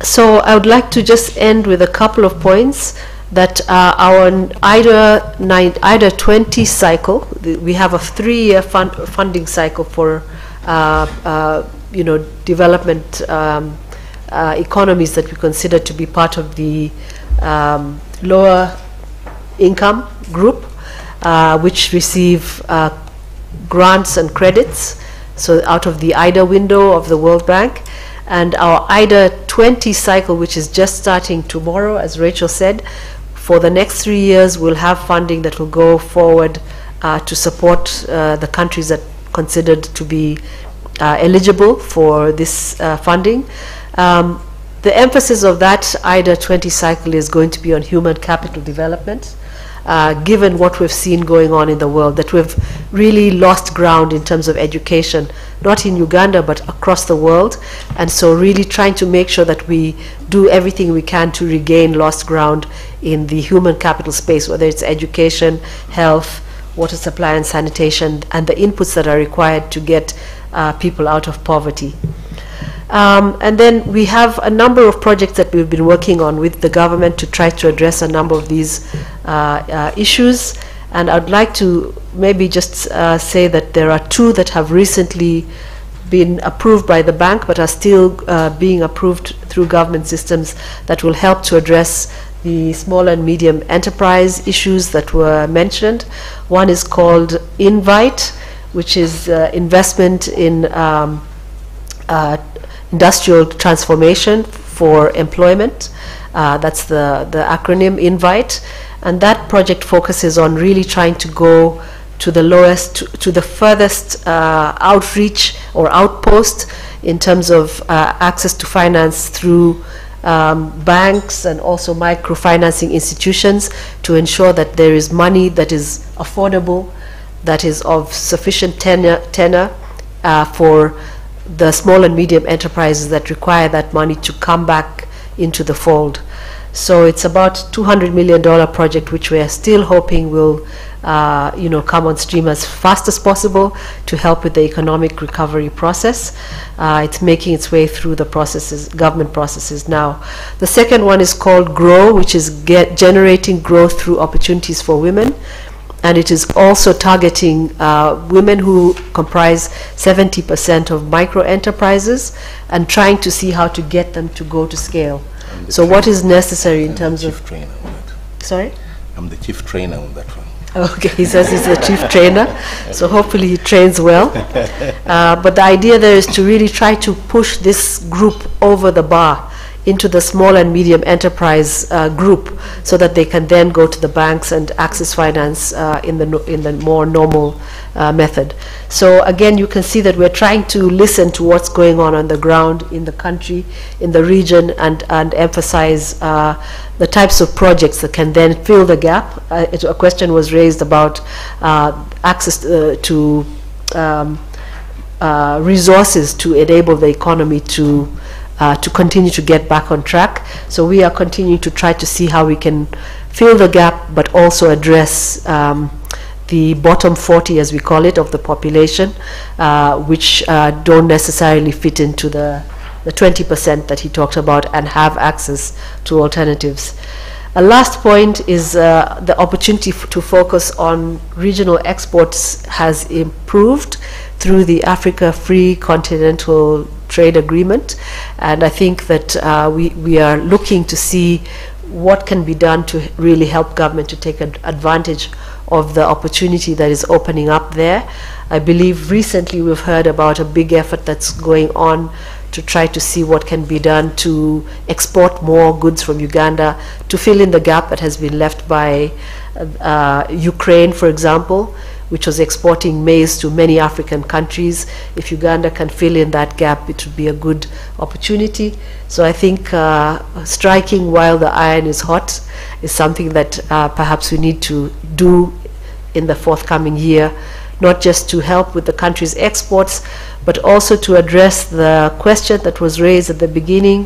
so I would like to just end with a couple of points that uh, our IDA, nine, IDA 20 cycle, we have a three-year fund, funding cycle for, uh, uh, you know, development um, uh, economies that we consider to be part of the um, lower income group, which receive grants and credits, so out of the IDA window of the World Bank. And our IDA 20 cycle, which is just starting tomorrow, as Rachel said, for the next three years, we'll have funding that will go forward uh, to support uh, the countries that considered to be uh, eligible for this uh, funding. Um, the emphasis of that IDA 20 cycle is going to be on human capital development, uh, given what we've seen going on in the world, that we've really lost ground in terms of education, not in Uganda, but across the world. And so really trying to make sure that we do everything we can to regain lost ground in the human capital space, whether it's education, health, water supply and sanitation, and the inputs that are required to get uh, people out of poverty. Um, and then we have a number of projects that we've been working on with the government to try to address a number of these uh, uh, issues. And I'd like to maybe just uh, say that there are two that have recently been approved by the bank but are still uh, being approved through government systems that will help to address the small and medium enterprise issues that were mentioned. One is called Invite, which is uh, investment in um, uh, industrial transformation for employment. Uh, that's the, the acronym INVITE. And that project focuses on really trying to go to the lowest, to, to the furthest uh, outreach or outpost in terms of uh, access to finance through um, banks and also microfinancing institutions to ensure that there is money that is affordable, that is of sufficient tenor, tenor uh, for the small and medium enterprises that require that money to come back into the fold. So it's about $200 million project which we are still hoping will uh, you know, come on stream as fast as possible to help with the economic recovery process. Uh, it's making its way through the processes, government processes now. The second one is called GROW, which is get generating growth through opportunities for women and it is also targeting uh, women who comprise 70% of micro enterprises and trying to see how to get them to go to scale. So what is necessary in terms of... trainer on that. Sorry? I'm the chief trainer on that one. Okay, he says he's the chief trainer, so hopefully he trains well. [LAUGHS] Uh, but the idea there is to really try to push this group over the bar into the small and medium enterprise uh, group so that they can then go to the banks and access finance uh, in the no- in the more normal uh, method. So again, you can see that we're trying to listen to what's going on on the ground in the country, in the region, and and emphasize uh, the types of projects that can then fill the gap. Uh, it- a question was raised about uh, access to um, resources to enable the economy to uh, to continue to get back on track. So we are continuing to try to see how we can fill the gap, but also address um, the bottom 40, as we call it, of the population, uh, which uh, don't necessarily fit into the the 20% that he talked about and have access to alternatives. A last point is uh, the opportunity to focus on regional exports has improved through the Africa Free Continental Trade Agreement, and I think that uh, we, we are looking to see what can be done to really help government to take ad- advantage of the opportunity that is opening up there. I believe recently we've heard about a big effort that's going on to try to see what can be done to export more goods from Uganda to fill in the gap that has been left by uh, Ukraine, for example, which was exporting maize to many African countries. If Uganda can fill in that gap, it would be a good opportunity. So I think uh, striking while the iron is hot is something that uh, perhaps we need to do in the forthcoming year not just to help with the country's exports, but also to address the question that was raised at the beginning,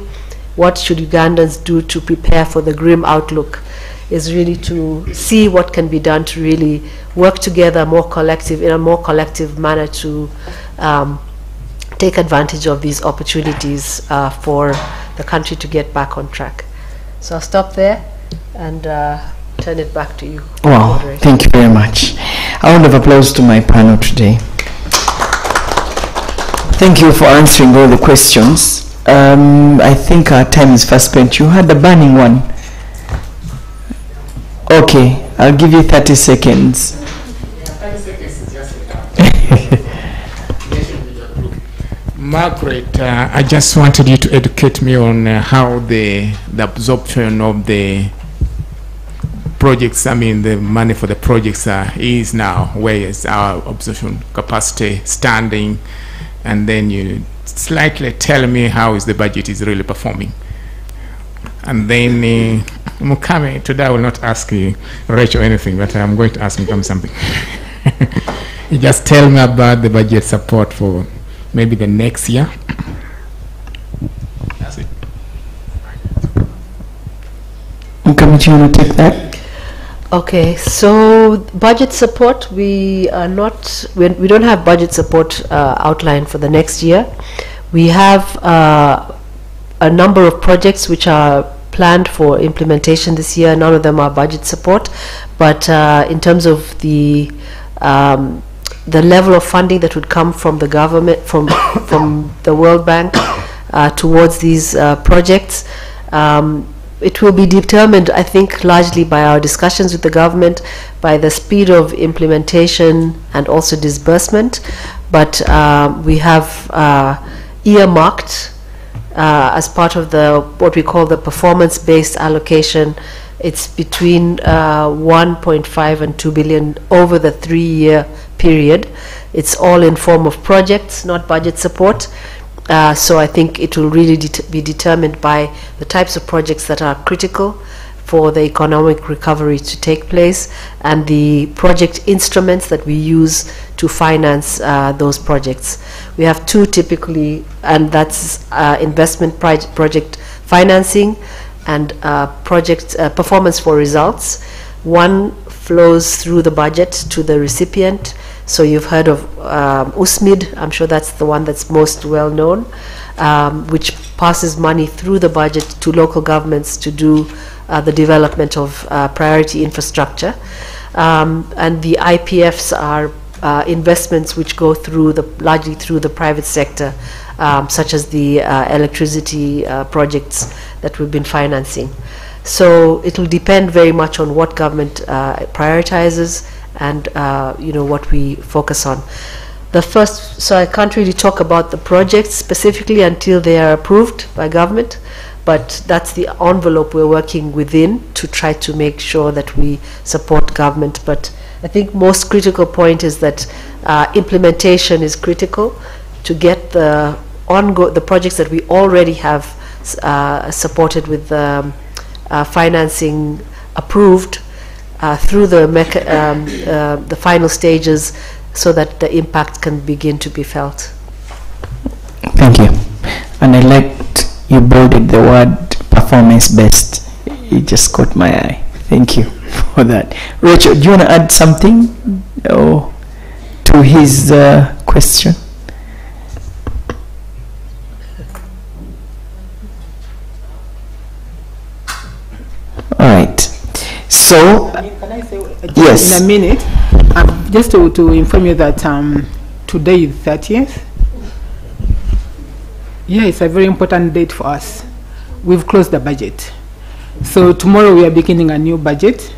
what should Ugandans do to prepare for the grim outlook, is really to see what can be done to really work together more collective, in a more collective manner to um, take advantage of these opportunities uh, for the country to get back on track. So I'll stop there and uh, turn it back to you. Wow, moderator. thank you very much. A round of applause to my panel today. Thank you for answering all the questions. Um, I think our time is fast spent. You had a burning one. Okay, I'll give you 30 seconds. Margaret, uh, I just wanted you to educate me on uh, how the, the absorption of the projects, I mean, the money for the projects uh, is now. Where is our absorption capacity standing? And then you slightly tell me how is the budget is really performing. And then uh, Mukami, today I will not ask you, Rachel anything, but I'm going to ask Mukami something. [LAUGHS] you just tell me about the budget support for maybe the next year. That's it. Mukami, do you want to take that? Okay, so budget support, we are not, we, we don't have budget support uh, outlined for the next year. We have uh, a number of projects which are planned for implementation this year. None of them are budget support, but uh, in terms of the um, the level of funding that would come from the government, from [COUGHS] from the World Bank, [COUGHS] uh, towards these uh, projects. Um, it will be determined, I think, largely by our discussions with the government, by the speed of implementation and also disbursement. But uh, we have uh, earmarked uh, as part of the what we call the performance-based allocation. It's between uh, 1.5 and 2 billion over the three-year period. It's all in form of projects, not budget support. Uh, so I think it will really det be determined by the types of projects that are critical for the economic recovery to take place and the project instruments that we use to finance uh, those projects. We have two typically, and that's uh, investment project financing and uh, project uh, performance for results. One flows through the budget to the recipient. So you've heard of um, USMID, I'm sure that's the one that's most well known, um, which passes money through the budget to local governments to do the development of uh, priority infrastructure. Um, and the IPFs are uh, investments which go through the largely through the private sector, um, such as the uh, electricity uh, projects that we've been financing. So it will depend very much on what government uh, prioritizes and uh, you know what we focus on. The first, so I can't really talk about the projects specifically until they are approved by government, but that's the envelope we're working within to try to make sure that we support government. But I think most critical point is that uh, implementation is critical to get the ongo the projects that we already have uh, supported with um, uh, financing approved uh, through the um, uh, the final stages so that the impact can begin to be felt. Thank you. And I liked you bolded the word performance based. It just caught my eye. Thank you [LAUGHS] for that. Rachel, do you want to add something oh, to his uh, question? All right. So, Can I say uh, yes. in a minute? Um, just to, to inform you that um, today is 30th. Yeah, it's a very important date for us. We've closed the budget. So tomorrow we are beginning a new budget.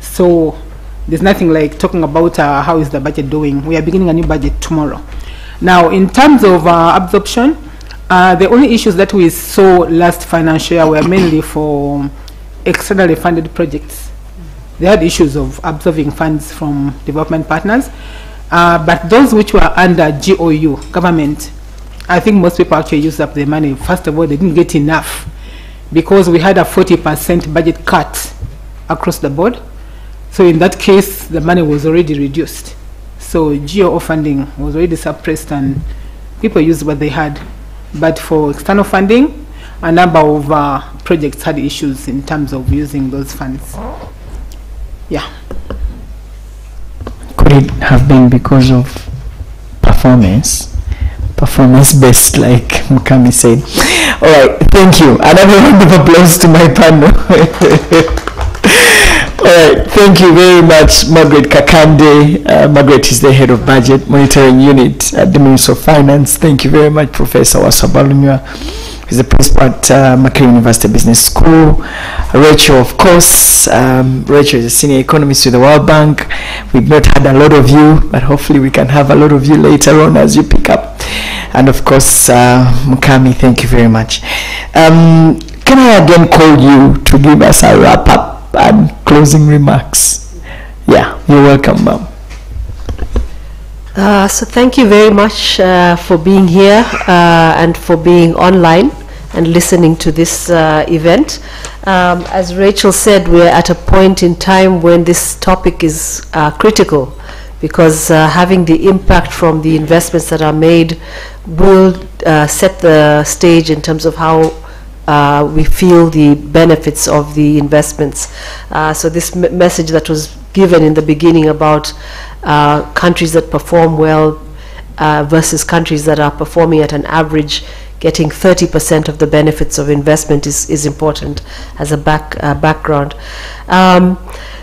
So there's nothing like talking about uh, how is the budget doing. We are beginning a new budget tomorrow. Now, in terms of uh, absorption, uh, the only issues that we saw last financial year were mainly for externally funded projects. They had issues of absorbing funds from development partners, uh, but those which were under GOU, government, I think most people actually used up their money. First of all, they didn't get enough because we had a 40% budget cut across the board. So in that case, the money was already reduced. So GO funding was already suppressed and people used what they had. But for external funding, a number of uh, projects had issues in terms of using those funds. Yeah. Could it have been because of performance? Performance based, like Mukami said. All right, thank you. Another round of applause to my panel. [LAUGHS] All right, thank you very much, Margaret Kakande. Uh, Margaret is the head of budget monitoring unit at the Ministry of Finance. Thank you very much, Professor Waswa Balunywa. He's the principal at uh, Makerere University Business School. Rachel, of course. Um, Rachel is a senior economist with the World Bank. We've not had a lot of you, but hopefully we can have a lot of you later on as you pick up. And of course, uh, Mukami, thank you very much. Um, can I again call you to give us a wrap up and closing remarks? Yeah, you're welcome, ma'am. Uh, so thank you very much uh, for being here uh, and for being online and listening to this uh, event. Um, as Rachel said, we're at a point in time when this topic is uh, critical because uh, having the impact from the investments that are made will set the stage in terms of how uh, we feel the benefits of the investments. Uh, so this message that was given in the beginning about uh, countries that perform well uh, versus countries that are performing at an average getting 30% of the benefits of investment is, is important as a back, uh, background. Um,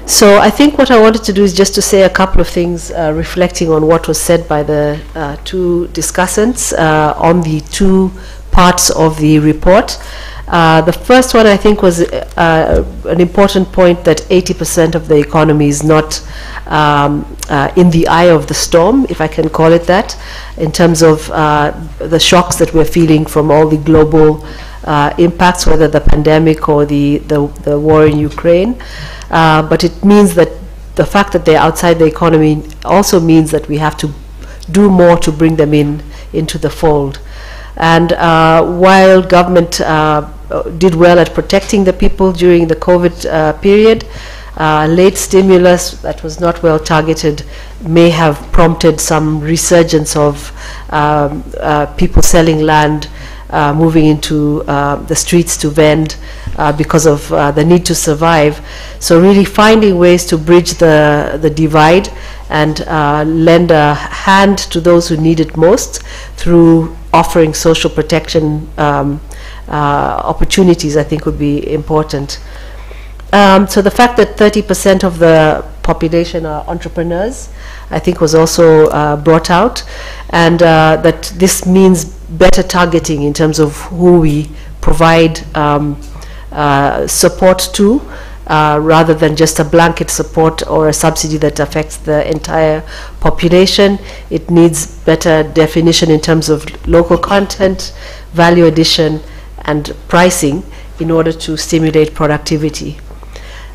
so I think what I wanted to do is just to say a couple of things uh, reflecting on what was said by the uh, two discussants uh, on the two parts of the report. Uh, the first one I think was uh, an important point that 80% of the economy is not um, uh, in the eye of the storm, if I can call it that, in terms of uh, the shocks that we're feeling from all the global uh, impacts, whether the pandemic or the, the, the war in Ukraine. Uh, but it means that the fact that they're outside the economy also means that we have to do more to bring them in into the fold. And uh, while government uh, did well at protecting the people during the COVID uh, period, uh, late stimulus that was not well targeted may have prompted some resurgence of um, uh, people selling land, uh, moving into the streets to vend because of the need to survive. So really finding ways to bridge the, the divide and lend a hand to those who need it most through offering social protection um, opportunities I think would be important. Um, so the fact that 30% of the population are entrepreneurs, I think was also uh, brought out, and uh, that this means better targeting in terms of who we provide um, uh, support to, uh, rather than just a blanket support or a subsidy that affects the entire population. It needs better definition in terms of local content, value addition, and pricing in order to stimulate productivity.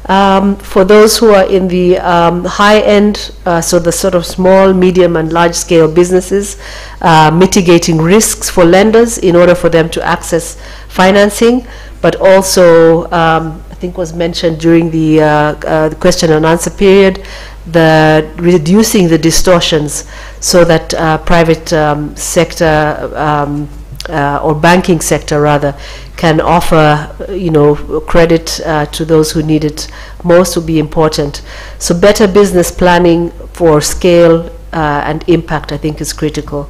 Um, for those who are in the um, high end, uh, so the sort of small, medium, and large scale businesses, uh, mitigating risks for lenders in order for them to access financing, but also, um, think was mentioned during the, uh, uh the, question and answer period, the reducing the distortions so that uh, private um, sector um, uh, or banking sector rather can offer you know credit uh, to those who need it most will be important. So better business planning for scale uh, and impact I think is critical.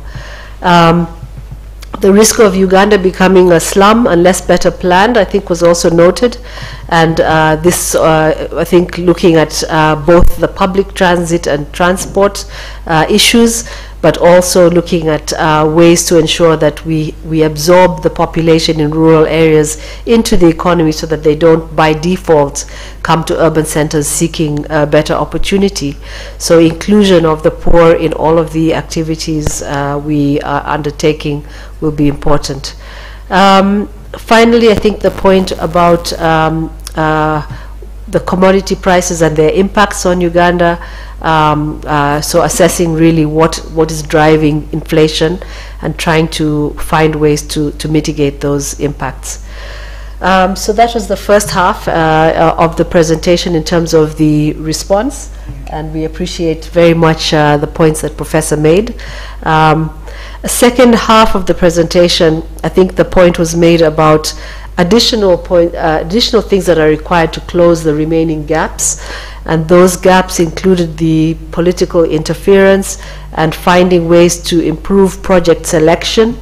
Um, the risk of Uganda becoming a slum unless better planned, I think, was also noted. And uh, this, uh, I think, looking at uh, both the public transit and transport uh, issues, but also looking at uh, ways to ensure that we, we absorb the population in rural areas into the economy so that they don't, by default, come to urban centers seeking a better opportunity. So inclusion of the poor in all of the activities uh, we are undertaking will be important. Um, finally, I think the point about um, uh, the commodity prices and their impacts on Uganda. Um, uh, so assessing really what, what is driving inflation and trying to find ways to, to mitigate those impacts. Um, so that was the first half uh, uh, of the presentation in terms of the response, and we appreciate very much uh, the points that Professor made. Um, a second half of the presentation, I think the point was made about additional point, uh, additional things that are required to close the remaining gaps, and those gaps included the political interference and finding ways to improve project selection,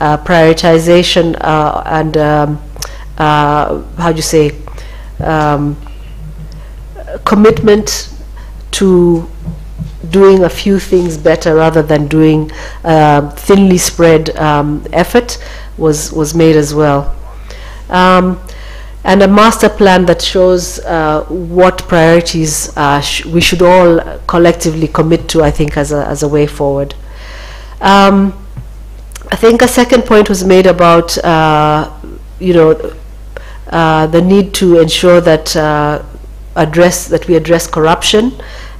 uh, prioritization, uh, and um, uh, how do you say, um, commitment to doing a few things better rather than doing uh, thinly spread um, effort was, was made as well. Um, and a master plan that shows uh, what priorities uh, sh we should all collectively commit to, I think, as a, as a way forward. Um, I think a second point was made about, uh, you know, uh, the need to ensure that uh, address that we address corruption,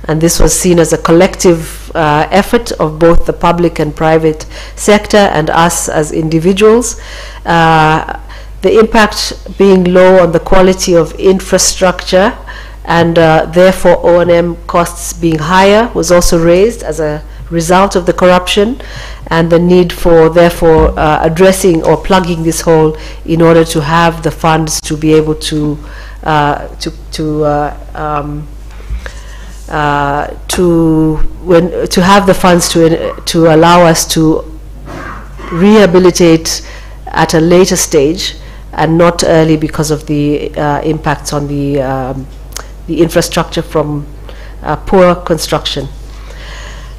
and this was seen as a collective uh, effort of both the public and private sector and us as individuals. Uh, the impact being low on the quality of infrastructure and uh, therefore O&M costs being higher was also raised as a result of the corruption and the need for therefore uh, addressing or plugging this hole in order to have the funds to be able to uh, to to uh, um, uh, to when to have the funds to to allow us to rehabilitate at a later stage and not early because of the uh, impacts on the um, the infrastructure from uh, poor construction.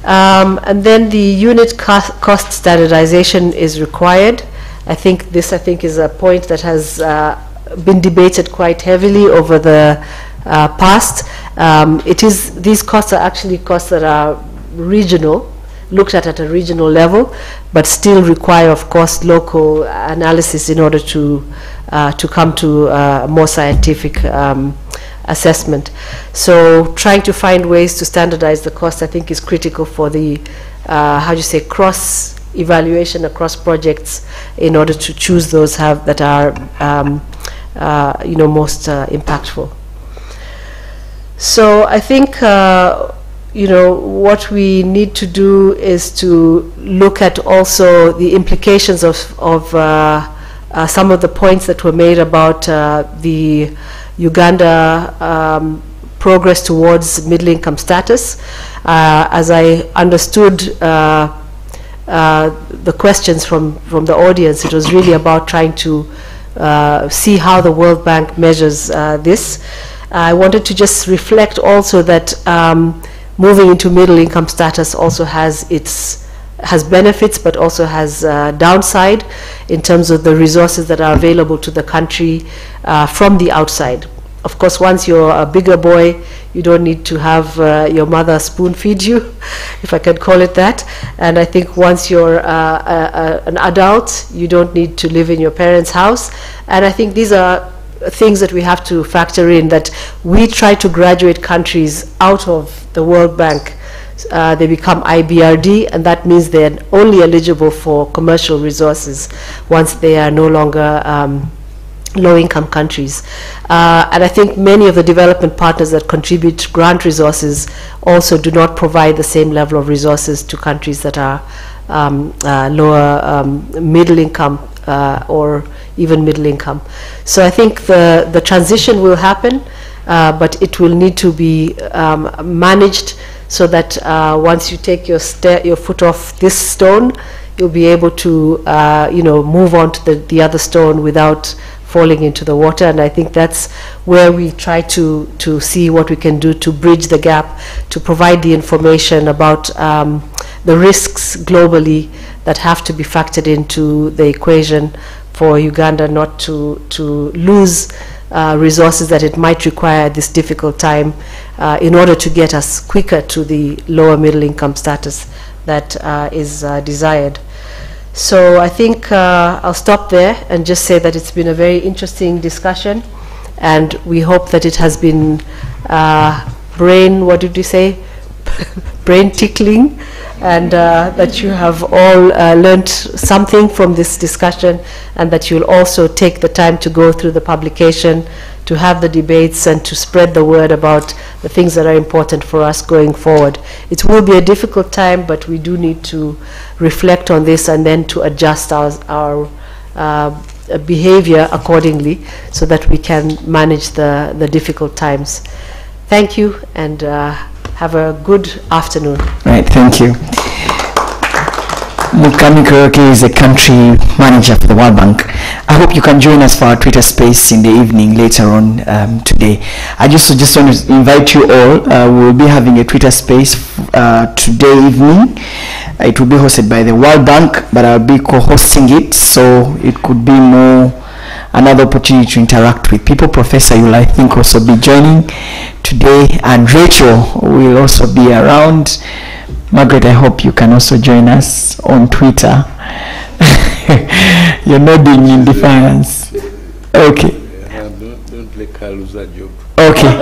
Um, and then the unit cost, cost standardization is required. I think this, I think, is a point that has uh, been debated quite heavily over the uh, past. Um, it is these costs are actually costs that are regional, looked at at a regional level, but still require, of course, local analysis in order to uh, to come to uh, a more scientific um, assessment. So trying to find ways to standardize the cost, I think, is critical for the, uh, how do you say, cross evaluation across projects in order to choose those have, that are, um, uh, you know, most uh, impactful. So I think, uh, you know, what we need to do is to look at also the implications of, of uh, uh, some of the points that were made about the Uganda um, progress towards middle income status. Uh, as I understood uh, uh, the questions from, from the audience, it was really about trying to uh, see how the World Bank measures uh, this. I wanted to just reflect also that um, moving into middle income status also has its has benefits but also has uh, downside in terms of the resources that are available to the country uh, from the outside. Of course, once you're a bigger boy, you don't need to have uh, your mother spoon feed you, [LAUGHS] if I can call it that. And I think once you're uh, a, a, an adult, you don't need to live in your parents' house. And I think these are things that we have to factor in that we try to graduate countries out of the World Bank uh, they become IBRD, and that means they're only eligible for commercial resources once they are no longer um, low-income countries. Uh, and I think many of the development partners that contribute grant resources also do not provide the same level of resources to countries that are um, uh, lower um, middle income uh, or even middle income. So I think the, the transition will happen, uh, but it will need to be um, managed so that uh, once you take your, your foot off this stone, you'll be able to, uh, you know, move on to the, the other stone without falling into the water. And I think that's where we try to, to see what we can do to bridge the gap, to provide the information about um, the risks globally that have to be factored into the equation for Uganda not to, to lose uh, resources that it might require at this difficult time uh, in order to get us quicker to the lower middle income status that uh, is uh, desired. So I think uh, I'll stop there and just say that it's been a very interesting discussion and we hope that it has been brain, what did you say? Brain tickling and uh, that you have all uh, learnt something from this discussion and that you'll also take the time to go through the publication, to have the debates and to spread the word about the things that are important for us going forward. It will be a difficult time, but we do need to reflect on this and then to adjust our, our uh, behavior accordingly so that we can manage the, the difficult times. Thank you and uh, have a good afternoon. Right, thank you. Mukami Kariuki is a country manager for the World Bank. I hope you can join us for our Twitter space in the evening later on um, today. I just just want to invite you all. Uh, we'll be having a Twitter space uh, today evening. It will be hosted by the World Bank, but I'll be co-hosting it, so it could be more another opportunity to interact with people. Professor you'll I think also be joining today, and Rachel will also be around. Margaret, I hope you can also join us on Twitter. [LAUGHS] You're nodding in defiance. Okay. Okay. [LAUGHS]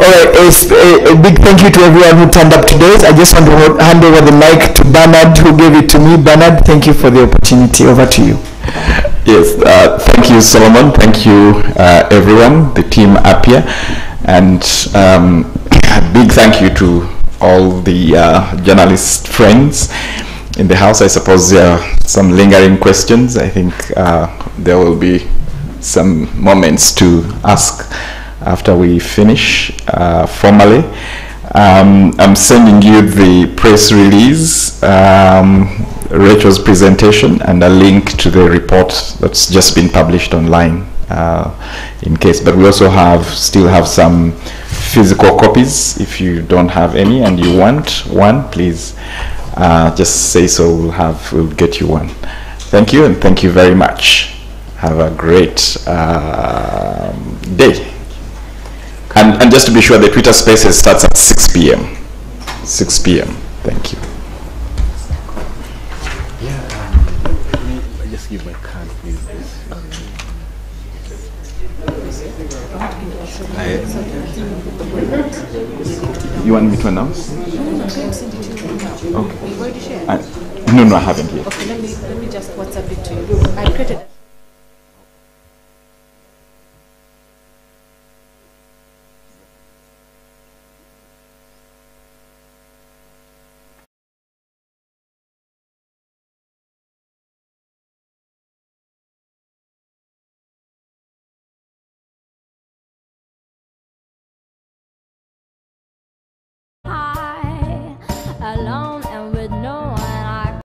All right. A, a big thank you to everyone who turned up today. I just want to hand over the mic to Bernard, who gave it to me. Bernard, thank you for the opportunity. Over to you. Yes, uh, thank you, Solomon. Thank you, uh, everyone, the team up here. And um, a [COUGHS] big thank you to all the uh, journalist friends in the house. I suppose there are some lingering questions. I think uh, there will be some moments to ask after we finish uh, formally. Um, I'm sending you the press release, um, Rachel's presentation, and a link to the report that's just been published online uh, in case. But we also have still have some physical copies. If you don't have any and you want one, please uh, just say so. We'll have we'll get you one. Thank you and thank you very much. Have a great um day. And, and just to be sure, the Twitter Spaces starts at 6 p.m. 6 p.m. Thank you. I just give my card, please. You want me to announce? Okay. I- no, no, I haven't yet. Okay, let me, let me just WhatsApp it to you. I created